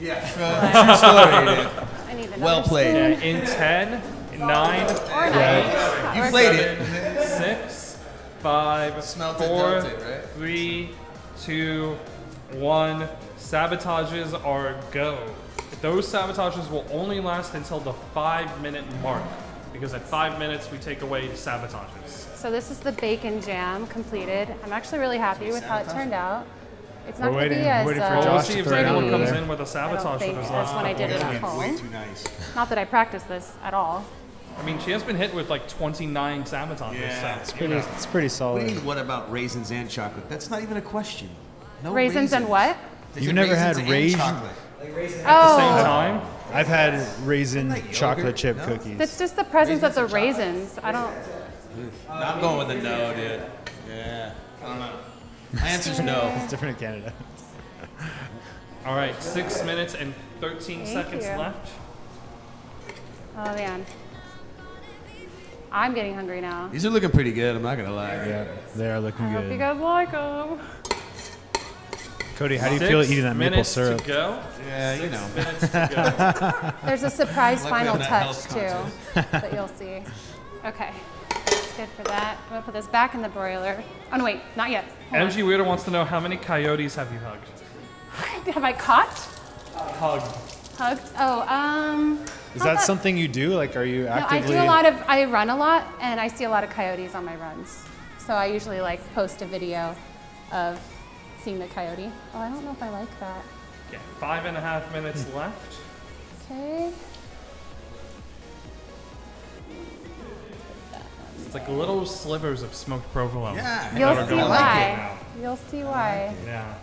Yeah, true [laughs] story. I need another Well played. Yeah, in 10, 9, Or nine. You Or played seven. it. six, five, Smelt it, four, dealt it, right? three, two, one. Sabotages are go. Those sabotages will only last until the five minute mark. Because at five minutes, we take away sabotages. So this is the bacon jam completed. I'm actually really happy with how it turned out. It's not We're going to be as waiting for uh, Well, we'll Josh see if throw it anyone comes there. in with a I don't sabotage think for this that's when I did it at Way home. too nice. Not that I practiced this at all. I mean, she has been hit with like 29 sabotages. Yeah, so, it's you Pretty, know. it's pretty What do solid. you mean, what about raisins and chocolate? That's not even a question. No Raisins and what? They You've said never raisins and raisin- chocolate. like raisin. At the same Oh, time, I've had raisin Like chocolate yogurt? chip No? cookies. That's just the presence of the Raisins raisins. I don't. I'm going with a no, dude. Yeah. I don't know. My answer's no. [laughs] It's different in Canada. All right, six minutes and 13 Thank seconds you. left. Oh man. I'm getting hungry now. These are looking pretty good. I'm not gonna lie. Yeah, they are looking I hope you guys like them. Cody, how do you Six feel eating that maple minutes syrup? To go. Yeah, you know. minutes to go. [laughs] There's a surprise Like final touch too that you'll see. Okay, that's good for that. I'm gonna put this back in the broiler. Oh no, wait, not yet. Hold on. MG Weirdo wants to know how many coyotes have you hugged? [laughs] Have I caught? Hugged. Hugged? Oh, um. Is not that something you do? Like, are you No, I do a lot of. I run a lot, and I see a lot of coyotes on my runs. So I usually like post a video of seeing the coyote. Oh, I don't know if I like that. Okay, five and a half minutes left. Okay. It's like little slivers of smoked provolone. Yeah. You'll see gonna like why. You'll see why. Yeah.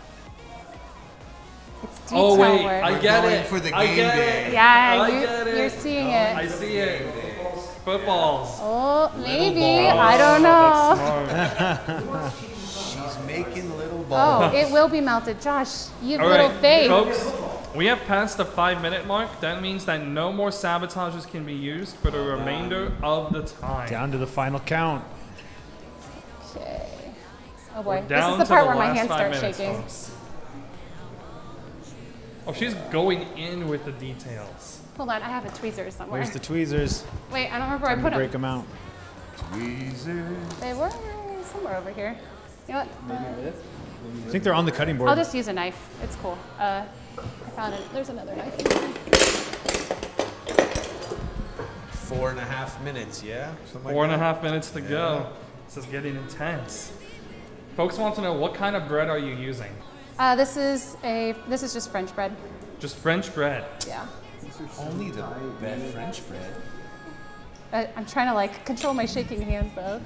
It's oh, detail Oh wait, work. I get going it. for the I game get day. it. yeah, I you, get it. you're seeing oh, it. I see it. Footballs. Oh, maybe. balls. I don't oh, know. That's smart. [laughs] She's making little balls. Oh, it will be melted. Josh, you have All little right, faith. folks. We have passed the five minute mark. That means that no more sabotages can be used for the remainder of the time. Down to the final count. Okay. Oh boy, this is the part the where my hands start minutes, shaking. folks. Oh, she's going in with the details. Hold on, I have a tweezers somewhere. Where's the tweezers? Wait, I don't remember where I put to break them. them out. They were somewhere over here. You know what? I think they're on the cutting board. I'll just use a knife. It's cool. Uh, I found it. There's another knife. Four and a half minutes, yeah? Something Four and a half minutes to go. This is getting intense. Folks want to know what kind of bread are you using? Uh, this is a. This is just French bread. Just French bread. Yeah. Only the bad French bread. I, I'm trying to like control my shaking hands though.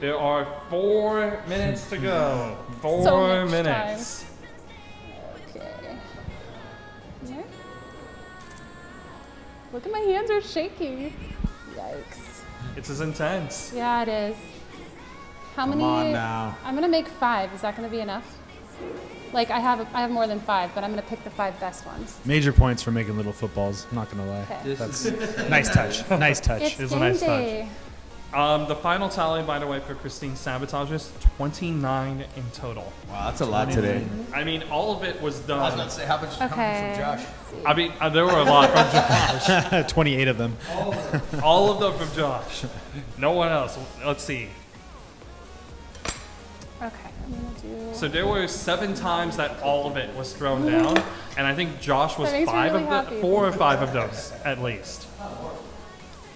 There are four minutes to go. Four So minutes. Okay. Look at my hands are shaking. Yikes. It's as intense. Yeah, it is. How Come many? on now. I'm gonna make five. Is that gonna be enough? Like I have, I have more than five, but I'm gonna pick the five best ones. Major points for making little footballs. I'm not gonna lie. Okay. That's [laughs] nice touch. Nice touch. It's It's a game nice touch. Day. Um, the final tally, by the way, for Christine Sabotages, 29 in total. Wow, that's a lot today. I mean, all of it was done. I was done. about to say, how much Okay. coming from Josh? I mean, uh, there were a lot from Josh. [laughs] 28 of them. [laughs] all of them from Josh. No one else. Let's see. Okay, I'm gonna do. So there were seven times that all of it was thrown down, and I think Josh was That makes me five really of the happy. four or five of those at least.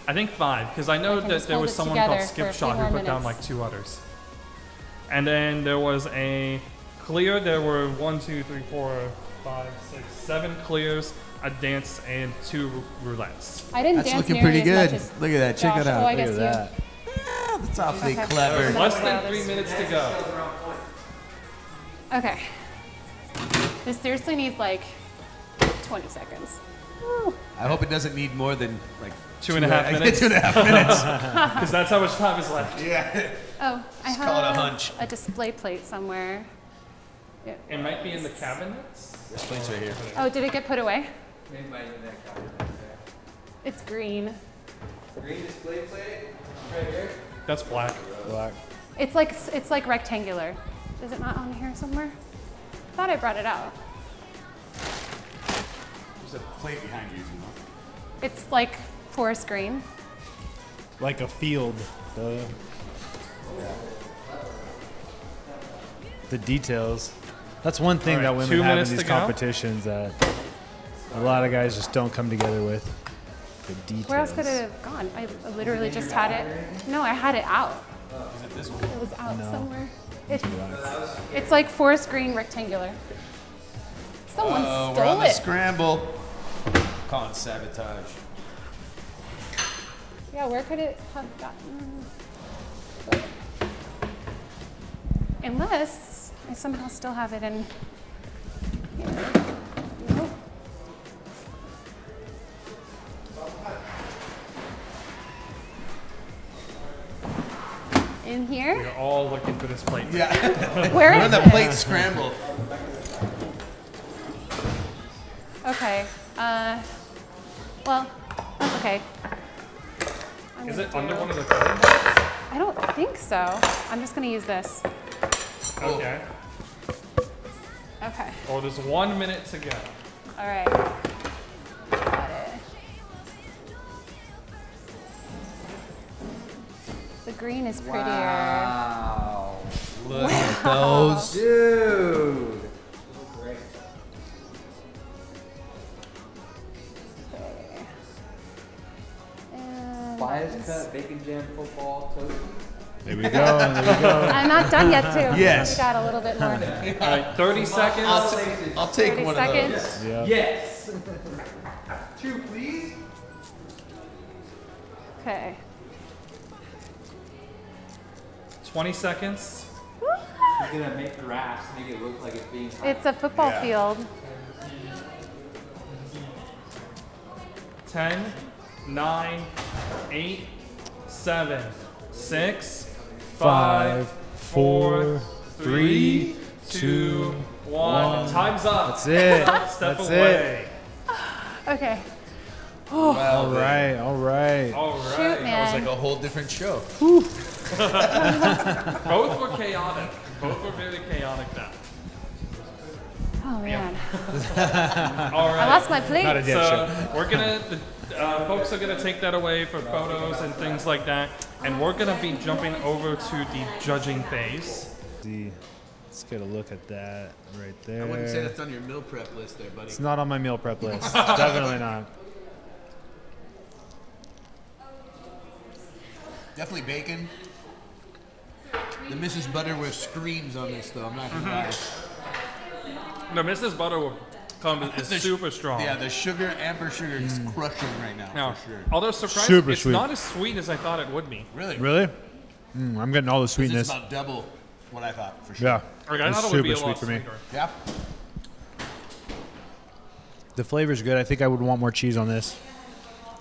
I think five because I know I that there was someone called together for Skip Shot who more put down like two others. And then there was a clear. There were one, two, three, four, five, six, seven clears, a dance, and two roulettes. I didn't That's dance looking pretty good. Look at that. Check Josh. it out. Oh, Look at you. that. Yeah, that's awfully Okay. clever. Less than three minutes to go. Okay. This seriously needs like 20 seconds. I hope it doesn't need more than like Two and a half [laughs] minutes. two and a half minutes. [laughs] Because that's how much time is left. yeah. Oh, I Just have call it a hunch. a display plate somewhere. It might be in the cabinets. This plate's right here. Oh, did it get put away? Made by that guy. It's green. Green display plate, right here. That's black. Black. It's like it's like rectangular. Is it not on here somewhere? I Thought I brought it out. There's a plate behind you. It's like forest green. Like a field. Duh. The details. That's one thing All that right, women have in these to go. competitions that a lot of guys just don't come together with. The details. Where else could it have gone? I literally just had it. No, I had it out. Is It this one? It was out No. somewhere. It's, it's like forest green rectangular. Someone Oh, we're stole on the scramble. Calling sabotage. Yeah, where could it have gotten? Unless I somehow still have it in here. In here? We're all looking for this plate. Yeah. [laughs] where is the it? plate scrambled. Okay. Uh, well, that's okay. I'm Is gonna it under do- one of the cutting boards? I don't think so. I'm just gonna use this. Okay. Okay. Oh, there's one minute to go. All right. Got it. The green is prettier. Wow. Look at those. Dude. Bias that's- cut, bacon jam, football, toast. There we go. There we go. [laughs] I'm not done yet, too. Yes. We got a little bit more. [laughs] All right, 30 seconds. I'll, t- I'll take 30 one seconds. of those. Yeah. Yes. [laughs] Two, please. Okay. 20 seconds. He's gonna make grass, make it look like it's being. It's a football Yeah. field. 10, 9, 8, 7, 6, 5, Five, 4, four, 3, 2, 1. one. Time's up. That's it. [laughs] Step That's away. Okay. All right. All right. All Shoot, right. That was like a whole different show. [laughs] Both were chaotic. Both were very chaotic now. Oh, man. [laughs] All I lost my plate. Not a dead So we're gonna, the uh, folks are gonna take that away for photos and things like that, and we're gonna be jumping over to the judging phase. See, let's get a look at that right there. I wouldn't say that's on your meal prep list there, buddy. It's not on my meal prep list. [laughs] Definitely not. Definitely bacon. The Mrs. Butterworth screams on this, though. I'm not gonna lie. No, Mrs. Butterworth is The super strong. Yeah, the sugar, amber sugar, is crushing right now. Now, for sure. although surprised, Super it's sweet. not as sweet as I thought it would be. Really? Really? Mm, I'm getting all the This is sweetness. about double what I thought for sure. Yeah. Like, I It's thought it would be a super lot sweet for me. sweeter. Yeah. The flavor's good. I think I would want more cheese on this.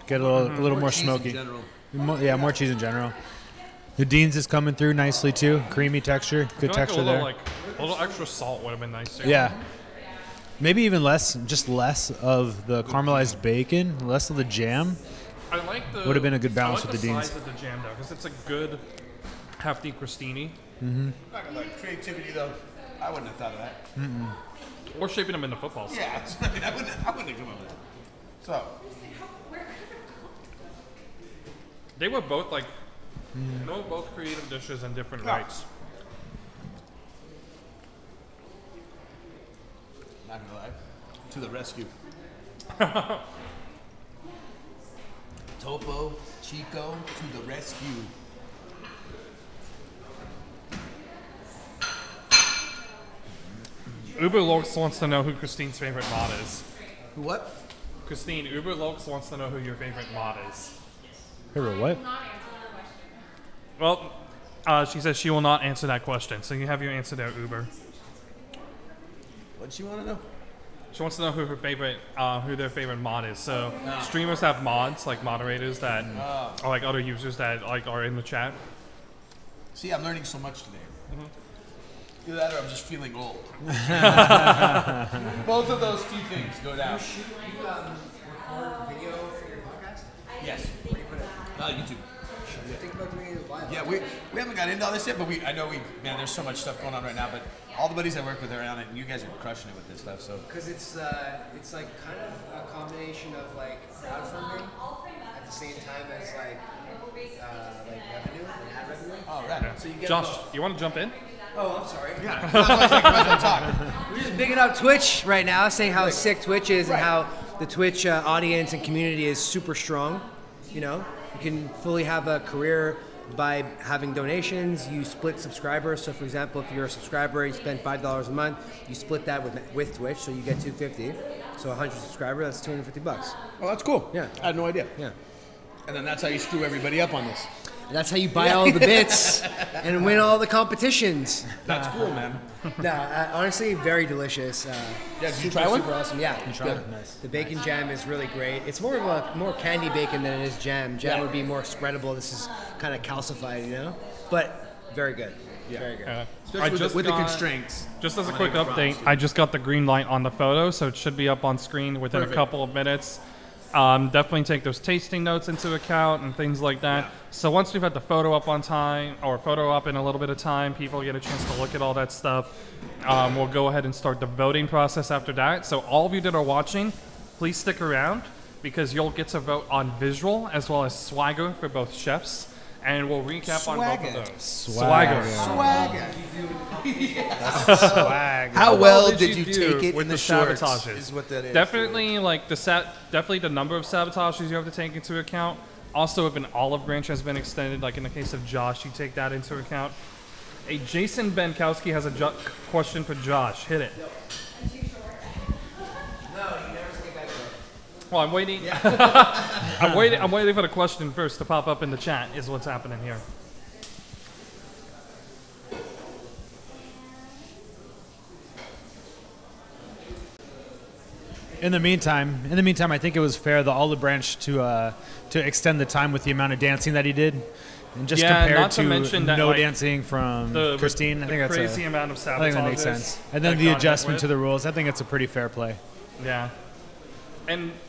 Get a little, a little more, cheese in smoky. general. Mo- yeah, more cheese in general. The Dean's is coming through nicely too. Creamy texture, I good feel like texture a little, there. like a little extra salt would have been nice too. yeah. Maybe even less, just less of the caramelized bacon, less of the jam. I like the. Would have been a good balance I like with the Dean's. size of the jam though, because it's a good hefty crostini. Mm-hmm. Not gonna lie, creativity though. I wouldn't have thought of that. Or shaping them into footballs. Yeah, I [laughs] mean, I wouldn't, I wouldn't have come up with that. So, They were both like, mm. they were both creative dishes in different Yeah. rights. Not gonna lie, to the rescue. [laughs] Topo, Chico, to the rescue. Uber Lokes wants to know who Christine's favorite mod is. Who what? Christine, Uber Lokes wants to know who your favorite mod is. Hero, what? Well, uh, she says she will not answer that question, so you have your answer there, Uber. What you want to know? She wants to know who her favorite, uh, who their favorite mod is. So streamers have mods, like moderators that, are like other users that like are in the chat. See, I'm learning so much today. Either that or I'm just feeling old. [laughs] [laughs] Both of those two things go down. You um, record video for your podcast? Yes. Where do you put it? Uh, YouTube. Think about doing it live. Yeah, we, we haven't got into all this yet, but we I know we man, there's so much stuff going on right now. But all the buddies I work with are on it, and you guys are crushing it with this stuff. So Because it's uh, it's like kind of a combination of like crowdfunding at the same time as like uh, like revenue and ad revenue. all right. So you get Josh, both. you want to jump in? Oh, I'm sorry. Yeah. That's why I was like, might as well talk. We're just bigging up Twitch right now, saying how sick Twitch is and how the Twitch uh, audience and community is super strong. You know, you can fully have a career by having donations. You split subscribers. So, for example, if you're a subscriber, you spend five dollars a month. You split that with with Twitch, so you get 250. So, 100 subscribers, that's 250 bucks. Oh, that's cool. Yeah. I had no idea. Yeah. And then that's how you screw everybody up on this. And that's how you buy all the bits [laughs] and win all the competitions. That's cool, man. [laughs] No, uh, honestly, very delicious. Uh, Yeah, did you super, try one? Super awesome. Yeah. you try Good. it? Nice. The bacon jam is really great. It's more of a more candy bacon than it is jam. Jam Yeah. would be more spreadable. This is kind of calcified, you know. But Very good. Yeah. Very good. Uh, Especially I with, just the, with the constraints. Just as a quick update. I just got the green light on the photo, so it should be up on screen within Perfect. a couple of minutes. Um, definitely take those tasting notes into account and things like that. Yeah. So once we've had the photo up on time, or photo up in a little bit of time, people get a chance to look at all that stuff. Um, we'll go ahead and start the voting process after that. So all of you that are watching, please stick around because you'll get to vote on visual as well as swagger for both chefs. And we'll recap on both Swagger. of those. Swagger. Swagger. Swag. How well did, you, do take it with in the the, sabotages? Is what that is. Definitely, like the sat, definitely the number of sabotages you have to take into account. Also, if an olive branch has been extended, like in the case of Josh, you take that into account. A Jason Benkowski has a jo- question for Josh. Hit it. Well, I'm waiting. [laughs] I'm waiting. I'm waiting for the question first to pop up in the chat. Is what's happening here. In the meantime, in the meantime, I think it was fair the olive branch to uh, to extend the time with the amount of dancing that he did, and just Yeah, compared not to mention that, no like, dancing from The Christine. I the think that's crazy a, amount of sabotages. I think that makes sense. And then the adjustment to the rules. I think it's a pretty fair play. Yeah. And yeah,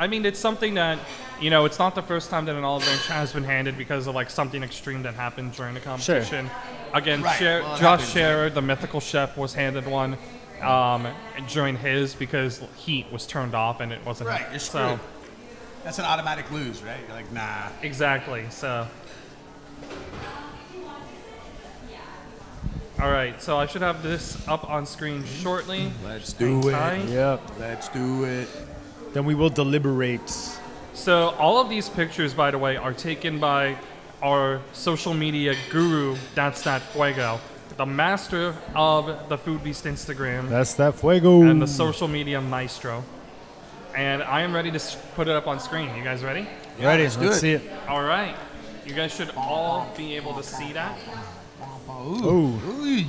I mean, it's something that, you know, it's not the first time that an olive branch has been handed because of like something extreme that happened during the competition. Sure. Again, Right. Sher- Well, Josh happens. Scherer, the mythical chef, was handed one um, during his because heat was turned off and it wasn't. Right, you're so. That's an automatic lose, right? You're like, nah. exactly. So. All right, so I should have this up on screen shortly. Let's Hang do it. tight. Yep. Let's do it. Then we will deliberate. So all of these pictures, by the way, are taken by our social media guru, That's That Fuego, the master of the Foodbeast Instagram That's that fuego. and the social media maestro. And I am ready to put it up on screen. You guys ready? Ready? let's Let's, do see it. it. All right. You guys should all be able to see that. Oh, Ooh.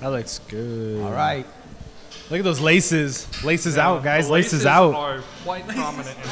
that looks good. All right. Look at those laces. Laces Now, out, guys. the Laces, out. are quite prominent in.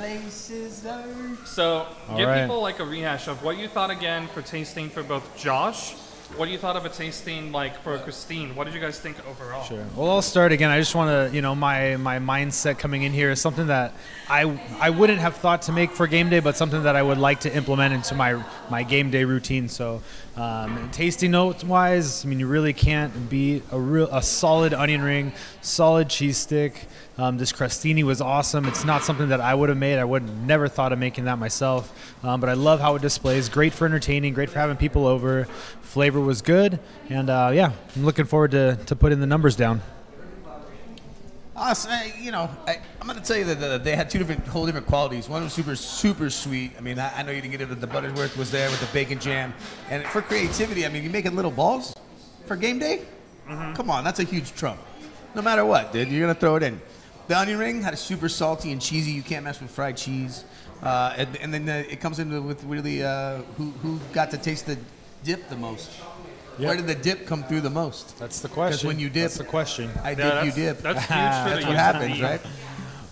Laces are. So All give right. people like a rehash of what you thought again for tasting for both Josh. What do you thought of a tasting like for Christine? What did you guys think overall? Sure. Well, I'll start again. I just want to, you know, my my mindset coming in here is something that I I wouldn't have thought to make for game day, but something that I would like to implement into my my game day routine. So, um, tasting notes wise, I mean, you really can't beat a real a solid onion ring, solid cheese stick. Um, this crostini was awesome. It's not something that I would have made. I would never thought of making that myself. Um, but I love how it displays. Great for entertaining. Great for having people over. Flavor was good, and uh, yeah, I'm looking forward to, to putting the numbers down. Us, I, you know, I, I'm going to tell you that uh, they had two different, whole different qualities. One was super, super sweet. I mean, I, I know you didn't get it, but the Butterworth was there with the bacon jam. And for creativity, I mean, you're making little balls for game day? Come on, that's a huge trump. No matter what, dude, you're going to throw it in. The onion ring had a super salty and cheesy. You can't mess with fried cheese. Uh, and, and then uh, it comes in with really uh, who, who got to taste the dip the most. Where did the dip come through the most? That's the question. Because when you dip- that's the question. I Yeah, dip, you that's, dip. That's [laughs] huge for That's the what use of happens, theme. right?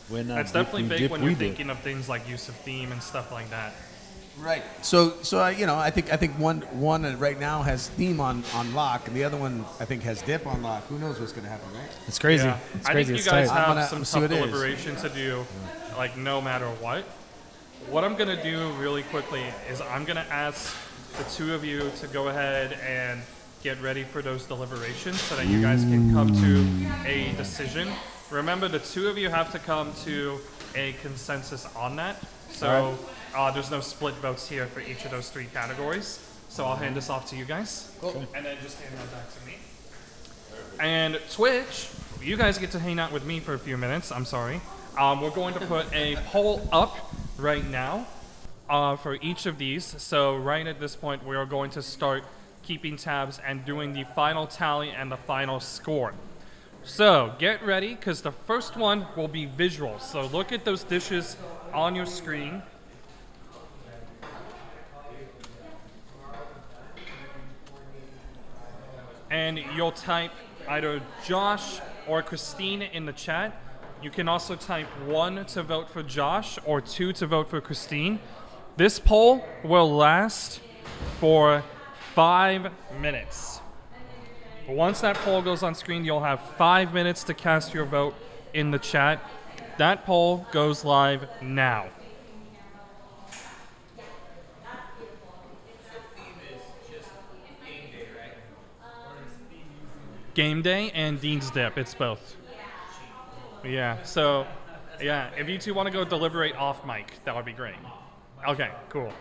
When, uh, That's dip, definitely we big dip, when we you're dip. thinking of things like use of theme and stuff like that. Right. So, so I, you know, I think I think one one uh, right now has theme on on lock, and the other one I think has dip on lock. Who knows what's gonna happen, right? It's crazy. Yeah. It's I crazy. think it's you guys tight. have gonna- some see tough what it is. deliberation to do, like no matter what. What I'm gonna do really quickly is I'm gonna ask the two of you to go ahead and get ready for those deliberations so that you guys can come to a decision. Remember, the two of you have to come to a consensus on that. So uh, there's no split votes here for each of those three categories. So I'll hand this off to you guys, Cool. and then just hand that back to me. And Twitch, you guys get to hang out with me for a few minutes. I'm sorry. Um, we're going to put a [laughs] poll up right now uh, for each of these. So right at this point, we are going to start keeping tabs and doing the final tally and the final score. So get ready, because the first one will be visual. So look at those dishes on your screen. And you'll type either Josh or Christine in the chat. You can also type one to vote for Josh or two to vote for Christine. This poll will last for five minutes. Once that poll goes on screen, you'll have five minutes to cast your vote in the chat. That poll goes live now. Game day and Dean's Dip. It's both. Yeah. So, yeah. If you two want to go deliberate off mic, that would be great. Okay. Cool.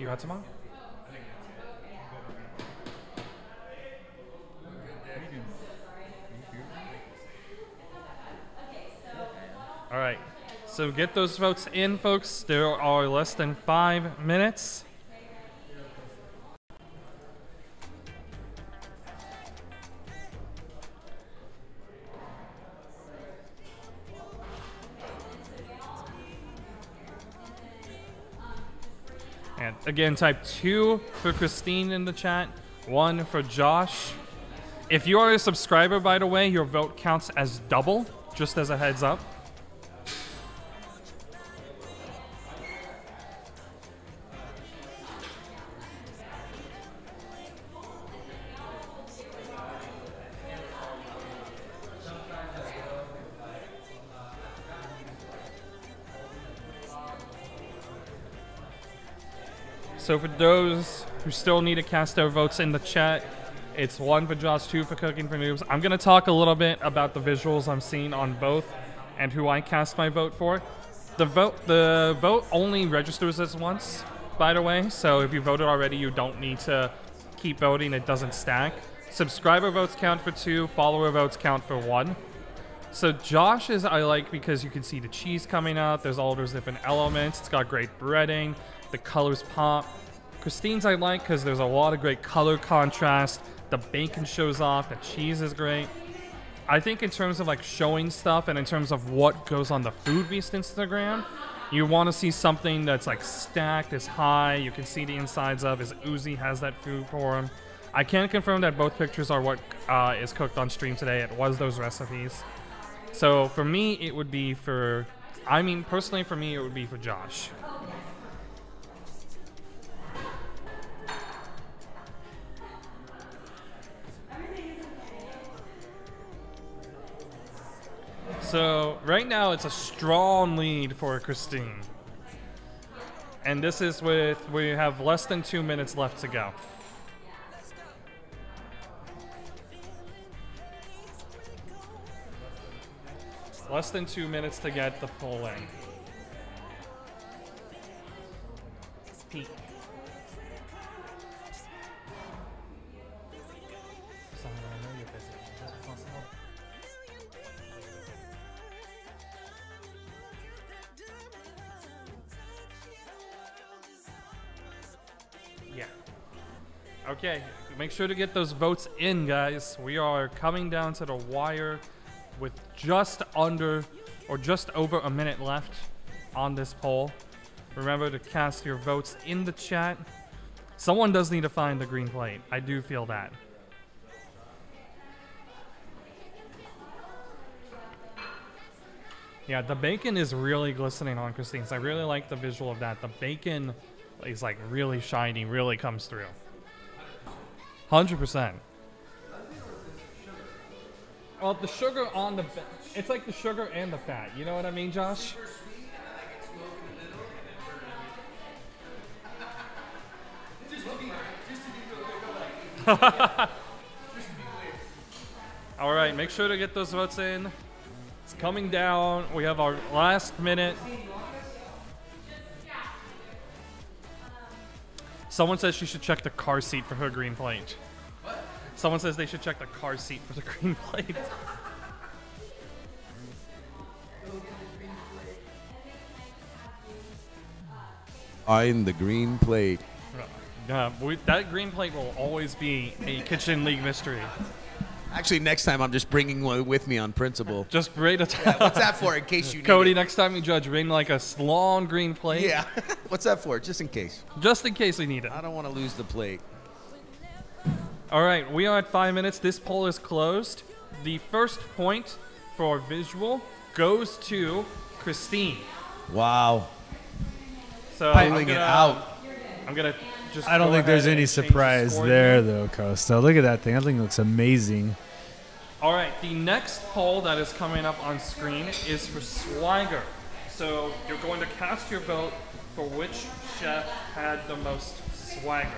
You had some on? All right. So get those votes in, folks. There are less than five minutes. And again, type two for Christine in the chat, one for Josh. If you are a subscriber, by the way, your vote counts as double, just as a heads up. So for those who still need to cast their votes in the chat, it's one for Josh, two for Cooking for Noobs. I'm gonna talk a little bit about the visuals I'm seeing on both and who I cast my vote for. The vote the vote only registers as once, by the way. So if you voted already, you don't need to keep voting. It doesn't stack. Subscriber votes count for two. Follower votes count for one. So Josh is I like because you can see the cheese coming out. There's all those different elements. It's got great breading. The colors pop. Christine's I like because there's a lot of great color contrast. The bacon shows off. The cheese is great. I think in terms of like showing stuff and in terms of what goes on the Foodbeast Instagram, you want to see something that's like stacked, is high. You can see the insides of. Is Uzi has that food for him. I can confirm that both pictures are what uh, is cooked on stream today. It was those recipes. So for me, it would be for. I mean, personally, for me, it would be for Josh. So right now it's a strong lead for Christine. And this is with, we have less than two minutes left to go. Less than two minutes to get the poll in. Pete. Okay, make sure to get those votes in, guys. We are coming down to the wire with just under or just over a minute left on this poll. Remember to cast your votes in the chat. Someone does need to find the green plate. I do feel that. Yeah, the bacon is really glistening on Christine's. I really like the visual of that. The bacon is like really shiny, really comes through. 100%. Well, the sugar on the, it's like the sugar and the fat. You know what I mean, Josh? [laughs] All right, make sure to get those votes in. It's coming down. We have our last minute. Someone says she should check the car seat for her green plate. Someone says they should check the car seat for the [laughs] green plate. I'm the green plate. Uh, we, that green plate will always be a kitchen league mystery. Actually, next time I'm just bringing one with me on principle. Just great at What's that for? In case you need Cody, next time you judge, bring like a long green plate. Yeah. [laughs] What's that for? Just in case. Just in case we need it. I don't want to lose the plate. All right, we are at five minutes. This poll is closed. the first point for visual goes to Christine. Wow. So I'm Pulling it gonna, out. I'm gonna just. I don't think there's any and change the surprise there, here. though, Costa. Look at that thing. That thing looks amazing. All right, the next poll that is coming up on screen is for Swagger. So you're going to cast your vote for which chef had the most swagger.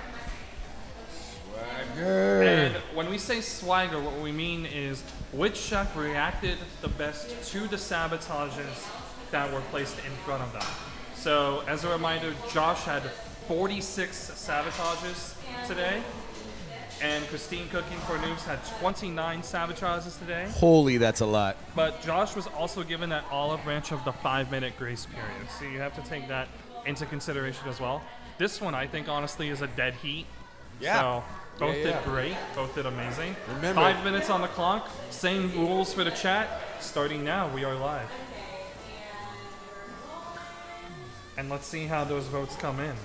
Swagger. And when we say swagger, what we mean is which chef reacted the best to the sabotages that were placed in front of them. So as a reminder, Josh had 46 sabotages today. And Christine Cooking for Noobs had 29 sabotages today. Holy, that's a lot. But Josh was also given that olive branch of the five minute grace period. So you have to take that into consideration as well. This one, I think, honestly, is a dead heat. Yeah. So both Yeah, did yeah. great. Both did amazing. Remember- Five minutes on the clock. Same rules for the chat. Starting now, we are live. And let's see how those votes come in.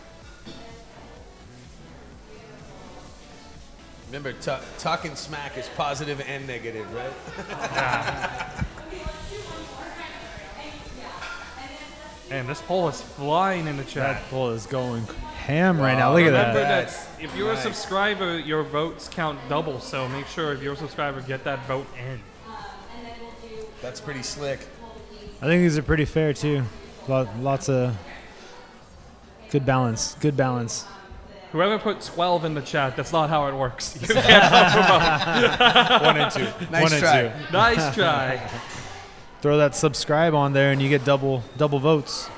Remember, ta- talking smack is positive and negative, right? [laughs] And this poll is flying in the chat. That poll is going ham right now. Look at Remember that. that if you're a subscriber, your votes count double. So make sure if you're a subscriber, get that vote in. That's pretty slick. I think these are pretty fair too. Lot, lots of good balance. Good balance. Whoever put 12 in the chat, that's not how it works. [laughs] You [laughs] can't have One and two. [laughs] Nice One and try. nice try. Throw that subscribe on there, and you get double double votes.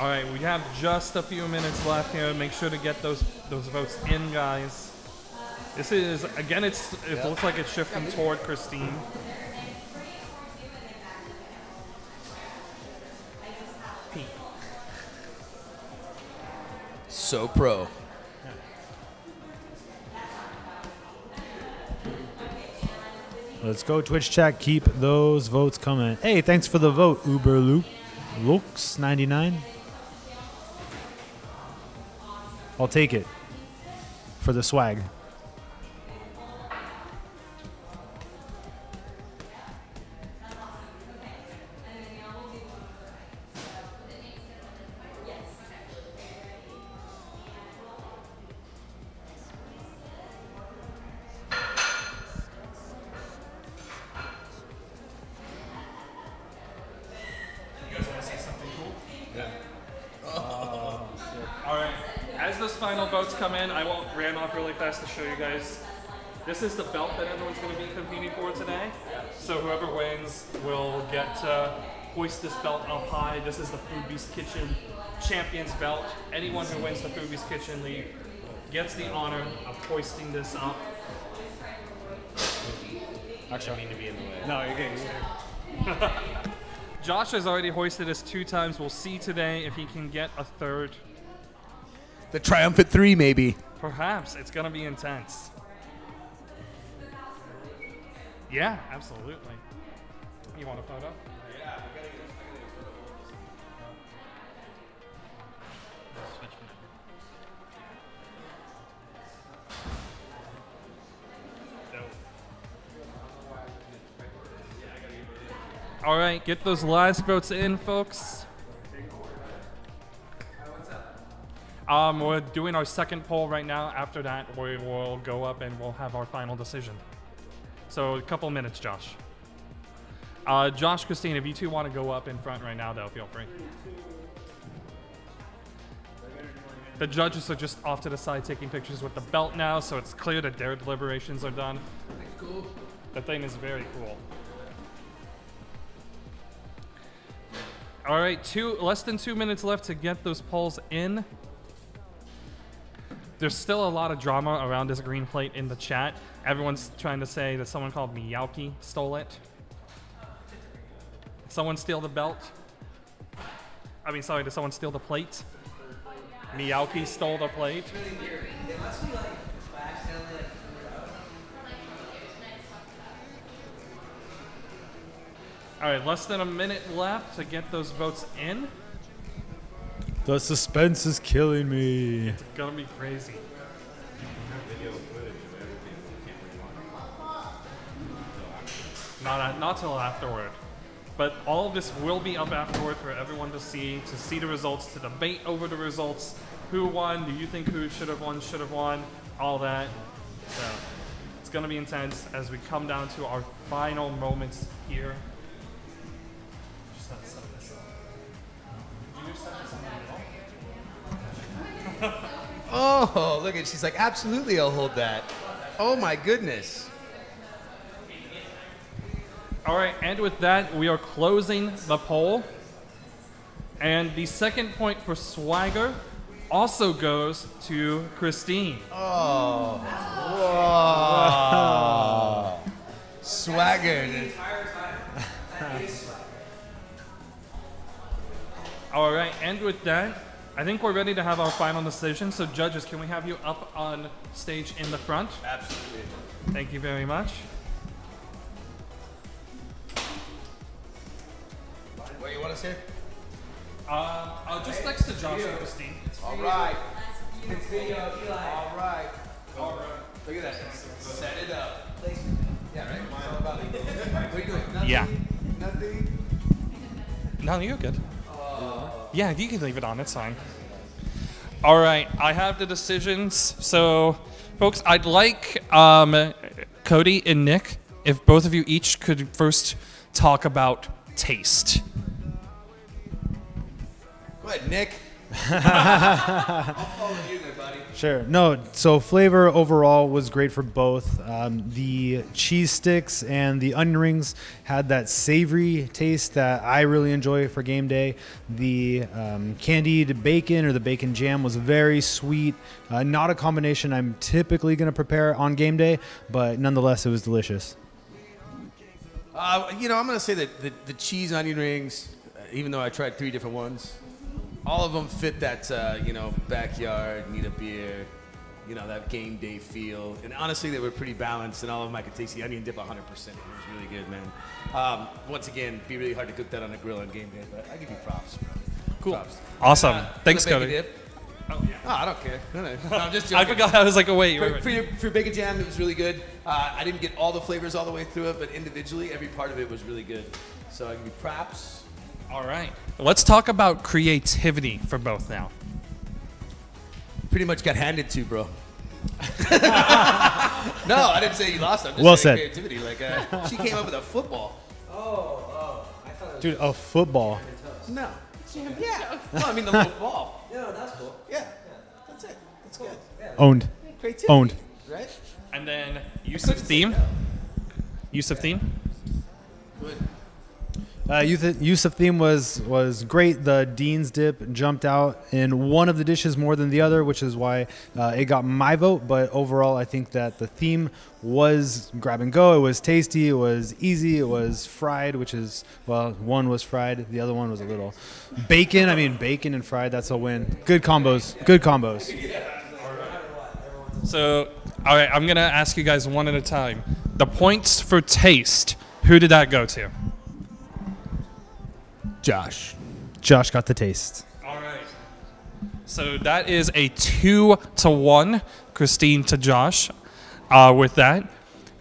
All right, we have just a few minutes left here. Make sure to get those those votes in, guys. This is again. It's it looks like it's shifting toward Christine. Pete. So pro. Let's go Twitch chat. Keep those votes coming. Hey, thanks for the vote, Uber Luke. Looks 99. I'll take it for the swag. Come in, I won't ran off really fast to show you guys. This is the belt that everyone's going to be competing for today. So whoever wins will get to hoist this belt up high. This is the Foodbeast Kitchen Champions Belt. Anyone who wins the Foodbeast Kitchen League gets the honor of hoisting this up. Actually, I need to be in the way. No, you're good. [laughs] Josh has already hoisted this two times. We'll see today if he can get a third. The triumphant three, maybe. Perhaps it's gonna be intense. Yeah, absolutely. You want a photo? Yeah, All right, get those last votes in, folks. Um, we're doing our second poll right now. After that, we will go up and we'll have our final decision. So a couple minutes, Josh. Uh, Josh, Christine, if you two want to go up in front right now, though, feel free. The judges are just off to the side taking pictures with the belt now, so it's clear that their deliberations are done. Cool. The thing is very cool. All right, two less than two minutes left to get those polls in. There's still a lot of drama around this green plate in the chat. Everyone's trying to say that someone called Miyauki stole it. Someone steal the belt? I mean, sorry, did someone steal the plate? Miyauki stole the plate. All right, less than a minute left to get those votes in. The suspense is killing me. It's gonna be crazy. not not till afterward. But all of this will be up afterward for everyone to see, to see the results, to debate over the results. Who won? Do you think who should have won? Should have won? All that. So it's gonna be intense as we come down to our final moments here. Just this. Oh, look at she's like, absolutely, I'll hold that. Oh my goodness. All right, and with that, we are closing the poll. And the second point for Swagger also goes to Christine. Oh. Whoa. Swagger. All right, and with that, I think we're ready to have our final decision. So, judges, can we have you up on stage in the front? Absolutely. Thank you very much. Where you want us here? Uh, uh, just next to Josh and Christine. All right. All right. All right. Look at that. Set it up. Yeah, right? It's all about it. [laughs] What are you doing? Nothing? Yeah. Nothing? No, you're good. Yeah, you can leave it on. It's fine. All right, I have the decisions. So, folks, I'd like um, Cody and Nick, if both of you each could first talk about taste. Go ahead, Nick. [laughs] Sure. No, so flavor overall was great for both. Um, the cheese sticks and the onion rings had that savory taste that I really enjoy for game day. The um, candied bacon or the bacon jam was very sweet. Uh, not a combination I'm typically going to prepare on game day, but nonetheless, it was delicious. Uh, you know, I'm going to say that the, the cheese onion rings, uh, even though I tried three different ones, all of them fit that, uh, you know, backyard, need a beer, you know, that game day feel. And honestly, they were pretty balanced, and all of them I could taste the onion dip 100%. It was really good, man. Um, once again, it'd be really hard to cook that on a grill on game day, but I give you props, bro. Cool. Props. Awesome. Uh, Thanks, for the bacon Cody. Dip, oh, I don't care. No, no. No, I'm just [laughs] joking. I forgot. I was like, oh, wait, wait, For, wait. for, your, for your bacon jam, it was really good. Uh, I didn't get all the flavors all the way through it, but individually, every part of it was really good. So I give you props. All right. Let's talk about creativity for both now. Pretty much got handed to, bro. [laughs] no, I didn't say you lost. I'm just Well saying said. creativity. Like uh, she came up with a football. Oh, oh, I thought. It was Dude, a football. No. Yeah. Well, I mean the [laughs] little ball. No, that's cool. Yeah. That's it. That's good. Yeah. Owned. Creativity. Owned. Right? And then use of theme. use of theme. Good. Uh, Youth, use of theme was was great. The Dean's dip jumped out in one of the dishes more than the other, which is why uh, it got my vote. But overall, I think that the theme was grab and go. It was tasty. It was easy. It was fried, which is well, one was fried, the other one was a little bacon. I mean, bacon and fried. That's a win. Good combos. Good combos. So, all right, I'm gonna ask you guys one at a time. The points for taste. Who did that go to? Josh. Josh got the taste. All right. So that is a two to one, Christine to Josh, uh, with that.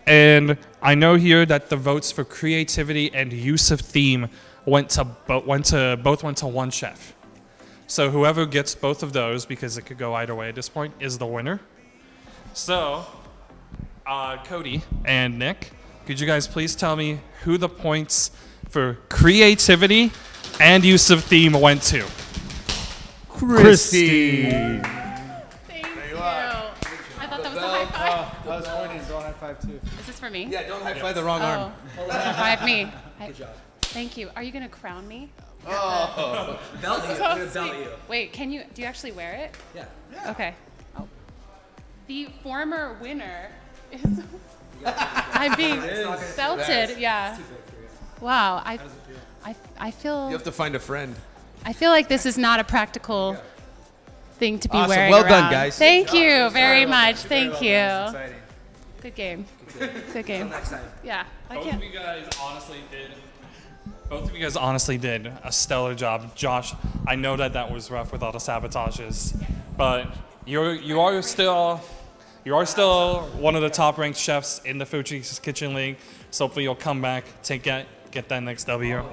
And I know here that the votes for creativity and use of theme went to bo- went to both went to one chef. So whoever gets both of those, because it could go either way at this point, is the winner. So, uh, Cody and Nick, could you guys please tell me who the points for creativity and use of theme went to? Christy. Thank you. I thought that was a high five. I was uh, pointing. Girl high five too. Is this for me? Yeah, don't high five the wrong Oh, arm. high five me. [laughs] I- Thank you. Are you gonna crown me? Oh, [laughs] Belt you. So belt you. Wait, can you? Do you actually wear it? Yeah. Okay. Oh. The former winner is. [laughs] I'm being belted. Yeah. Wow. I, I, I feel. You have to find a friend. I feel like this is not a practical thing to be Awesome. wearing. Well done, guys. Thank you very much. Thank you. Good game. Good game. Yeah. I Both of can't. you guys honestly did. Both of you guys honestly did a stellar job. Josh, I know that that was rough with all the sabotages, but you're you are still you are still one of the top ranked chefs in the Foodbeast Kitchen League. So hopefully you'll come back, take get get that next W.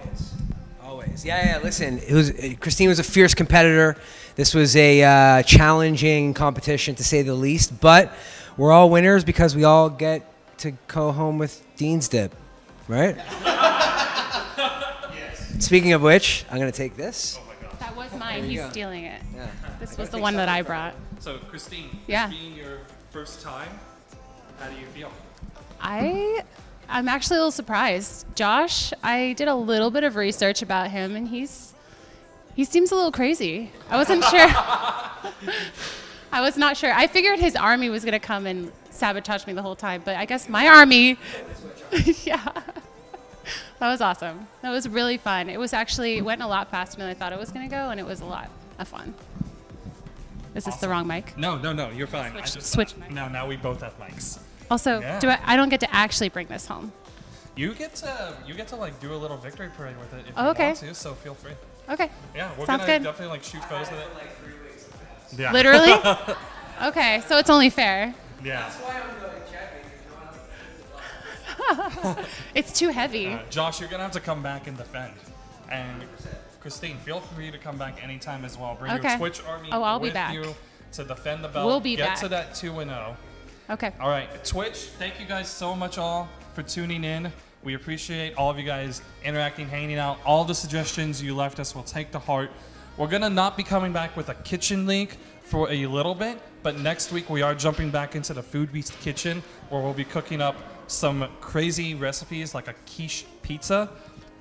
Always. Yeah, yeah. Listen, it was uh, Christine was a fierce competitor. This was a uh, challenging competition to say the least, but we're all winners because we all get to go home with Dean's dip, right? [laughs] Yes. Speaking of which, I'm gonna take this. That was mine. He's go. stealing it. Yeah. This was the one that I brought. So Christine, Yeah. this being your first time, how do you feel? I I'm actually a little surprised. Josh, I did a little bit of research about him and he's he seems a little crazy. I wasn't [laughs] sure. I was not sure. I figured his army was going to come and sabotage me the whole time, but I guess my army [laughs] Yeah. That was awesome. That was really fun. It was actually it went a lot faster than I thought it was going to go and it was a lot of fun. Is this the wrong mic? No, no, no, you're fine. I Switch- just- switch mic. Now, now we both have mics. Also, Yeah. do I, I don't get to actually bring this home. You get to you get to like do a little victory parade with it if Oh, you okay. want to. So feel free. Okay. Yeah, we're Sounds gonna good. definitely like shoot photos with it. Yeah. Literally? [laughs] okay, so it's only fair. Yeah. [laughs] It's too heavy. Uh, Josh, you're gonna have to come back and defend. And Christine, feel free to come back anytime as well. Bring Okay. your Twitch army Oh, I'll be with back. you to defend the belt. We'll be Get back. to that two and zero. Okay. All right, Twitch. Thank you guys so much all for tuning in. We appreciate all of you guys interacting, hanging out. All the suggestions you left us, we'll take to heart. We're gonna not be coming back with a kitchen league for a little bit, but next week we are jumping back into the Foodbeast kitchen where we'll be cooking up some crazy recipes like a quiche pizza.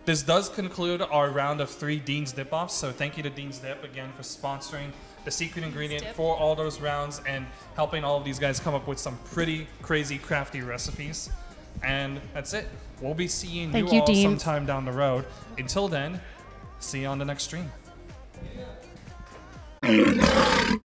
This does conclude our round of three Dean's Dip Offs, so thank you to Dean's Dip again for sponsoring the secret ingredient for all those rounds and helping all of these guys come up with some pretty crazy crafty recipes. And that's it. We'll be seeing Thank you, you all sometime down the road. Until then, see you on the next stream. [laughs]